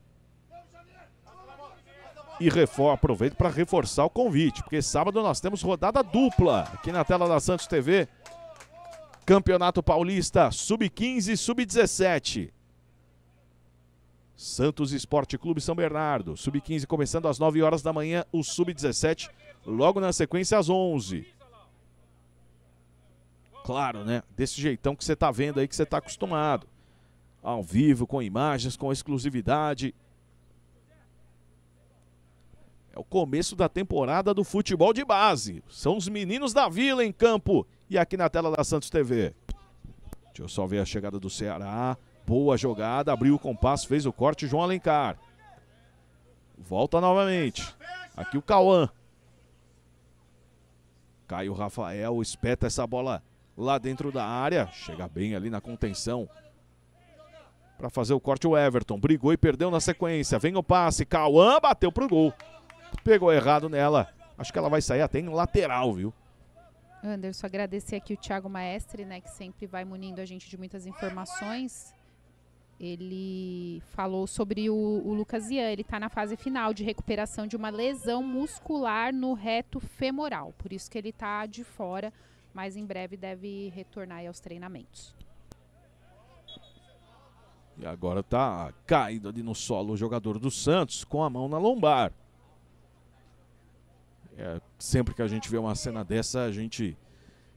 E refor aproveito para reforçar o convite, porque sábado nós temos rodada dupla aqui na tela da Santos TV. Campeonato Paulista Sub-15 Sub-17. Santos Esporte Clube São Bernardo. Sub-15 começando às 9 horas da manhã. O Sub-17 logo na sequência às 11. Claro, né? Desse jeitão que você tá vendo aí, que você tá acostumado. Ao vivo, com imagens, com exclusividade. É o começo da temporada do futebol de base. São os meninos da vila em campo. E aqui na tela da Santos TV. Deixa eu só ver a chegada do Ceará. Boa jogada, abriu o compasso, fez o corte, João Alencar. Volta novamente. Aqui o Cauã. Caio Rafael, espeta essa bola lá dentro da área. Chega bem ali na contenção. Para fazer o corte o Everton. Brigou e perdeu na sequência. Vem o passe. Cauã bateu pro gol. Pegou errado nela. Acho que ela vai sair até em lateral, viu? Anderson, agradecer aqui o Thiago Maestre, né, que sempre vai munindo a gente de muitas informações. Ele falou sobre o, o Lucas Ian, ele está na fase final de recuperação de uma lesão muscular no reto femoral. Por isso que ele está de fora, mas em breve deve retornar aos treinamentos. E agora tá caído ali no solo o jogador do Santos com a mão na lombar. É, sempre que a gente vê uma cena dessa, a gente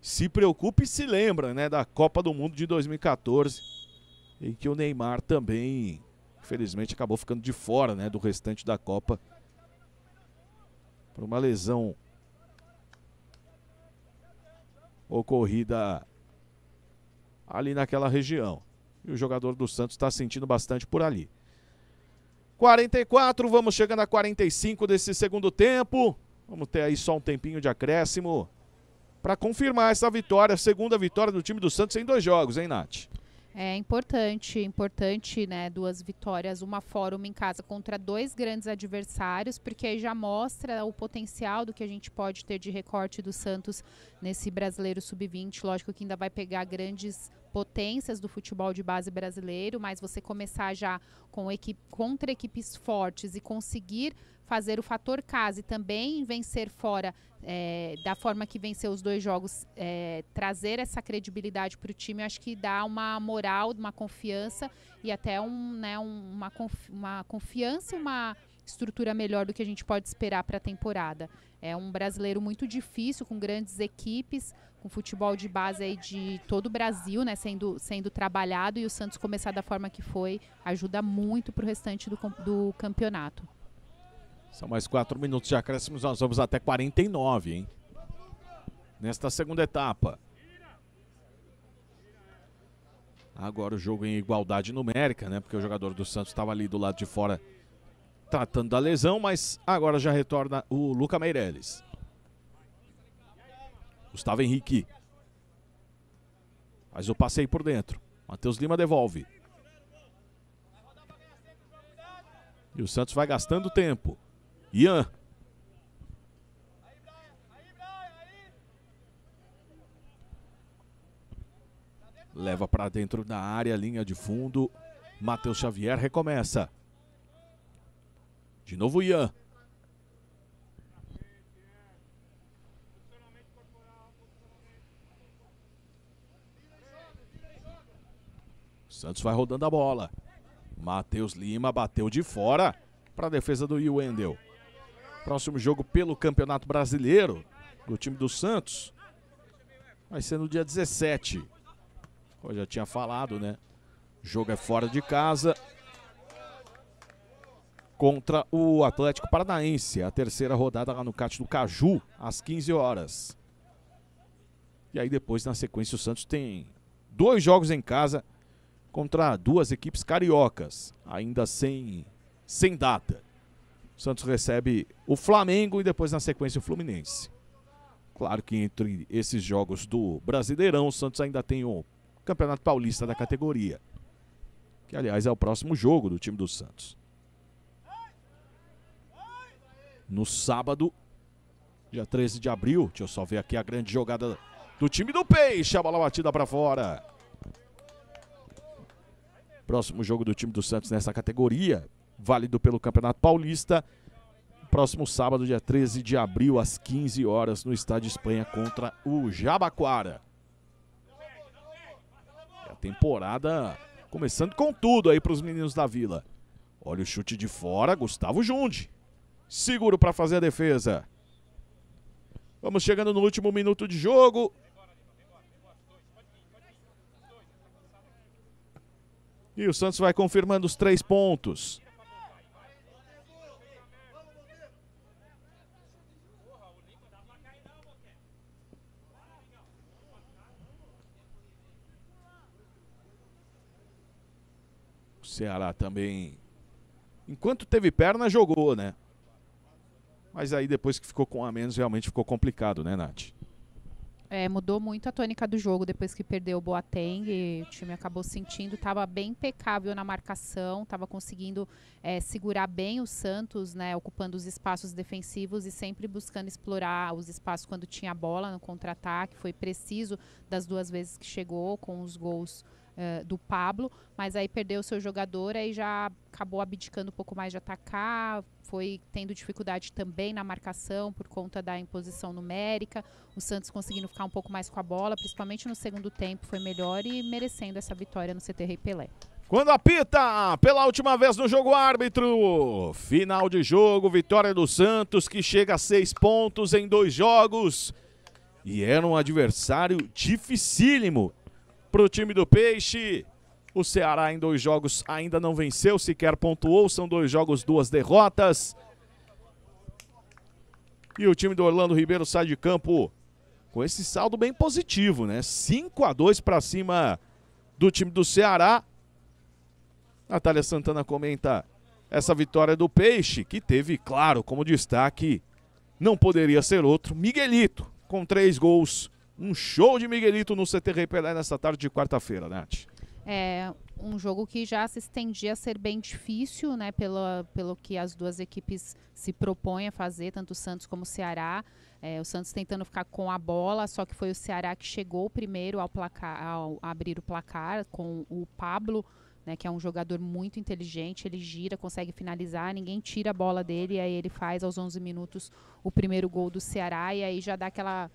se preocupa e se lembra, né, da Copa do Mundo de 2014, em que o Neymar também, infelizmente, acabou ficando de fora, né, do restante da Copa por uma lesão ocorrida ali naquela região. E o jogador do Santos está sentindo bastante por ali. 44, vamos chegando a 45 desse segundo tempo. Vamos ter aí só um tempinho de acréscimo para confirmar essa vitória, segunda vitória do time do Santos em dois jogos, hein, Nath? É importante, importante, né? Duas vitórias, uma fora, uma em casa, contra dois grandes adversários, porque aí já mostra o potencial do que a gente pode ter de recorte do Santos nesse brasileiro sub-20. Lógico que ainda vai pegar grandes potências do futebol de base brasileiro, mas você começar já com equipe, contra equipes fortes e conseguir fazer o fator casa e também vencer fora é, da forma que venceu os dois jogos, é, trazer essa credibilidade para o time, acho que dá uma moral, uma confiança e até um, né, um, uma, confi uma confiança uma estrutura melhor do que a gente pode esperar para a temporada. É um brasileiro muito difícil, com grandes equipes, com futebol de base aí de todo o Brasil, né, sendo, sendo trabalhado, e o Santos começar da forma que foi ajuda muito para o restante do, do campeonato. São mais quatro minutos de acréscimos, nós vamos até 49, hein? Nesta segunda etapa. Agora o jogo em igualdade numérica, né? Porque o jogador do Santos estava ali do lado de fora tratando da lesão, mas agora já retorna o Luca Meirelles. Gustavo Henrique. Faz o passeio por dentro. Matheus Lima devolve. E o Santos vai gastando tempo. Ian. Leva para dentro da área, linha de fundo. Matheus Xavier recomeça. De novo Ian. Santos vai rodando a bola. Matheus Lima bateu de fora para a defesa do Wendel. Próximo jogo pelo Campeonato Brasileiro do time do Santos vai ser no dia 17. Eu já tinha falado, né? O jogo é fora de casa contra o Atlético Paranaense. A terceira rodada lá no CAT do Caju, às 15 horas. E aí depois, na sequência, o Santos tem dois jogos em casa contra duas equipes cariocas, ainda sem, sem data. O Santos recebe o Flamengo e depois na sequência o Fluminense. Claro que entre esses jogos do Brasileirão, o Santos ainda tem o Campeonato Paulista da categoria. Que aliás é o próximo jogo do time do Santos. No sábado, dia 13 de abril, deixa eu só ver aqui a grande jogada do time do Peixe, a bola batida para fora. Próximo jogo do time do Santos nessa categoria válido pelo Campeonato Paulista. próximo sábado, dia 13 de abril, às 15 horas, no Estádio Espanha contra o Jabaquara. A temporada começando com tudo aí para os meninos da Vila. Olha o chute de fora, Gustavo Jundi. Seguro para fazer a defesa. Vamos chegando no último minuto de jogo. E o Santos vai confirmando os três pontos. O Ceará também. Enquanto teve perna, jogou, né? Mas aí depois que ficou com a menos, realmente ficou complicado, né, Nath? É, mudou muito a tônica do jogo depois que perdeu o Boateng. O time acabou sentindo, estava bem impecável na marcação, estava conseguindo é, segurar bem o Santos, né, ocupando os espaços defensivos e sempre buscando explorar os espaços quando tinha bola no contra-ataque. Foi preciso das duas vezes que chegou com os gols Uh, do Pablo, mas aí perdeu o seu jogador, aí já acabou abdicando um pouco mais de atacar, foi tendo dificuldade também na marcação por conta da imposição numérica. O Santos conseguindo ficar um pouco mais com a bola, principalmente no segundo tempo, foi melhor e merecendo essa vitória no CT Rei Pelé. Quando apita pela última vez no jogo árbitro, final de jogo, vitória do Santos que chega a seis pontos em dois jogos e era um adversário dificílimo para o time do Peixe. O Ceará em dois jogos ainda não venceu, sequer pontuou. São dois jogos, duas derrotas. E o time do Orlando Ribeiro sai de campo com esse saldo bem positivo, né? 5 a 2 para cima do time do Ceará. Natália Santana comenta essa vitória do Peixe, que teve, claro, como destaque, não poderia ser outro, Miguelito, com três gols um show de Miguelito no CT Pelé nessa tarde de quarta-feira, Nath. É um jogo que já se estendia a ser bem difícil, né, pelo, pelo que as duas equipes se propõem a fazer, tanto o Santos como o Ceará. É, o Santos tentando ficar com a bola, só que foi o Ceará que chegou primeiro ao, placar, ao abrir o placar com o Pablo, né, que é um jogador muito inteligente, ele gira, consegue finalizar, ninguém tira a bola dele, e aí ele faz aos 11 minutos o primeiro gol do Ceará, e aí já dá aquela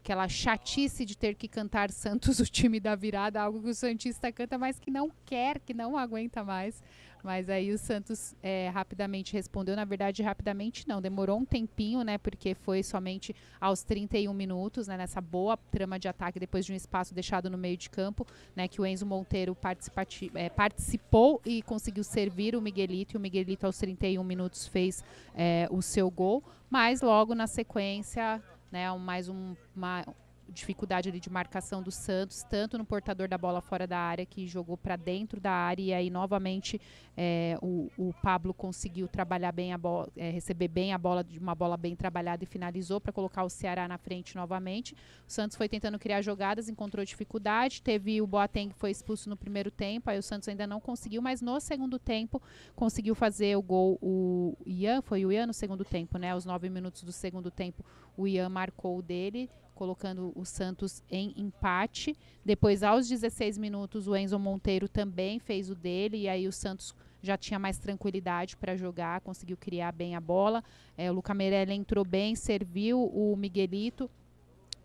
aquela chatice de ter que cantar Santos, o time da virada, algo que o Santista canta, mas que não quer, que não aguenta mais. Mas aí o Santos é, rapidamente respondeu, na verdade, rapidamente não, demorou um tempinho, né? Porque foi somente aos 31 minutos, né? Nessa boa trama de ataque, depois de um espaço deixado no meio de campo, né? Que o Enzo Monteiro é, participou e conseguiu servir o Miguelito, e o Miguelito aos 31 minutos fez é, o seu gol, mas logo na sequência né, mais um, uma dificuldade ali de marcação do Santos, tanto no portador da bola fora da área, que jogou para dentro da área, e aí novamente é, o, o, Pablo conseguiu trabalhar bem a bola, é, receber bem a bola, de uma bola bem trabalhada e finalizou para colocar o Ceará na frente novamente. O Santos foi tentando criar jogadas, encontrou dificuldade, teve o Boateng que foi expulso no primeiro tempo, aí o Santos ainda não conseguiu, mas no segundo tempo conseguiu fazer o gol, o Ian, foi o Ian no segundo tempo, né, aos nove minutos do segundo tempo, o Ian marcou o dele, colocando o Santos em empate. Depois, aos 16 minutos, o Enzo Monteiro também fez o dele, e aí o Santos já tinha mais tranquilidade para jogar, conseguiu criar bem a bola. É, o Luca Merelli entrou bem, serviu o Miguelito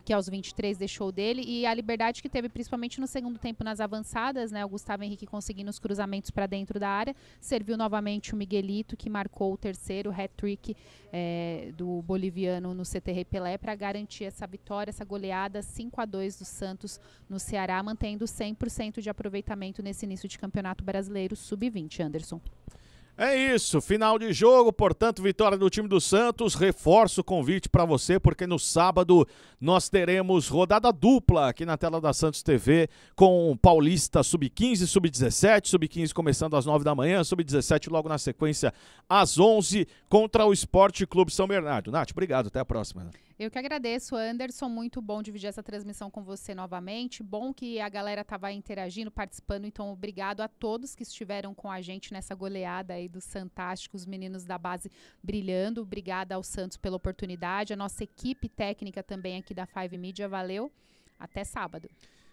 que aos 23 deixou dele, e a liberdade que teve, principalmente no segundo tempo nas avançadas, né? O Gustavo Henrique conseguindo os cruzamentos para dentro da área, serviu novamente o Miguelito, que marcou o terceiro hat-trick é, do boliviano no CTR Pelé para garantir essa vitória, essa goleada 5 a 2 do Santos no Ceará, mantendo 100% de aproveitamento nesse início de campeonato brasileiro sub-20, Anderson. É isso, final de jogo, portanto, vitória do time do Santos. Reforço o convite para você, porque no sábado nós teremos rodada dupla aqui na tela da Santos TV com Paulista Sub-15, Sub-17, Sub-15 começando às 9 da manhã, Sub-17 logo na sequência às 11 contra o Esporte Clube São Bernardo. Nath, obrigado, até a próxima. Eu que agradeço, Anderson. Muito bom dividir essa transmissão com você novamente. Bom que a galera estava interagindo, participando. Então, obrigado a todos que estiveram com a gente nessa goleada aí dos Fantásticos, meninos da base brilhando. Obrigada ao Santos pela oportunidade. A nossa equipe técnica também aqui da Five Media. Valeu. Até sábado.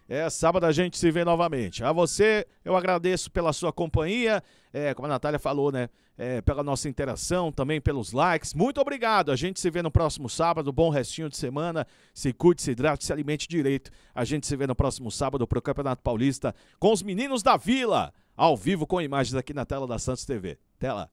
É, sábado a gente se vê novamente. A você, eu agradeço pela sua companhia, é, como a Natália falou, né? É, pela nossa interação, também pelos likes. Muito obrigado. A gente se vê no próximo sábado. Bom restinho de semana. Se cuide, se hidrate, se alimente direito. A gente se vê no próximo sábado pro Campeonato Paulista com os meninos da Vila, ao vivo com imagens aqui na tela da Santos TV. Lá.